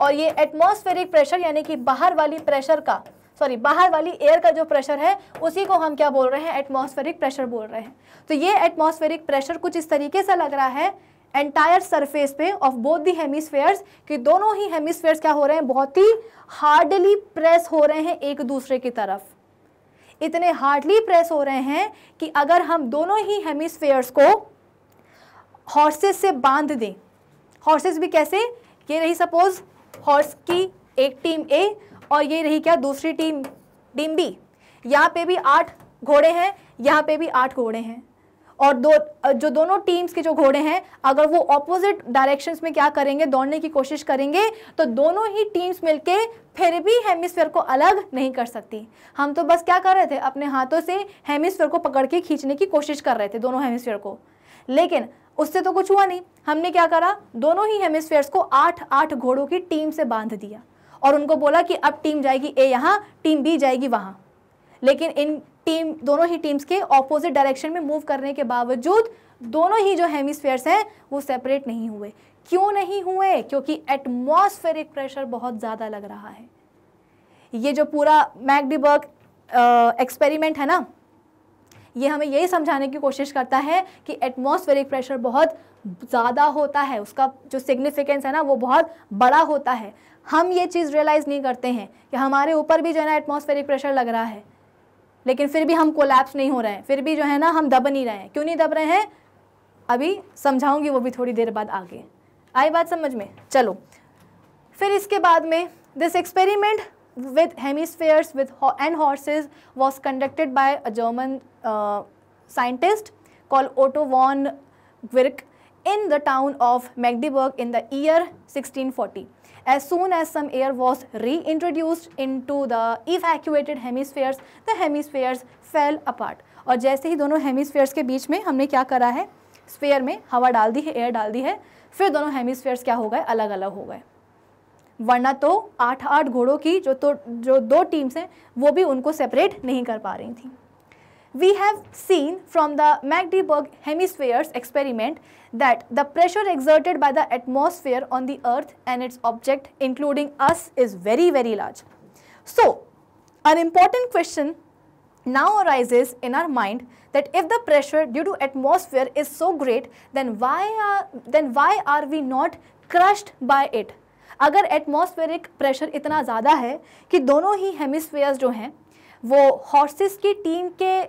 और ये एटमॉस्फेरिक प्रेशर यानी कि बाहर वाली प्रेशर का सॉरी बाहर वाली एयर का जो प्रेशर है, उसी को हम क्या बोल रहे हैं? एटमॉस्फेरिक प्रेशर बोल रहे हैं। तो ये एटमॉस्फेरिक प्रेशर कुछ इस तरीके से लग रहा है एंटायर सरफेस पे ऑफ़ बोथ दी हेमिस्फेयर्स कि दोनों ही हेमिस्फेयर्स क्या हो रहे हैं? बहुत ही हार्डली प्रेस हो रहे हैं एक दूसरे की तरफ़। इतने हार्डली प्रेस हो रहे हैं कि अगर हम दोनों ही हेमिसफेयर्स को हॉर्सेस से बाँध दें। हॉर्सेस भी कैसे? ये रही सपोज़ हॉर्स की एक टीम ए और ये रही क्या? दूसरी टीम टीम बी यहाँ पे भी आठ घोड़े हैं, यहाँ पे भी आठ घोड़े हैं। और दो जो दोनों टीम्स के जो घोड़े हैं, अगर वो ऑपोजिट डायरेक्शंस में क्या करेंगे, दौड़ने की कोशिश करेंगे तो दोनों ही टीम्स मिलके फिर भी हेमिस्फेयर को अलग नहीं कर सकती। हम तो बस क्या कर रहे थे, अपने हाथों से हेमिस्फेयर को पकड़ के खींचने की कोशिश कर रहे थे, दोनों हेमिस्फेयर को। लेकिन उससे तो कुछ हुआ नहीं। हमने क्या करा, दोनों ही हेमिस्फेयर्स को आठ आठ घोड़ों की टीम से बाँध दिया। और उनको बोला कि अब टीम जाएगी ए यहाँ टीम बी जाएगी वहाँ। लेकिन इन टीम, दोनों ही टीम्स के ऑपोजिट डायरेक्शन में मूव करने के बावजूद दोनों ही जो हेमिस्फेयर्स हैं, वो सेपरेट नहीं हुए। क्यों नहीं हुए? क्योंकि एटमॉस्फेरिक प्रेशर बहुत ज़्यादा लग रहा है। ये जो पूरा मैगडीबर्ग एक्सपेरिमेंट है ना, ये हमें यही समझाने की कोशिश करता है कि एटमॉस्फेरिक प्रेशर बहुत ज़्यादा होता है। उसका जो सिग्निफिकेंस है ना, वो बहुत बड़ा होता है। हम ये चीज़ रियलाइज़ नहीं करते हैं कि हमारे ऊपर भी जो है ना एटमॉस्फेरिक प्रेशर लग रहा है। लेकिन फिर भी हम कोलैप्स नहीं हो रहे हैं। फिर भी जो है ना, हम दब नहीं रहे हैं। क्यों नहीं दब रहे हैं? अभी समझाऊँगी वो भी थोड़ी देर बाद आगे। आई बात समझ में? चलो। फिर इसके बाद में this experiment with hemispheres with and horses was conducted by a German scientist call Otto von Guericke in the town of Magdeburg in the year 1640 As soon as some air was reintroduced into the evacuated hemispheres, the hemispheres fell apart. और जैसे ही दोनों hemispheres के बीच में हमने क्या करा है? Sphere में हवा डाल दी है एयर डाल दी है फिर दोनों हेमिस्फेयर्स क्या हो गए? अलग अलग हो गए। वरना तो आठ आठ घोड़ों की जो तो जो दो टीम्स हैं वो भी उनको सेपरेट नहीं कर पा रही थी। we have seen from the Magdeburg hemispheres experiment that the pressure exerted by the atmosphere on the earth and its object including us is very very large. So an important question now arises in our mind that if the pressure due to atmosphere is so great then why are, then why are we not crushed by it अगर atmospheric pressure इतना ज़्यादा है कि दोनों ही hemispheres जो हैं वो horses की टीम के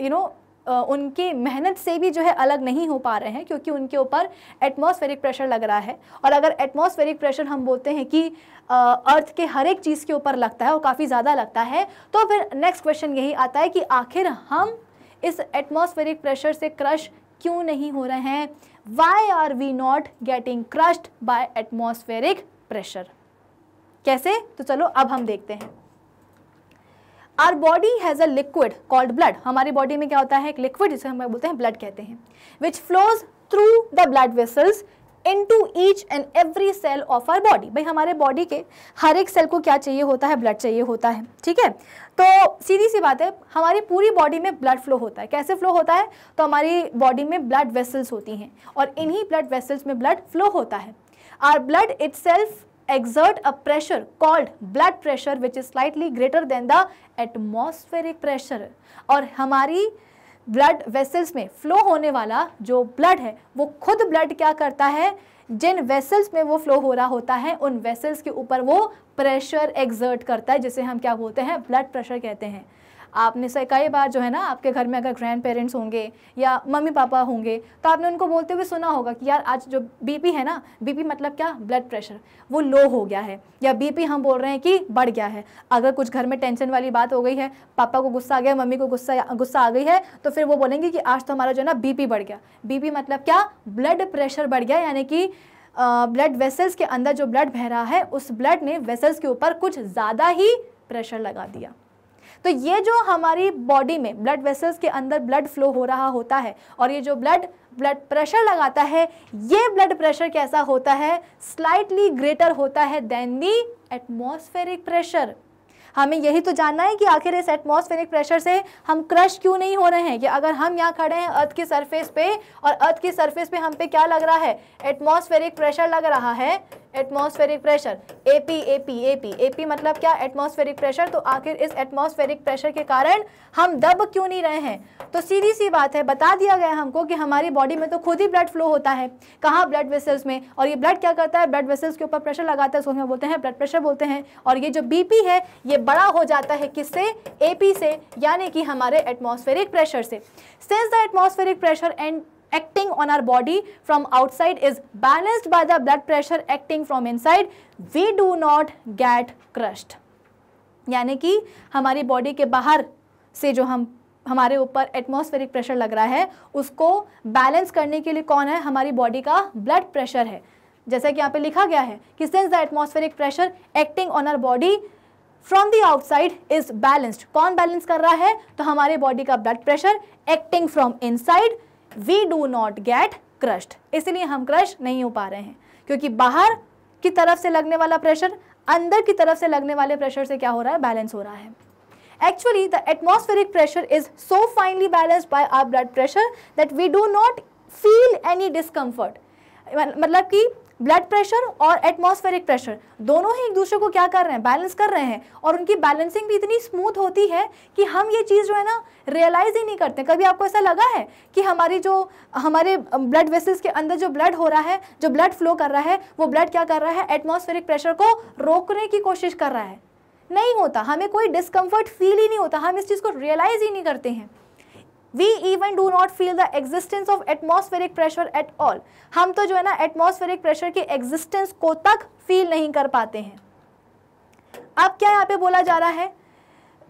यू नो उनकी मेहनत से भी जो है अलग नहीं हो पा रहे हैं, क्योंकि उनके ऊपर एटमॉस्फेरिक प्रेशर लग रहा है। और अगर एटमॉस्फेरिक प्रेशर हम बोलते हैं कि अर्थ के हर एक चीज़ के ऊपर लगता है और काफ़ी ज़्यादा लगता है तो फिर नेक्स्ट क्वेश्चन यही आता है कि आखिर हम इस एटमॉस्फेरिक प्रेशर से क्रश क्यों नहीं हो रहे हैं? Why are we not getting crushed by atmospheric pressure कैसे? तो चलो अब हम देखते हैं। Our body has a liquid called blood हमारी बॉडी में क्या होता है? एक लिक्विड जिसे हम बोलते हैं ब्लड कहते हैं which flows through the blood vessels into each and every cell of our body भाई, हमारे बॉडी के हर एक सेल को क्या चाहिए होता है? ब्लड चाहिए होता है, ठीक है? तो सीधी सी बात है, हमारी पूरी बॉडी में ब्लड फ्लो होता है। कैसे फ्लो होता है? तो हमारी बॉडी में ब्लड वेसल्स होती हैं और इन्हीं ब्लड वेसल्स में ब्लड फ्लो होता है। Our blood blood itself exert a pressure called blood pressure, which is slightly greater than the atmospheric pressure. और हमारी ब्लड वेसल्स में फ्लो होने वाला जो ब्लड है, वो खुद ब्लड क्या करता है? जिन वेसल्स में वो फ्लो हो रहा होता है, उन वेसल्स के ऊपर वो प्रेशर एग्जर्ट करता है, जिसे हम क्या बोलते हैं? ब्लड प्रेशर कहते हैं। आपने से कई बार जो है ना, आपके घर में अगर ग्रैंड पेरेंट्स होंगे या मम्मी पापा होंगे तो आपने उनको बोलते हुए सुना होगा कि यार, आज जो बीपी है ना बीपी मतलब क्या? ब्लड प्रेशर वो लो हो गया है. या बीपी हम बोल रहे हैं कि बढ़ गया है. अगर कुछ घर में टेंशन वाली बात हो गई है, पापा को गुस्सा आ गया, मम्मी को गुस्सा गुस्सा आ गई है तो फिर वो बोलेंगे कि आज तो हमारा जो है ना बीपी बढ़ गया. बीपी मतलब क्या? ब्लड प्रेशर बढ़ गया, यानी कि ब्लड वेसल्स के अंदर जो ब्लड बह रहा है, उस ब्लड ने वेसल्स के ऊपर कुछ ज़्यादा ही प्रेशर लगा दिया. तो ये जो हमारी बॉडी में ब्लड वेसल्स के अंदर ब्लड फ्लो हो रहा होता है और ये जो ब्लड ब्लड प्रेशर लगाता है, ये ब्लड प्रेशर कैसा होता है? स्लाइटली ग्रेटर होता है देन दी एटमॉस्फेरिक प्रेशर हमें यही तो जानना है कि आखिर इस एटमॉस्फेरिक प्रेशर से हम क्रश क्यों नहीं हो रहे हैं? कि अगर हम यहाँ खड़े हैं अर्थ की सरफेस पे और अर्थ की सरफेस पे हम पे क्या लग रहा है? एटमॉस्फेरिक प्रेशर लग रहा है। Atmospheric pressure AP AP AP AP मतलब क्या? एटमॉस्फेरिक प्रेशर तो आखिर इस एटमॉस्फेरिक प्रेशर के कारण हम दब क्यों नहीं रहे हैं? तो सीधी सी बात है, बता दिया गया हमको कि हमारी बॉडी में तो खुद ही ब्लड फ्लो होता है। कहाँ ब्लड वेसल्स में? और ये ब्लड क्या करता है? ब्लड वेसल्स के ऊपर प्रेशर लगाता है, उसको बोलते हैं? ब्लड प्रेशर बोलते हैं। और ये जो बीपी है, ये बड़ा हो जाता है किससे? एपी से, यानी कि हमारे एटमॉस्फेरिक प्रेशर से। Since the atmospheric pressure and acting on our body from outside is balanced by the blood pressure acting from inside. We do not get crushed. यानी कि हमारी बॉडी के बाहर से जो हम, हमारे ऊपर एटमॉस्फेरिक प्रेशर लग रहा है, उसको बैलेंस करने के लिए कौन है? हमारी बॉडी का ब्लड प्रेशर है। जैसा कि यहाँ पे लिखा गया है कि since the atmospheric pressure acting on our body from the outside is balanced कौन बैलेंस कर रहा है? तो हमारे बॉडी का blood pressure acting from inside we do not get crushed इसलिए हम क्रश नहीं हो पा रहे हैं। क्योंकि बाहर की तरफ़ से लगने वाला प्रेशर अंदर की तरफ़ से लगने वाले प्रेशर से क्या हो रहा है? बैलेंस हो रहा है। Actually the atmospheric pressure is so finely balanced by our blood pressure that we do not feel any discomfort मतलब कि ब्लड प्रेशर और एटमॉस्फेरिक प्रेशर दोनों ही एक दूसरे को क्या कर रहे हैं? बैलेंस कर रहे हैं और उनकी बैलेंसिंग भी इतनी स्मूथ होती है कि हम ये चीज़ जो है ना रियलाइज़ ही नहीं करते। कभी आपको ऐसा लगा है कि हमारी जो, हमारे ब्लड वेसल्स के अंदर जो ब्लड हो रहा है, जो ब्लड फ्लो कर रहा है, वो ब्लड क्या कर रहा है? एटमॉस्फेरिक प्रेशर को रोकने की कोशिश कर रहा है। नहीं होता। हमें कोई डिस्कम्फर्ट फील ही नहीं होता। हम इस चीज़ को रियलाइज़ ही नहीं करते हैं। We even do not feel the existence of atmospheric pressure at all हम तो जो है ना एटमॉस्फेरिक प्रेशर के एग्जिस्टेंस को तक फील नहीं कर पाते हैं। अब क्या यहाँ पे बोला जा रहा है?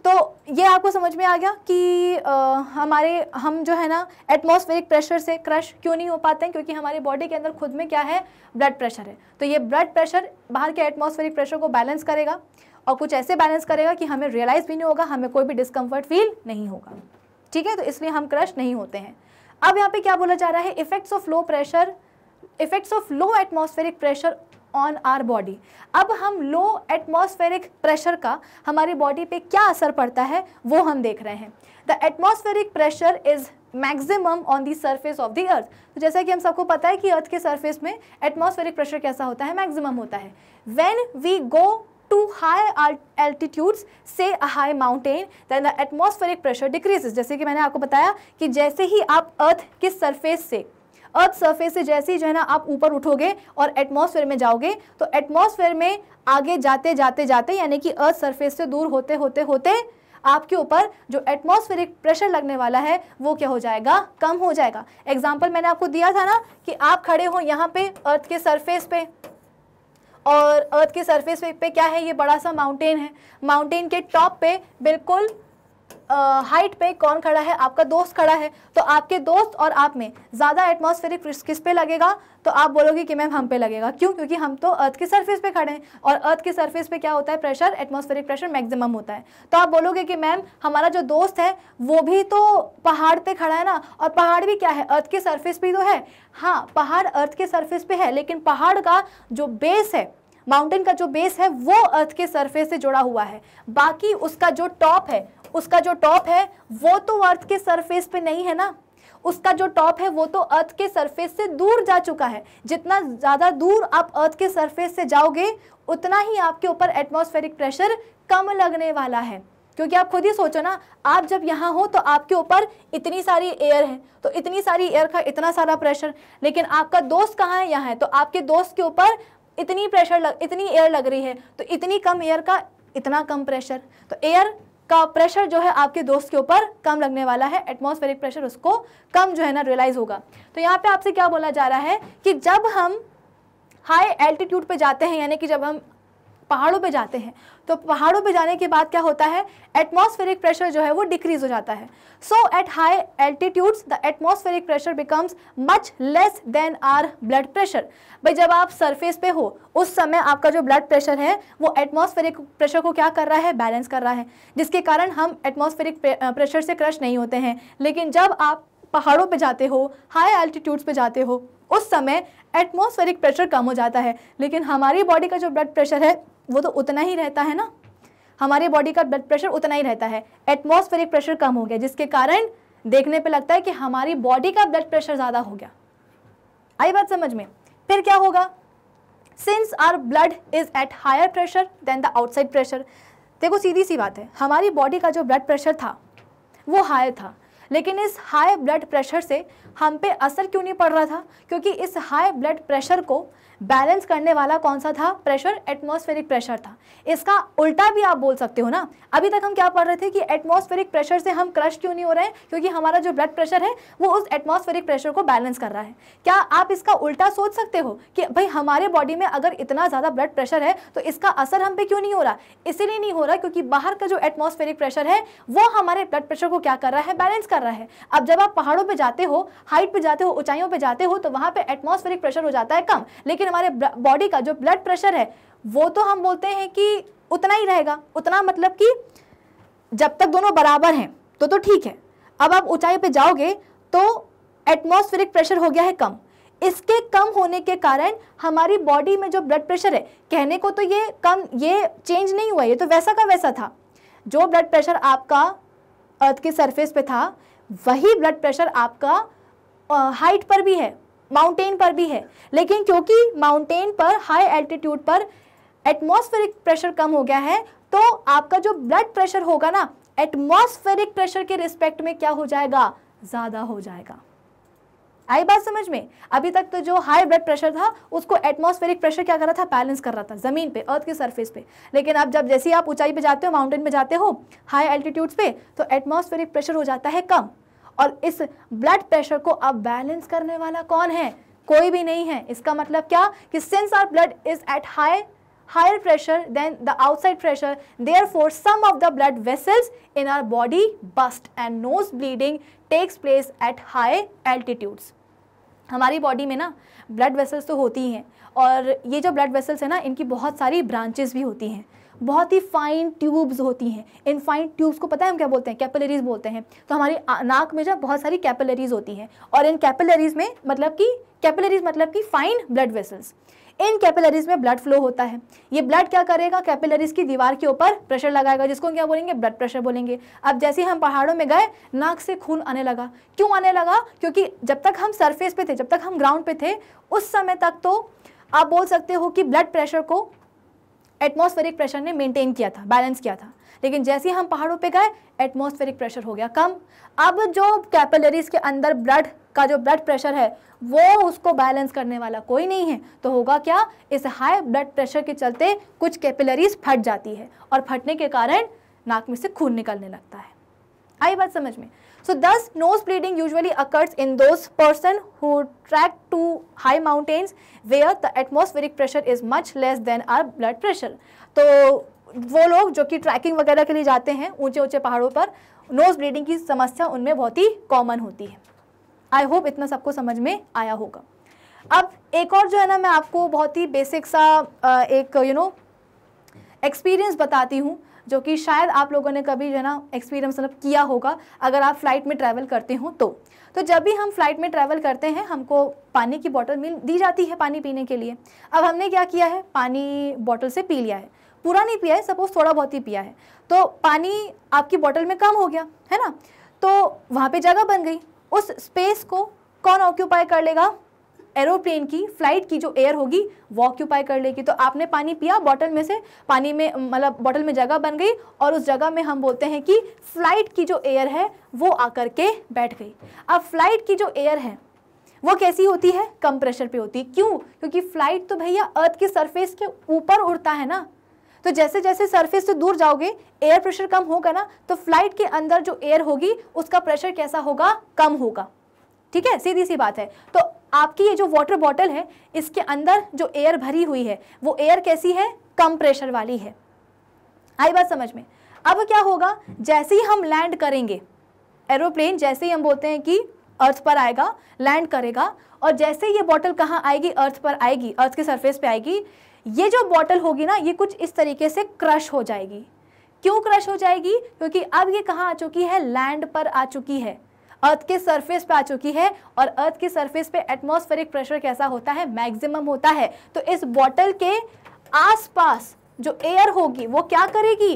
तो ये आपको समझ में आ गया कि आ, हमारे हम जो है ना एटमॉस्फेरिक प्रेशर से क्रश क्यों नहीं हो पाते हैं? क्योंकि हमारी बॉडी के अंदर खुद में क्या है? ब्लड प्रेशर है। तो ये ब्लड प्रेशर बाहर के एटमॉस्फेरिक प्रेशर को बैलेंस करेगा और कुछ ऐसे बैलेंस करेगा कि हमें रियलाइज़ भी नहीं होगा हमें कोई भी डिस्कम्फर्ट फील नहीं होगा। ठीक है? तो इसलिए हम क्रश नहीं होते हैं। अब यहाँ पे क्या बोला जा रहा है? Effects of low pressure effects of low atmospheric pressure on our body अब हम लो एटमॉस्फेरिक प्रेशर का हमारी बॉडी पे क्या असर पड़ता है, वो हम देख रहे हैं। The atmospheric pressure is maximum on the surface of the earth तो जैसा कि हम सबको पता है कि अर्थ के सर्फेस में एटमॉस्फेरिक प्रेशर कैसा होता है? मैक्सिमम होता है। When we go to high altitudes, say a high mountain, then the atmospheric pressure जैसे कि मैंने आपको बताया कि जैसे ही आप अर्थ के सरफेस से अर्थ सरफेस से जैसे ही जो है ना आप ऊपर उठोगे और एटमॉस्फेयर में जाओगे तो एटमॉस्फेयर में आगे जाते जाते जाते, यानी कि अर्थ सरफेस से दूर होते होते होते आपके ऊपर जो एटमॉस्फेरिक प्रेशर लगने वाला है, वो क्या हो जाएगा? कम हो जाएगा। एग्ज़ाम्पल मैंने आपको दिया था ना कि आप खड़े हो यहाँ पे अर्थ के सरफेस पे। और अर्थ के सरफेस पे क्या है? ये बड़ा सा माउंटेन है। माउंटेन के टॉप पे बिल्कुल हाइट पे कौन खड़ा है? आपका दोस्त खड़ा है। तो आपके दोस्त और आप में ज़्यादा एटमॉस्फेरिक किस पे लगेगा? तो आप बोलोगे कि मैम हम पे लगेगा। क्यों? क्योंकि हम तो अर्थ के सरफेस पे खड़े हैं और अर्थ के सरफेस पे क्या होता है? प्रेशर एटमॉस्फेरिक प्रेशर मैक्सिमम होता है। तो आप बोलोगे कि मैम हमारा जो दोस्त है, वो भी तो पहाड़ पे खड़ा है ना? और पहाड़ भी क्या है? अर्थ के सरफेस पे तो है। हाँ पहाड़ अर्थ के सरफेस पे है, लेकिन पहाड़ का जो बेस है माउंटेन का जो बेस है, वो अर्थ के सरफेस से जुड़ा हुआ है। बाकी उसका जो टॉप है, उसका जो टॉप है, वो तो अर्थ के सरफेस पे नहीं है ना? उसका जो टॉप है, वो तो अर्थ के सरफेस से दूर जा चुका है। जितना ज़्यादा दूर आप अर्थ के सरफेस से जाओगे, उतना ही आपके ऊपर एटमॉस्फेरिक प्रेशर कम लगने वाला है। क्योंकि आप खुद ही सोचो ना, आप जब यहाँ हो तो आपके ऊपर इतनी सारी एयर है तो इतनी सारी एयर का इतना सारा प्रेशर लेकिन आपका दोस्त कहाँ है यहाँ है? तो आपके दोस्त के ऊपर इतनी प्रेशर लग, इतनी एयर लग रही है तो इतनी कम एयर का इतना कम प्रेशर तो एयर का प्रेशर जो है आपके दोस्त के ऊपर कम लगने वाला है एटमॉस्फेरिक प्रेशर उसको कम जो है ना रियलाइज़ होगा। तो यहाँ पे आपसे क्या बोला जा रहा है कि जब हम हाई एल्टीट्यूड पे जाते हैं, यानी कि जब हम पहाड़ों पे जाते हैं। तो पहाड़ों पे जाने के बाद क्या होता है? एटमॉस्फेरिक प्रेशर जो है वो डिक्रीज हो जाता है। So at high altitudes the atmospheric pressure becomes much less than our blood pressure भाई, जब आप सरफेस पे हो, उस समय आपका जो ब्लड प्रेशर है, वो एटमॉस्फेरिक प्रेशर को क्या कर रहा है? बैलेंस कर रहा है। जिसके कारण हम एटमॉस्फेरिक प्रेशर से क्रश नहीं होते हैं। लेकिन जब आप पहाड़ों पे जाते हो हाई एल्टीट्यूड्स पे जाते हो, उस समय एटमॉस्फेरिक प्रेशर कम हो जाता है। लेकिन हमारी बॉडी का जो ब्लड प्रेशर है वो तो उतना ही रहता है ना। हमारी बॉडी का ब्लड प्रेशर उतना ही रहता है। एटमॉस्फेरिक प्रेशर कम हो गया, जिसके कारण देखने पे लगता है कि हमारी बॉडी का ब्लड प्रेशर ज़्यादा हो गया। आई बात समझ में? फिर क्या होगा? Since our blood is at higher pressure than the outside pressure देखो सीधी सी बात है, हमारी बॉडी का जो ब्लड प्रेशर था, वो हाई था। लेकिन इस हाई ब्लड प्रेशर से हम पे असर क्यों नहीं पड़ रहा था? क्योंकि इस हाई ब्लड प्रेशर को बैलेंस करने वाला कौन सा था? प्रेशर एटमॉस्फेरिक प्रेशर था। इसका उल्टा भी आप बोल सकते हो ना? अभी तक हम क्या पढ़ रहे थे कि एटमॉस्फेरिक प्रेशर से हम क्रश क्यों नहीं हो रहे हैं? क्योंकि हमारा जो ब्लड प्रेशर है, वो उस एटमॉस्फेरिक प्रेशर को बैलेंस कर रहा है। क्या आप इसका उल्टा सोच सकते हो कि भाई हमारे बॉडी में अगर इतना ज़्यादा ब्लड प्रेशर है तो इसका असर हम पे क्यों नहीं हो रहा? इसीलिए नहीं हो रहा क्योंकि बाहर का जो एटमॉस्फेरिक प्रेशर है, वो हमारे ब्लड प्रेशर को क्या कर रहा है? बैलेंस कर रहा है। अब जब आप पहाड़ों पर जाते हो हाइट पर जाते हो, ऊंचाइयों पर जाते हो तो वहाँ पर एटमॉस्फेरिक प्रेशर हो जाता है कम। लेकिन हमारे बॉडी का जो ब्लड प्रेशर है, वो तो हम बोलते हैं कि उतना ही रहेगा। उतना मतलब कि जब तक दोनों बराबर हैं तो तो ठीक है। अब आप ऊंचाई पे जाओगे तो एटमॉस्फेरिक प्रेशर हो गया है कम। इसके कम होने के कारण हमारी बॉडी में जो ब्लड प्रेशर है, कहने को तो ये कम, ये चेंज नहीं हुआ, ये तो वैसा का वैसा था। जो ब्लड प्रेशर आपका अर्थ के सरफेस पे था, वही ब्लड प्रेशर आपका हाइट पर भी है। माउंटेन पर भी है। लेकिन क्योंकि माउंटेन पर हाई एल्टीट्यूड पर एटमॉस्फेरिक प्रेशर कम हो गया है तो आपका जो ब्लड प्रेशर होगा ना एटमॉस्फेरिक प्रेशर के रिस्पेक्ट में क्या हो जाएगा? ज़्यादा हो जाएगा। आई बात समझ में? अभी तक तो जो हाई ब्लड प्रेशर था, उसको एटमॉस्फेरिक प्रेशर क्या कर रहा था? बैलेंस कर रहा था, ज़मीन पे अर्थ के सरफेस पे। लेकिन अब जब जैसे ही आप ऊंचाई पे जाते हो माउंटेन पे जाते हो हाई एल्टीट्यूड्स पे तो एटमॉस्फेरिक प्रेशर हो जाता है कम। और इस ब्लड प्रेशर को अब बैलेंस करने वाला कौन है? कोई भी नहीं है। इसका मतलब क्या? कि since our blood is at high higher pressure than the outside pressure therefore some of the blood vessels in our body burst and nose bleeding takes place at high altitudes हमारी बॉडी में ना blood vessels तो होती हैं और ये जो blood vessels हैं ना, इनकी बहुत सारी ब्रांचेज भी होती हैं। बहुत ही फाइन ट्यूब्स होती हैं। इन फाइन ट्यूब्स को पता है हम क्या बोलते हैं? कैपिलरीज बोलते हैं। तो हमारी नाक में जो बहुत सारी कैपिलरीज होती हैं। और इन कैपिलरीज में मतलब कि कैपिलरीज मतलब कि फाइन ब्लड वेसल्स इन कैपिलरीज में ब्लड फ्लो होता है। ये ब्लड क्या करेगा? कैपिलरीज की दीवार के ऊपर प्रेशर लगाएगा, जिसको क्या बोलेंगे? ब्लड प्रेशर बोलेंगे। अब जैसे हम पहाड़ों में गए, नाक से खून आने लगा। क्यों आने लगा? क्योंकि जब तक हम सरफेस पे थे, जब तक हम ग्राउंड पे थे, उस समय तक तो आप बोल सकते हो कि ब्लड प्रेशर को एटमॉस्फेरिक प्रेशर ने मेंटेन किया था बैलेंस किया था। लेकिन जैसे ही हम पहाड़ों पे गए एटमॉस्फेरिक प्रेशर हो गया, कम। अब जो कैपिलरीज के अंदर ब्लड का जो ब्लड प्रेशर है, वो उसको बैलेंस करने वाला कोई नहीं है। तो होगा क्या? इस हाई ब्लड प्रेशर के चलते कुछ कैपिलरीज फट जाती है और फटने के कारण नाक में से खून निकलने लगता है। आई बात समझ में? So thus nose bleeding usually occurs in those person who trek to high mountains where the atmospheric pressure is much less than our blood pressure. तो वो लोग जो कि ट्रैकिंग वगैरह के लिए जाते हैं ऊँचे ऊँचे पहाड़ों पर नोज़ ब्लीडिंग की समस्या उनमें बहुत ही कॉमन होती है आई होप इतना सबको समझ में आया होगा अब एक और जो है ना मैं आपको बहुत ही बेसिक सा एक यू नो एक्सपीरियंस बताती हूँ जो कि शायद आप लोगों ने कभी, जो है ना एक्सपीरियंस मतलब किया होगा, अगर आप फ़्लाइट में ट्रैवल करते हो तो। तो जब भी हम फ़्लाइट में ट्रैवल करते हैं, हमको पानी की बॉटल मिल, दी जाती है पानी पीने के लिए। अब हमने क्या किया है? पानी बॉटल से पी लिया है। पूरा नहीं पिया है सपोज़ थोड़ा बहुत ही पिया है। तो पानी आपकी बॉटल में कम हो गया, है ना? तो वहाँ पे जगह बन गई। उस स्पेस को कौन ऑक्यूपाई कर लेगा? एरोप्लेन की, फ़्लाइट की जो एयर होगी, वो ऑक्यूपाई कर लेगी। तो आपने पानी पिया बॉटल में से पानी में मतलब बॉटल में जगह बन गई और उस जगह में हम बोलते हैं कि फ़्लाइट की जो एयर है, वो आकर के बैठ गई। अब फ़्लाइट की जो एयर है, वो कैसी होती है? कम प्रेशर पे होती है। क्यों? क्योंकि फ़्लाइट तो भैया अर्थ के सरफेस के ऊपर उड़ता है ना। तो जैसे जैसे सरफेस से दूर जाओगे एयर प्रेशर कम होगा ना तो फ़्लाइट के अंदर जो एयर होगी, उसका प्रेशर कैसा होगा? कम होगा। ठीक है? सीधी सी बात है। तो आपकी ये जो वाटर बॉटल है, इसके अंदर जो एयर भरी हुई है, वो एयर कैसी है? कम प्रेशर वाली है। आई बात समझ में? अब क्या होगा? जैसे ही हम लैंड करेंगे एरोप्लेन जैसे ही हम बोलते हैं कि अर्थ पर आएगा लैंड करेगा, और जैसे ये बॉटल कहाँ आएगी? अर्थ पर आएगी अर्थ के सरफेस पे आएगी। ये जो बॉटल होगी ना, ये कुछ इस तरीके से क्रश हो जाएगी। क्यों क्रश हो जाएगी? क्योंकि अब ये कहाँ आ चुकी है? लैंड पर आ चुकी है। अर्थ के सरफेस पे आ चुकी है और अर्थ के सरफेस पे एटमॉस्फेरिक प्रेशर कैसा होता है? मैक्सिमम होता है। तो इस बॉटल के आसपास जो एयर होगी, वो क्या करेगी?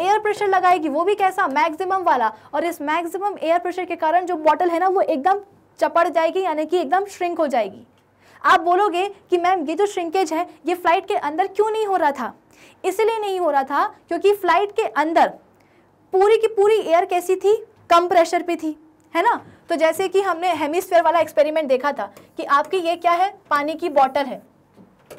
एयर प्रेशर लगाएगी, वो भी कैसा? मैक्सिमम वाला। और इस मैक्सिमम एयर प्रेशर के कारण जो बॉटल है ना, वो एकदम चपड़ जाएगी, यानी कि एकदम श्रिंक हो जाएगी। आप बोलोगे कि मैम, ये जो श्रिंकेज है, ये फ़्लाइट के अंदर क्यों नहीं हो रहा था? इसलिए नहीं हो रहा था क्योंकि फ़्लाइट के अंदर पूरी की पूरी एयर कैसी थी? कम प्रेशर पे थी। है ना? तो जैसे कि हमने हेमिस्फेयर वाला एक्सपेरिमेंट देखा था कि आपकी ये क्या है? पानी की बॉटल है।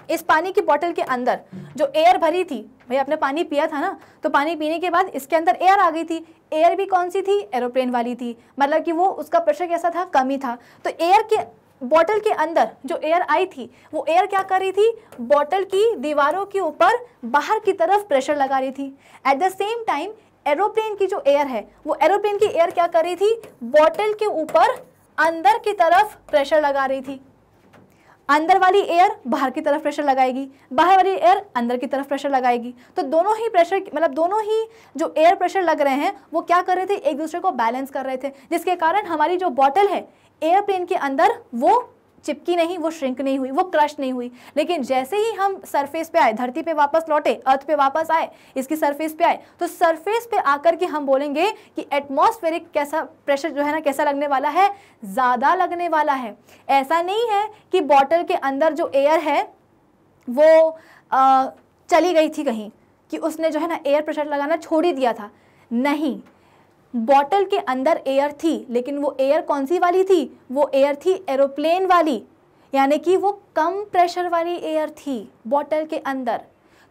इस पानी की बॉटल के अंदर जो एयर भरी थी भाई आपने पानी पिया था ना? तो पानी पीने के बाद इसके अंदर एयर आ गई थी। एयर भी कौन सी थी? एरोप्लेन वाली थी। मतलब कि वो, उसका प्रेशर कैसा था? कम ही था। तो एयर के बॉटल के अंदर जो एयर आई थी, वो एयर क्या कर रही थी? बॉटल की दीवारों के ऊपर बाहर की तरफ़ प्रेशर लगा रही थी। At the same time aeroplane की जो एयर है, वो एरोप्लेन की एयर क्या कर रही थी? बॉटल के ऊपर अंदर की तरफ़ प्रेशर लगा रही थी। अंदर वाली एयर बाहर की तरफ़ प्रेशर लगाएगी, बाहर वाली एयर अंदर की तरफ़ प्रेशर लगाएगी। तो दोनों ही प्रेशर मतलब दोनों ही जो एयर प्रेशर लग रहे हैं, वो क्या कर रहे थे? एक दूसरे को बैलेंस कर रहे थे, जिसके कारण हमारी जो बॉटल है एयरप्लेन के अंदर वो चिपकी नहीं वो श्रिंक नहीं हुई वो क्रश नहीं हुई। लेकिन जैसे ही हम सरफेस पे आए धरती पे वापस लौटे अर्थ पे वापस आए इसकी सरफेस पे आए तो सरफेस पे आकर के हम बोलेंगे कि एटमॉस्फेरिक कैसा प्रेशर जो है ना कैसा लगने वाला है? ज़्यादा लगने वाला है। ऐसा नहीं है कि बॉटल के अंदर जो एयर है वो आ, चली गई थी कहीं कि उसने जो है ना एयर प्रेशर लगाना छोड़ ही दिया था। नहीं। बॉटल के अंदर एयर थी, लेकिन वो एयर कौन सी वाली थी? वो एयर थी एरोप्लेन वाली, यानी कि वो कम प्रेशर वाली एयर थी बॉटल के अंदर।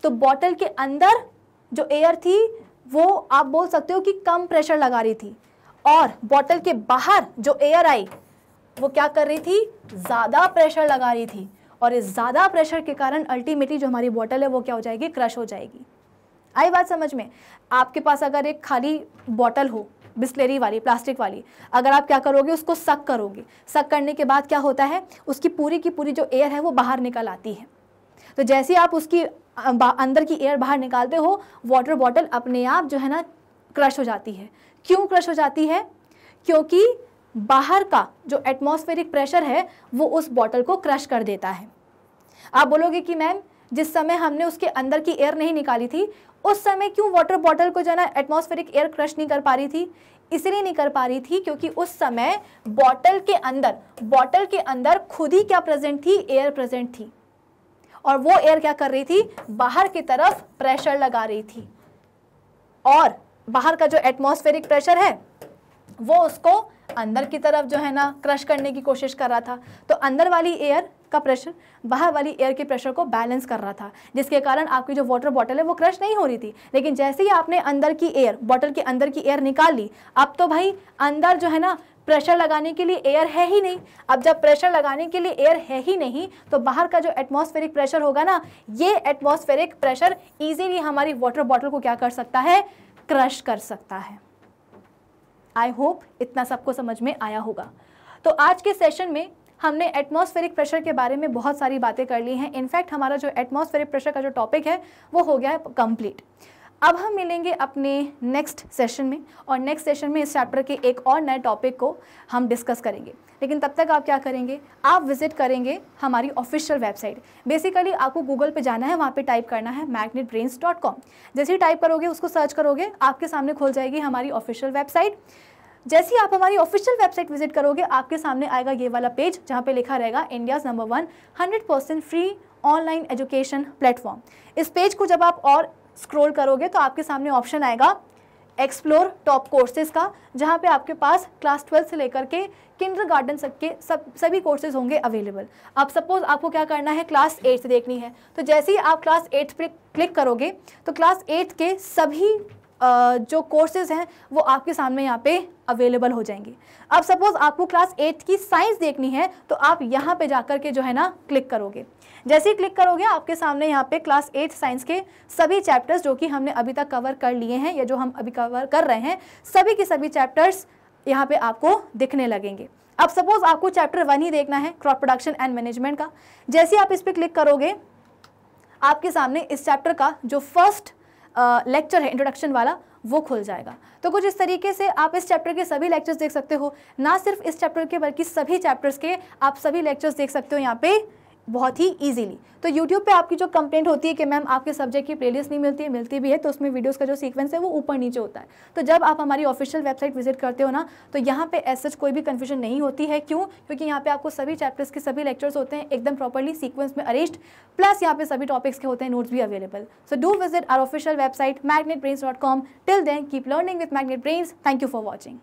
तो बॉटल के अंदर जो एयर थी, वो आप बोल सकते हो कि कम प्रेशर लगा रही थी। और बॉटल के बाहर जो एयर आई, वो क्या कर रही थी? ज़्यादा प्रेशर लगा रही थी। और इस ज़्यादा प्रेशर के कारण अल्टीमेटली जो हमारी बॉटल है, वो क्या हो जाएगी? क्रश हो जाएगी। आई बात समझ में? आपके पास अगर एक खाली बॉटल हो, बिस्लेरी वाली प्लास्टिक वाली, अगर आप क्या करोगे, उसको सक करोगे। सक करने के बाद क्या होता है? उसकी पूरी की पूरी जो एयर है, वो बाहर निकल आती है। तो जैसे आप उसकी अंदर की एयर बाहर निकालते हो वाटर बॉटल अपने आप जो है ना क्रश हो जाती है। क्यों क्रश हो जाती है? क्योंकि बाहर का जो एटमॉस्फेरिक प्रेशर है, वो उस बॉटल को क्रश कर देता है। आप बोलोगे कि, मैम, जिस समय हमने उसके अंदर की एयर नहीं निकाली थी उस समय क्यों वाटर बॉटल को जो है ना एटमॉस्फेरिक एयर क्रश नहीं कर पा रही थी? इसलिए नहीं कर पा रही थी क्योंकि उस समय बॉटल के अंदर बॉटल के अंदर खुद ही क्या प्रेजेंट थी? एयर प्रेजेंट थी। और वो एयर क्या कर रही थी? बाहर की तरफ़ प्रेशर लगा रही थी। और बाहर का जो एटमॉस्फेरिक प्रेशर है, वो उसको अंदर की तरफ़ जो है ना क्रश करने की कोशिश कर रहा था। तो अंदर वाली एयर का प्रेशर बाहर वाली एयर के प्रेशर को बैलेंस कर रहा था, जिसके कारण आपकी जो वाटर बॉटल है वो क्रश नहीं हो रही थी। लेकिन जैसे ही आपने अंदर की एयर बॉटल के अंदर की एयर निकाल ली, अब तो भाई अंदर जो है ना प्रेशर लगाने के लिए एयर है ही नहीं। अब जब प्रेशर लगाने के लिए एयर है ही नहीं तो बाहर का जो एटमॉस्फेरिक प्रेशर होगा ना, ये एटमॉस्फेरिक प्रेशर इजीली हमारी वाटर बॉटल को क्या कर सकता है? क्रश कर सकता है। आई होप इतना सबको समझ में आया होगा। तो आज के सेशन में हमने एटमॉस्फेरिक प्रेशर के बारे में बहुत सारी बातें कर ली हैं। इनफैक्ट हमारा जो एटमॉस्फेरिक प्रेशर का जो टॉपिक है, वो हो गया है कंप्लीट अब हम मिलेंगे अपने नेक्स्ट सेशन में और नेक्स्ट सेशन में इस चैप्टर के एक और नए टॉपिक को हम डिस्कस करेंगे। लेकिन तब तक आप क्या करेंगे? आप विज़िट करेंगे हमारी ऑफिशियल वेबसाइट बेसिकली आपको गूगल पे जाना है, वहाँ पे टाइप करना है मैग्नेट ब्रेन्स डॉट कॉम जैसे ही टाइप करोगे, उसको सर्च करोगे, आपके सामने खुल जाएगी हमारी ऑफिशियल वेबसाइट जैसे ही आप हमारी ऑफिशियल वेबसाइट विज़िट करोगे, आपके सामने आएगा ये वाला पेज जहाँ पे लिखा रहेगा India's number one hundred percent free online education platform इस पेज को जब आप और स्क्रोल करोगे तो आपके सामने ऑप्शन आएगा एक्सप्लोर टॉप कोर्सेज का, जहाँ पे आपके पास क्लास ट्वेल्थ से लेकर के किंडर गार्डन तक के सब, सभी कोर्सेज होंगे अवेलेबल अब सपोज़ आपको क्या करना है? क्लास एट्थ देखनी है. तो जैसे ही आप क्लास एट्थ पे क्लिक करोगे तो क्लास एट्थ के सभी जो कोर्सेज हैं, वो आपके सामने यहाँ पे अवेलेबल हो जाएँगे। अब सपोज़ आपको क्लास एट की साइंस देखनी है तो आप यहाँ पे जाकर के जो है ना क्लिक करोगे। जैसे ही क्लिक करोगे, आपके सामने यहाँ पे क्लास एट साइंस के सभी चैप्टर्स जो कि हमने अभी तक कवर कर लिए हैं, या जो हम अभी कवर कर रहे हैं, सभी के सभी चैप्टर्स यहाँ पे आपको दिखने लगेंगे। अब सपोज़ आपको चैप्टर वन ही देखना है क्रॉप प्रोडक्शन एंड मैनेजमेंट का। जैसे आप इस पर क्लिक करोगे, आपके सामने इस चैप्टर का जो फ़र्स्ट लेक्चर है इंट्रोडक्शन वाला, वो खुल जाएगा। तो कुछ इस तरीके से आप इस चैप्टर के सभी लेक्चर्स देख सकते हो। ना सिर्फ़ इस चैप्टर के, बल्कि सभी चैप्टर्स के आप सभी लेक्चर्स देख सकते हो यहाँ पे। बहुत ही इजीली तो यूट्यूब पे आपकी जो कंप्लेंट होती है कि मैम आपके सब्जेक्ट की प्लेलिस्ट नहीं मिलती है मिलती भी है तो उसमें वीडियोस का जो सीक्वेंस है वो ऊपर नीचे होता है। तो जब आप हमारी ऑफिशियल वेबसाइट विज़िट करते हो ना तो यहाँ पे एस कोई भी कन्फ्यूज़न नहीं होती है। क्यों? क्योंकि यहाँ पे आपको सभी चैप्टर्स के सभी लेक्चर्स होते हैं एकदम प्रॉपरली सीक्वेंस में अरेस्ट प्लस यहाँ पे सभी टॉपिक्स के होते हैं नोट्स भी available so do visit our official website Magnet till then keep learning with Magnet Brains thank you for watching